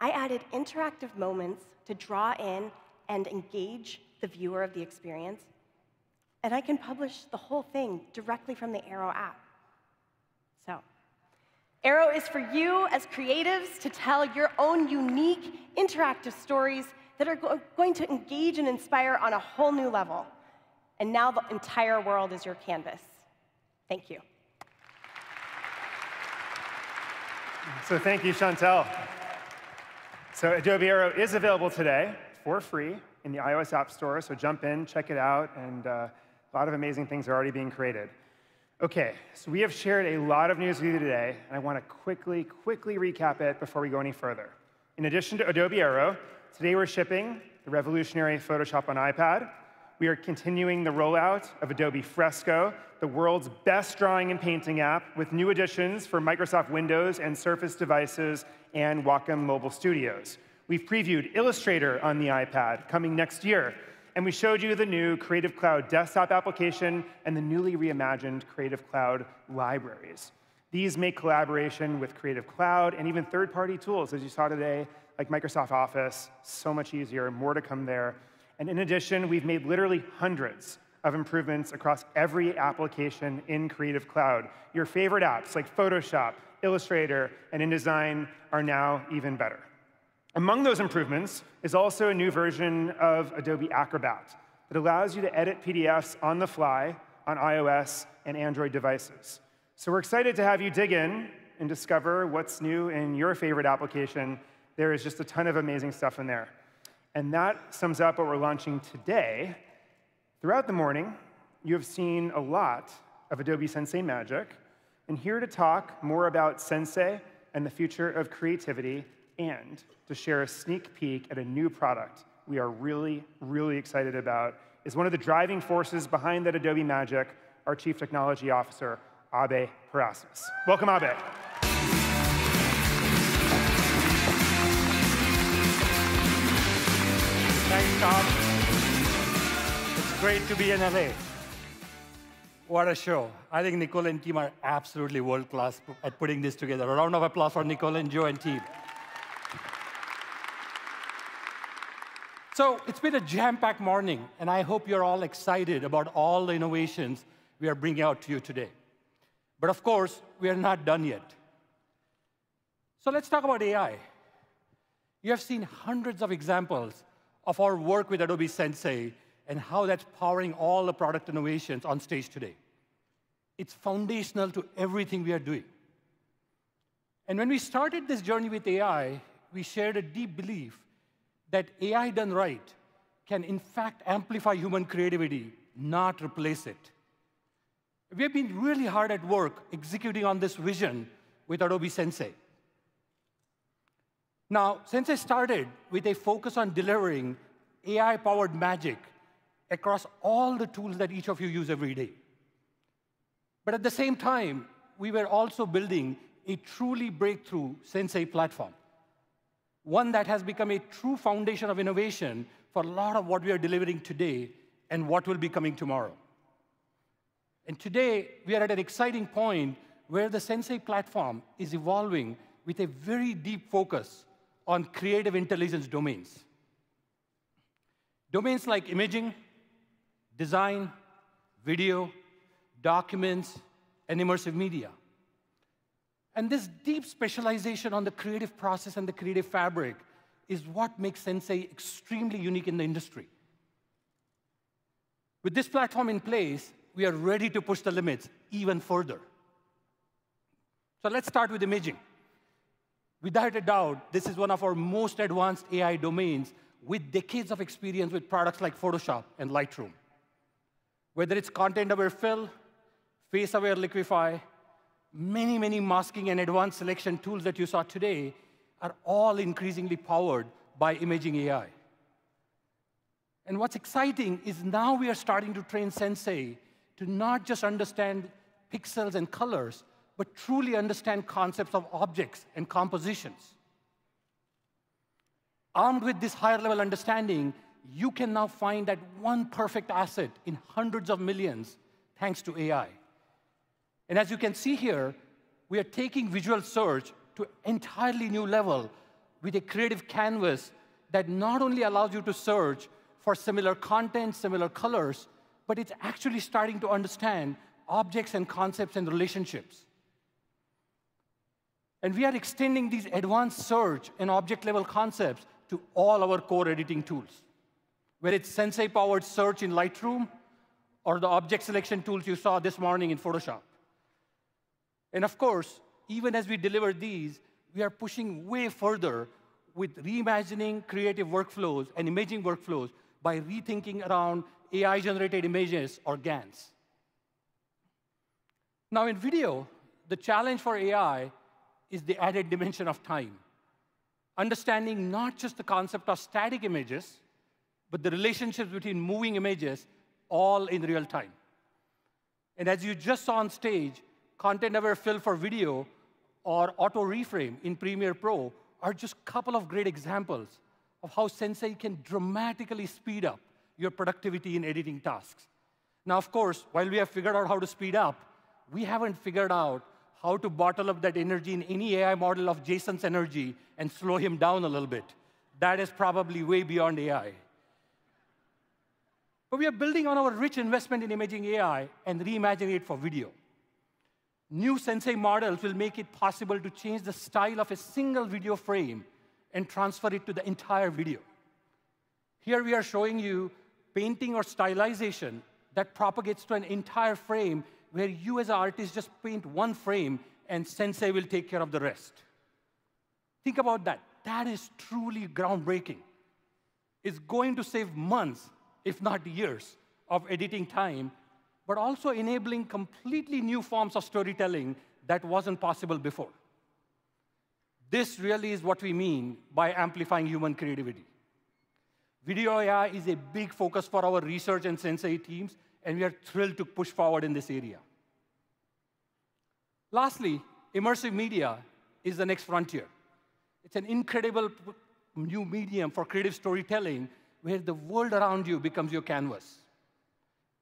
I added interactive moments to draw in and engage the viewer of the experience. And I can publish the whole thing directly from the Aero app. So, Aero is for you as creatives to tell your own unique interactive stories that are go going to engage and inspire on a whole new level. And now the entire world is your canvas. Thank you. So thank you, Chantel. So Adobe Aero is available today for free in the iOS App Store, so jump in, check it out, and uh, a lot of amazing things are already being created. Okay, so we have shared a lot of news with you today, and I want to quickly, quickly recap it before we go any further. In addition to Adobe Aero, today we're shipping the revolutionary Photoshop on iPad. We are continuing the rollout of Adobe Fresco, the world's best drawing and painting app, with new additions for Microsoft Windows and Surface devices and Wacom Mobile Studios. We've previewed Illustrator on the iPad coming next year, and we showed you the new Creative Cloud desktop application and the newly reimagined Creative Cloud libraries. These make collaboration with Creative Cloud and even third-party tools, as you saw today, like Microsoft Office, so much easier, more to come there. And in addition, we've made literally hundreds of improvements across every application in Creative Cloud. Your favorite apps like Photoshop, Illustrator, and InDesign are now even better. Among those improvements is also a new version of Adobe Acrobat that allows you to edit PDFs on the fly on iOS and Android devices. So we're excited to have you dig in and discover what's new in your favorite application. There is just a ton of amazing stuff in there. And that sums up what we're launching today. Throughout the morning, you have seen a lot of Adobe Sensei magic. And here to talk more about Sensei and the future of creativity and to share a sneak peek at a new product we are really, really excited about is one of the driving forces behind that Adobe magic, our Chief Technology Officer, Abhay Parasnis. Welcome, Abe. It's great to be in LA. What a show. I think Nicole and team are absolutely world class at putting this together. A round of applause for Nicole and Joe and team. So it's been a jam-packed morning, and I hope you're all excited about all the innovations we are bringing out to you today. But of course, we are not done yet. So let's talk about AI. You have seen hundreds of examples of our work with Adobe Sensei and how that's powering all the product innovations on stage today. It's foundational to everything we are doing. And when we started this journey with AI, we shared a deep belief that AI done right can, in fact, amplify human creativity, not replace it. We have been really hard at work executing on this vision with Adobe Sensei. Now, Sensei started with a focus on delivering AI powered magic across all the tools that each of you use every day. But at the same time, we were also building a truly breakthrough Sensei platform, one that has become a true foundation of innovation for a lot of what we are delivering today and what will be coming tomorrow. And today, we are at an exciting point where the Sensei platform is evolving with a very deep focus on creative intelligence domains. Domains like imaging, design, video, documents, and immersive media. And this deep specialization on the creative process and the creative fabric is what makes Sensei extremely unique in the industry. With this platform in place, we are ready to push the limits even further. So let's start with imaging. Without a doubt, this is one of our most advanced AI domains with decades of experience with products like Photoshop and Lightroom. Whether it's content-aware fill, face-aware liquify, many, many masking and advanced selection tools that you saw today are all increasingly powered by imaging AI. And what's exciting is now we are starting to train Sensei to not just understand pixels and colors, but truly understand concepts of objects and compositions. Armed with this higher level understanding, you can now find that one perfect asset in hundreds of millions thanks to AI. And as you can see here, we are taking visual search to an entirely new level with a creative canvas that not only allows you to search for similar content, similar colors, but it's actually starting to understand objects and concepts and relationships. And we are extending these advanced search and object level concepts to all our core editing tools, whether it's Sensei powered search in Lightroom or the object selection tools you saw this morning in Photoshop. And of course, even as we deliver these, we are pushing way further with reimagining creative workflows and imaging workflows by rethinking around AI-generated images or GANs. Now, in video, the challenge for AI is the added dimension of time. Understanding not just the concept of static images, but the relationships between moving images all in real time. And as you just saw on stage, content-aware fill for video or auto reframe in Premiere Pro are just a couple of great examples of how Sensei can dramatically speed up your productivity in editing tasks. Now, of course, while we have figured out how to speed up, we haven't figured out how to bottle up that energy in any AI model of Jason's energy and slow him down a little bit. That is probably way beyond AI. But we are building on our rich investment in imaging AI and reimagining it for video. New Sensei models will make it possible to change the style of a single video frame and transfer it to the entire video. Here we are showing you painting or stylization that propagates to an entire frame where you as an artist just paint one frame and Sensei will take care of the rest. Think about that. That is truly groundbreaking. It's going to save months, if not years, of editing time, but also enabling completely new forms of storytelling that wasn't possible before. This really is what we mean by amplifying human creativity. Video AI is a big focus for our research and Sensei teams, and we are thrilled to push forward in this area. Lastly, immersive media is the next frontier. It's an incredible new medium for creative storytelling where the world around you becomes your canvas.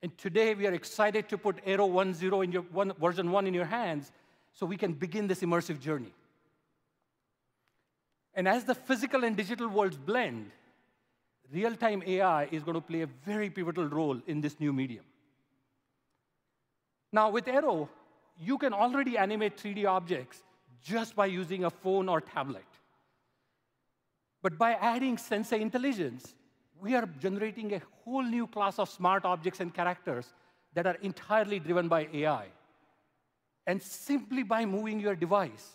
And today we are excited to put Aero 1.0 in your one, version 1 in your hands so we can begin this immersive journey. And as the physical and digital worlds blend, real-time AI is going to play a very pivotal role in this new medium. Now, with Aero, you can already animate 3D objects just by using a phone or tablet. But by adding Sensei intelligence, we are generating a whole new class of smart objects and characters that are entirely driven by AI. And simply by moving your device,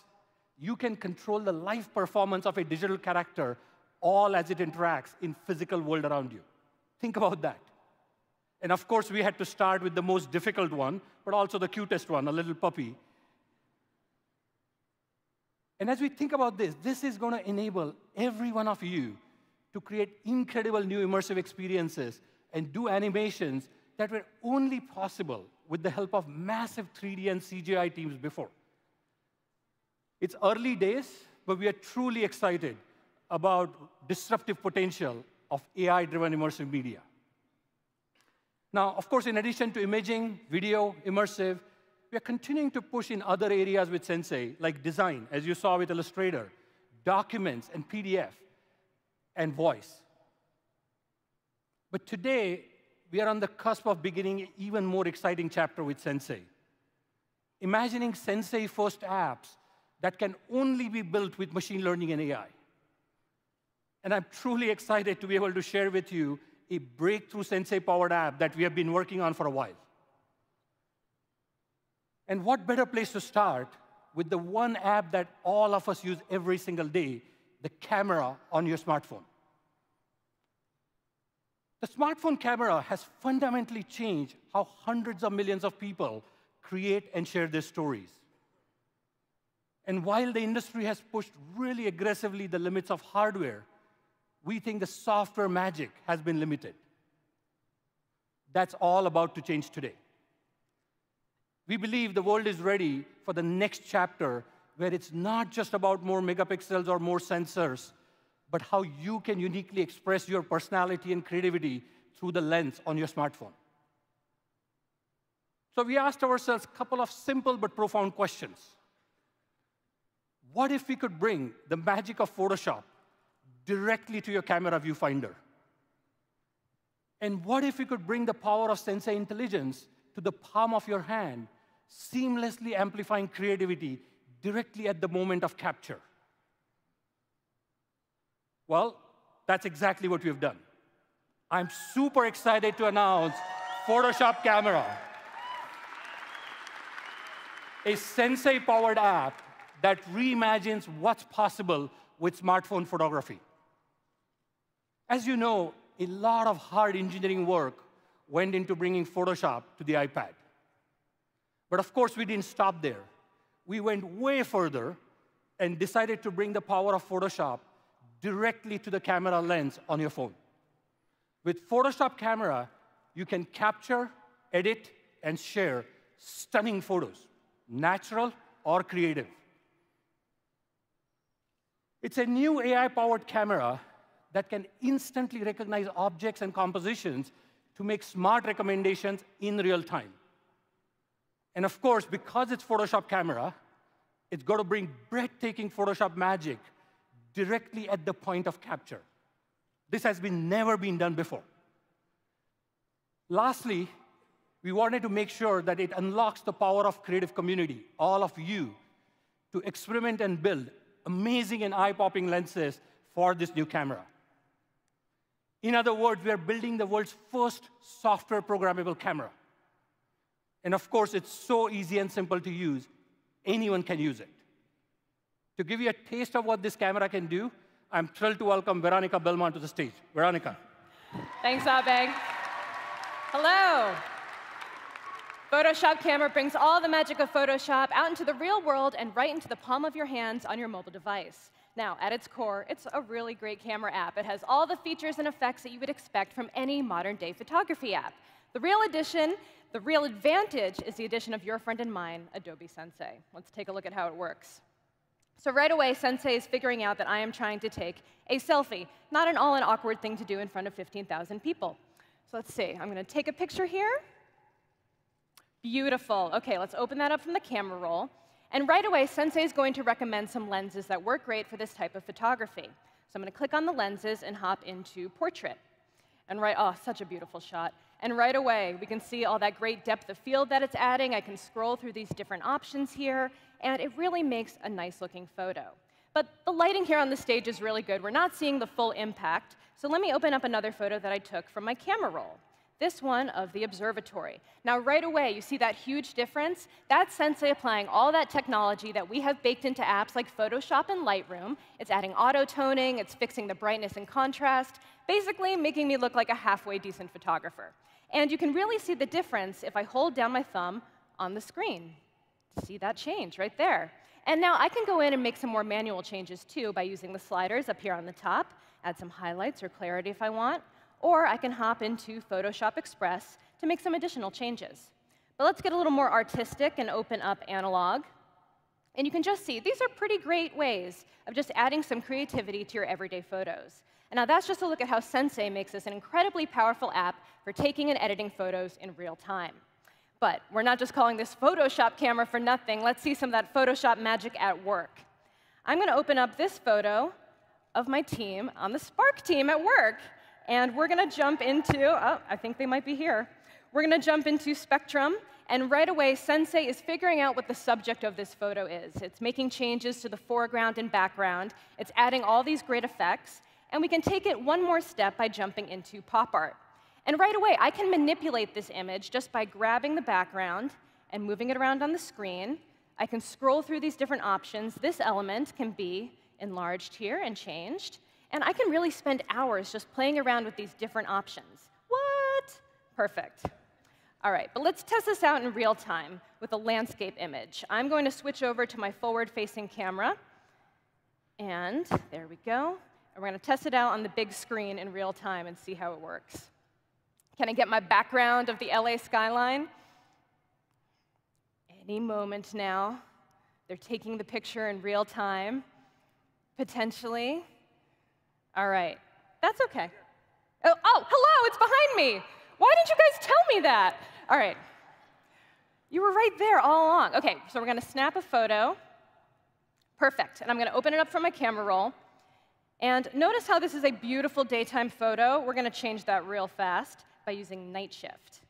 you can control the live performance of a digital character all as it interacts in physical world around you. Think about that. And of course, we had to start with the most difficult one, but also the cutest one, a little puppy. And as we think about this, this is going to enable every one of you to create incredible new immersive experiences and do animations that were only possible with the help of massive 3D and CGI teams before. It's early days, but we are truly excited about disruptive potential of AI-driven immersive media. Now, of course, in addition to imaging, video, immersive, we are continuing to push in other areas with Sensei, like design, as you saw with Illustrator, documents and PDF, and voice. But today, we are on the cusp of beginning an even more exciting chapter with Sensei. Imagining Sensei-first apps that can only be built with machine learning and AI. And I'm truly excited to be able to share with you a breakthrough Sensei-powered app that we have been working on for a while. And what better place to start with the one app that all of us use every single day, the camera on your smartphone. The smartphone camera has fundamentally changed how hundreds of millions of people create and share their stories. And while the industry has pushed really aggressively the limits of hardware, we think the software magic has been limited. That's all about to change today. We believe the world is ready for the next chapter where it's not just about more megapixels or more sensors, but how you can uniquely express your personality and creativity through the lens on your smartphone. So we asked ourselves a couple of simple but profound questions. What if we could bring the magic of Photoshop directly to your camera viewfinder? And what if we could bring the power of Sensei intelligence to the palm of your hand, seamlessly amplifying creativity directly at the moment of capture? Well, that's exactly what we've done. I'm super excited to announce Photoshop Camera, a Sensei-powered app that reimagines what's possible with smartphone photography. As you know, a lot of hard engineering work went into bringing Photoshop to the iPad. But of course, we didn't stop there. We went way further and decided to bring the power of Photoshop directly to the camera lens on your phone. With Photoshop Camera, you can capture, edit, and share stunning photos, natural or creative. It's a new AI-powered camera that can instantly recognize objects and compositions to make smart recommendations in real time. And of course, because it's Photoshop Camera, it's got to bring breathtaking Photoshop magic directly at the point of capture. This has been never been done before. Lastly, we wanted to make sure that it unlocks the power of creative community, all of you, to experiment and build amazing and eye-popping lenses for this new camera. In other words, we are building the world's first software programmable camera. And of course, it's so easy and simple to use. Anyone can use it. To give you a taste of what this camera can do, I'm thrilled to welcome Veronica Belmont to the stage. Veronica. Thanks, Abhay. Hello. Photoshop Camera brings all the magic of Photoshop out into the real world and right into the palm of your hands on your mobile device. Now, at its core, it's a really great camera app. It has all the features and effects that you would expect from any modern-day photography app. The real addition, the real advantage, is the addition of your friend and mine, Adobe Sensei. Let's take a look at how it works. So right away, Sensei is figuring out that I am trying to take a selfie, not an all an awkward thing to do in front of 15,000 people. So let's see. I'm going to take a picture here. Beautiful. OK, let's open that up from the camera roll. And right away, Sensei is going to recommend some lenses that work great for this type of photography. So I'm going to click on the lenses and hop into portrait. And right, oh, such a beautiful shot. And right away, we can see all that great depth of field that it's adding. I can scroll through these different options here, and it really makes a nice looking photo. But the lighting here on the stage is really good. We're not seeing the full impact. So let me open up another photo that I took from my camera roll. This one of the observatory. Now, right away, you see that huge difference? That's Sensei applying all that technology that we have baked into apps like Photoshop and Lightroom. It's adding auto toning, it's fixing the brightness and contrast, basically making me look like a halfway decent photographer. And you can really see the difference if I hold down my thumb on the screen. See that change right there. And now I can go in and make some more manual changes too by using the sliders up here on the top, add some highlights or clarity if I want, or I can hop into Photoshop Express to make some additional changes. But let's get a little more artistic and open up analog. And you can just see, these are pretty great ways of just adding some creativity to your everyday photos. And now that's just a look at how Sensei makes this an incredibly powerful app for taking and editing photos in real time. But we're not just calling this Photoshop camera for nothing. Let's see some of that Photoshop magic at work. I'm going to open up this photo of my team on the Spark team at work. And we're going to jump into, oh, I think they might be here. We're going to jump into Spectrum. And right away, Sensei is figuring out what the subject of this photo is. It's making changes to the foreground and background. It's adding all these great effects. And we can take it one more step by jumping into pop art. And right away, I can manipulate this image just by grabbing the background and moving it around on the screen. I can scroll through these different options. This element can be enlarged here and changed. And I can really spend hours just playing around with these different options. What? Perfect. All right, but let's test this out in real time with a landscape image. I'm going to switch over to my forward-facing camera. And there we go. And we're going to test it out on the big screen in real time and see how it works. Can I get my background of the LA skyline? Any moment now. They're taking the picture in real time, potentially. All right, that's okay. Oh, oh, hello, it's behind me. Why didn't you guys tell me that? All right. You were right there all along. Okay, so we're going to snap a photo. Perfect. And I'm going to open it up from my camera roll. And notice how this is a beautiful daytime photo. We're going to change that real fast by using night shift.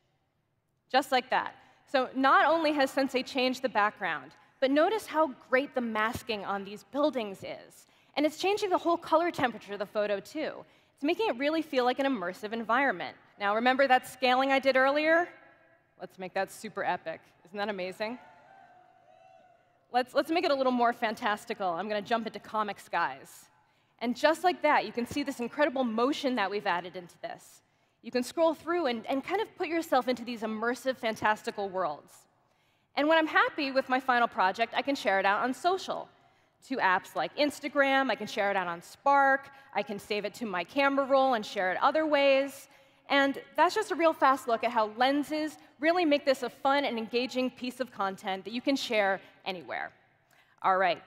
Just like that. So not only has Sensei changed the background, but notice how great the masking on these buildings is. And it's changing the whole color temperature of the photo, too. It's making it really feel like an immersive environment. Now, remember that scaling I did earlier? Let's make that super epic. Isn't that amazing? Let's, let's make it a little more fantastical. I'm going to jump into comic skies. And just like that, you can see this incredible motion that we've added into this. You can scroll through and, and kind of put yourself into these immersive, fantastical worlds. And when I'm happy with my final project, I can share it out on social to apps like Instagram. I can share it out on Spark. I can save it to my camera roll and share it other ways. And that's just a real fast look at how lenses really make this a fun and engaging piece of content that you can share anywhere. All right.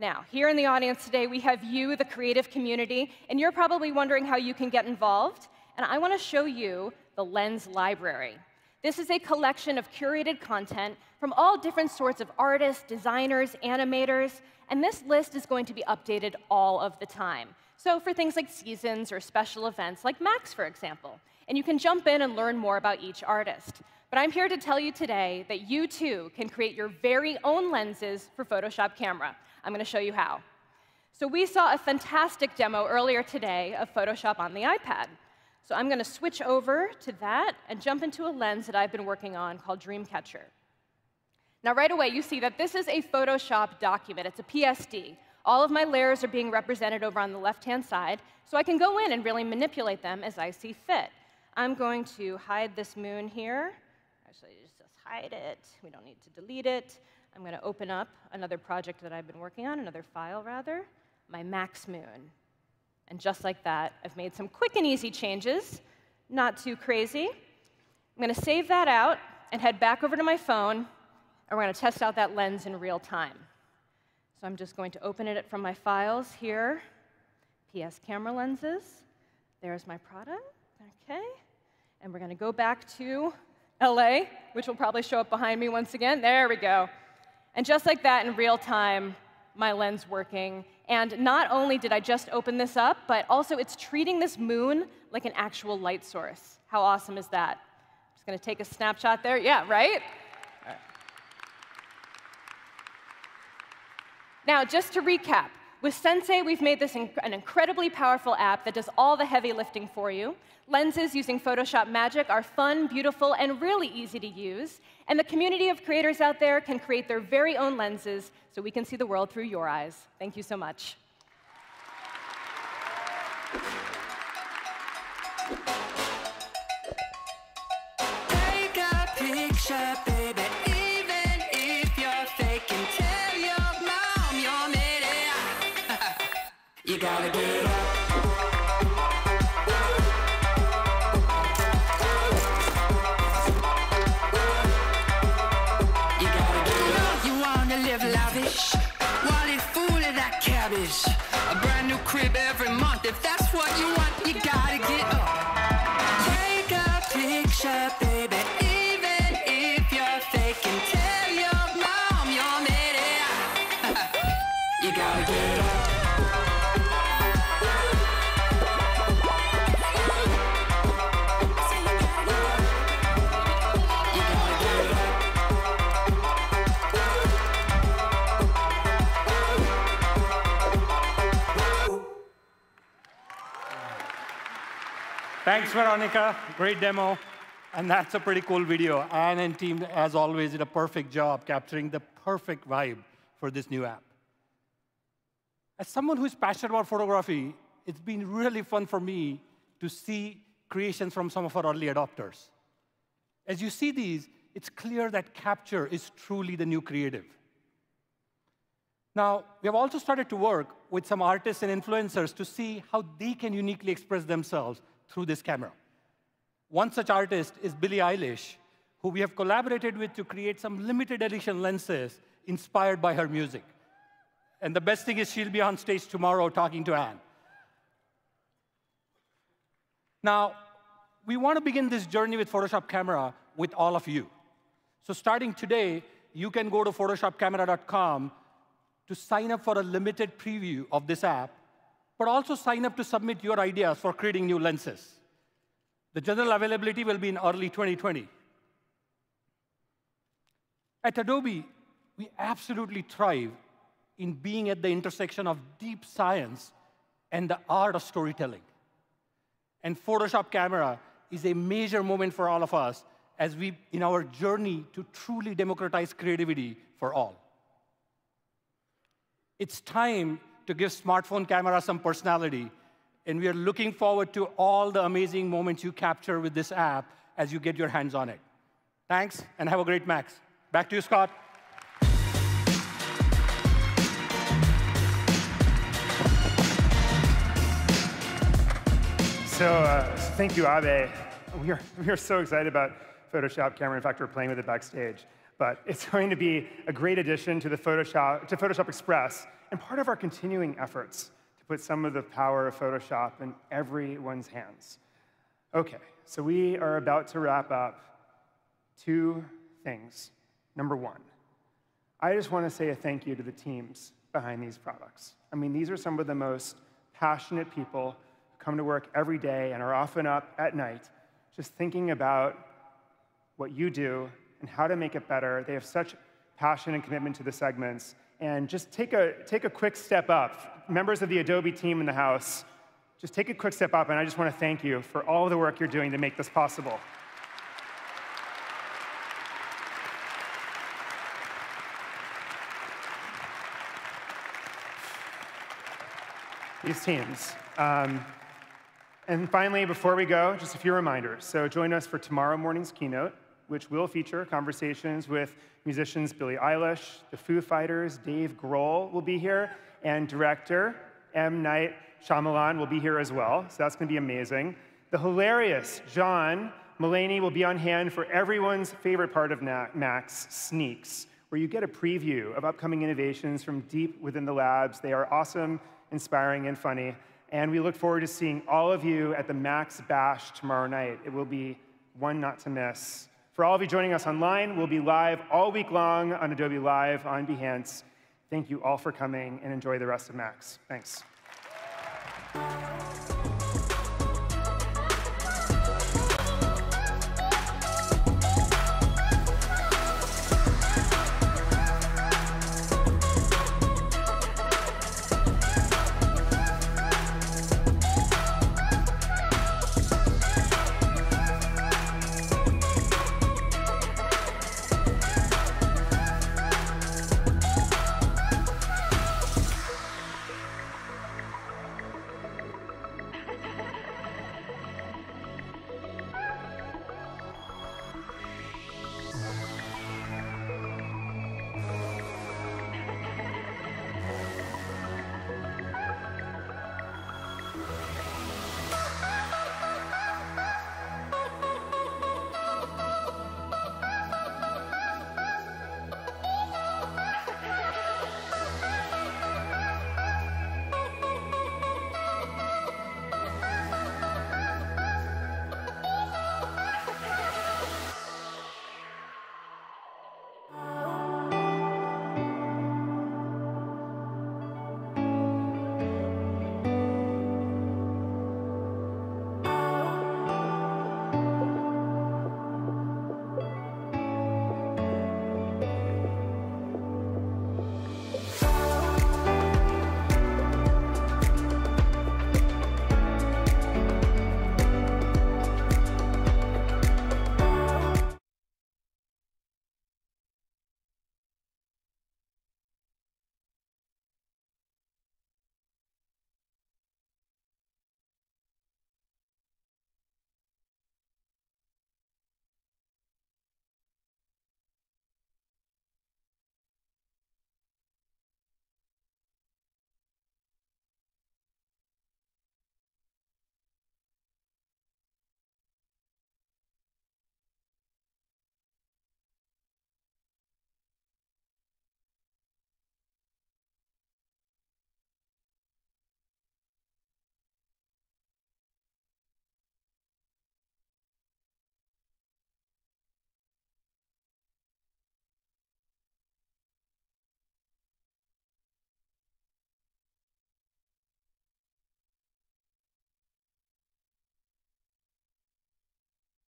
Now, here in the audience today, we have you, the creative community, and you're probably wondering how you can get involved. And I want to show you the Lens Library. This is a collection of curated content from all different sorts of artists, designers, animators, and this list is going to be updated all of the time. So for things like seasons or special events, like Max, for example. And you can jump in and learn more about each artist. But I'm here to tell you today that you too can create your very own lenses for Photoshop Camera. I'm going to show you how. So we saw a fantastic demo earlier today of Photoshop on the iPad. So I'm going to switch over to that and jump into a lens that I've been working on called Dreamcatcher. Now, right away, you see that this is a Photoshop document. It's a PSD. All of my layers are being represented over on the left-hand side, so I can go in and really manipulate them as I see fit. I'm going to hide this moon here. Actually, just, hide it. We don't need to delete it. I'm going to open up another project that I've been working on, another file, rather, my Max Moon. And just like that, I've made some quick and easy changes, not too crazy. I'm going to save that out and head back over to my phone and we're going to test out that lens in real time. So I'm just going to open it from my files here. PS camera lenses. There's my product. Okay. And we're going to go back to LA, which will probably show up behind me once again. There we go. And just like that, in real time, my lens working. And not only did I just open this up, but also it's treating this moon like an actual light source. How awesome is that? I'm just to take a snapshot there. Yeah, right? Now, just to recap, With Sensei, we've made this inc- an incredibly powerful app that does all the heavy lifting for you. Lenses using Photoshop Magic are fun, beautiful, and really easy to use. And the community of creators out there can create their very own lenses so we can see the world through your eyes. Thank you so much. Take a picture, baby, You gotta get up. A brand new crib every month. If that's what you want, you gotta get up. Take a picture, Thanks, Veronica. Great demo. And that's a pretty cool video. Anne and team, as always, did a perfect job capturing the perfect vibe for this new app. As someone who's passionate about photography, it's been really fun for me to see creations from some of our early adopters. As you see these, it's clear that capture is truly the new creative. Now, we have also started to work with some artists and influencers to see how they can uniquely express themselves through this camera. One such artist is Billie Eilish, who we have collaborated with to create some limited edition lenses inspired by her music. And the best thing is she'll be on stage tomorrow talking to Anne. Now, we want to begin this journey with Photoshop Camera with all of you. So starting today, you can go to photoshopcamera.com to sign up for a limited preview of this app, but also sign up to submit your ideas for creating new lenses. The general availability will be in early 2020. At Adobe, we absolutely thrive in being at the intersection of deep science and the art of storytelling. And Photoshop Camera is a major moment for all of us as we, in our journey to truly democratize creativity for all. It's time to give smartphone camera some personality, and we are looking forward to all the amazing moments you capture with this app as you get your hands on it. Thanks, and have a great Max. Back to you, Scott. So uh, thank you, Abhay. We are, we are so excited about Photoshop camera. In fact, we're playing with it backstage. But it's going to be a great addition to the Photoshop, to Photoshop Express and part of our continuing efforts to put some of the power of Photoshop in everyone's hands. Okay, so we are about to wrap up two things. Number one, I just want to say a thank you to the teams behind these products. I mean, these are some of the most passionate people who come to work every day and are often up at night just thinking about what you do and how to make it better. They have such passion and commitment to the segments. And just take a, take a quick step up. Members of the Adobe team in the house, just take a quick step up, and I just want to thank you for all the work you're doing to make this possible. These teams. Um, and finally, before we go, just a few reminders. So join us for tomorrow morning's keynote, which will feature conversations with musicians Billie Eilish, the Foo Fighters, Dave Grohl will be here, and director M. Night Shyamalan will be here as well. So that's going to be amazing. The hilarious John Mulaney will be on hand for everyone's favorite part of Max, Sneaks, where you get a preview of upcoming innovations from deep within the labs. They are awesome, inspiring, and funny. And we look forward to seeing all of you at the Max Bash tomorrow night. It will be one not to miss. For all of you joining us online, we'll be live all week long on Adobe Live on Behance. Thank you all for coming and enjoy the rest of Max. Thanks.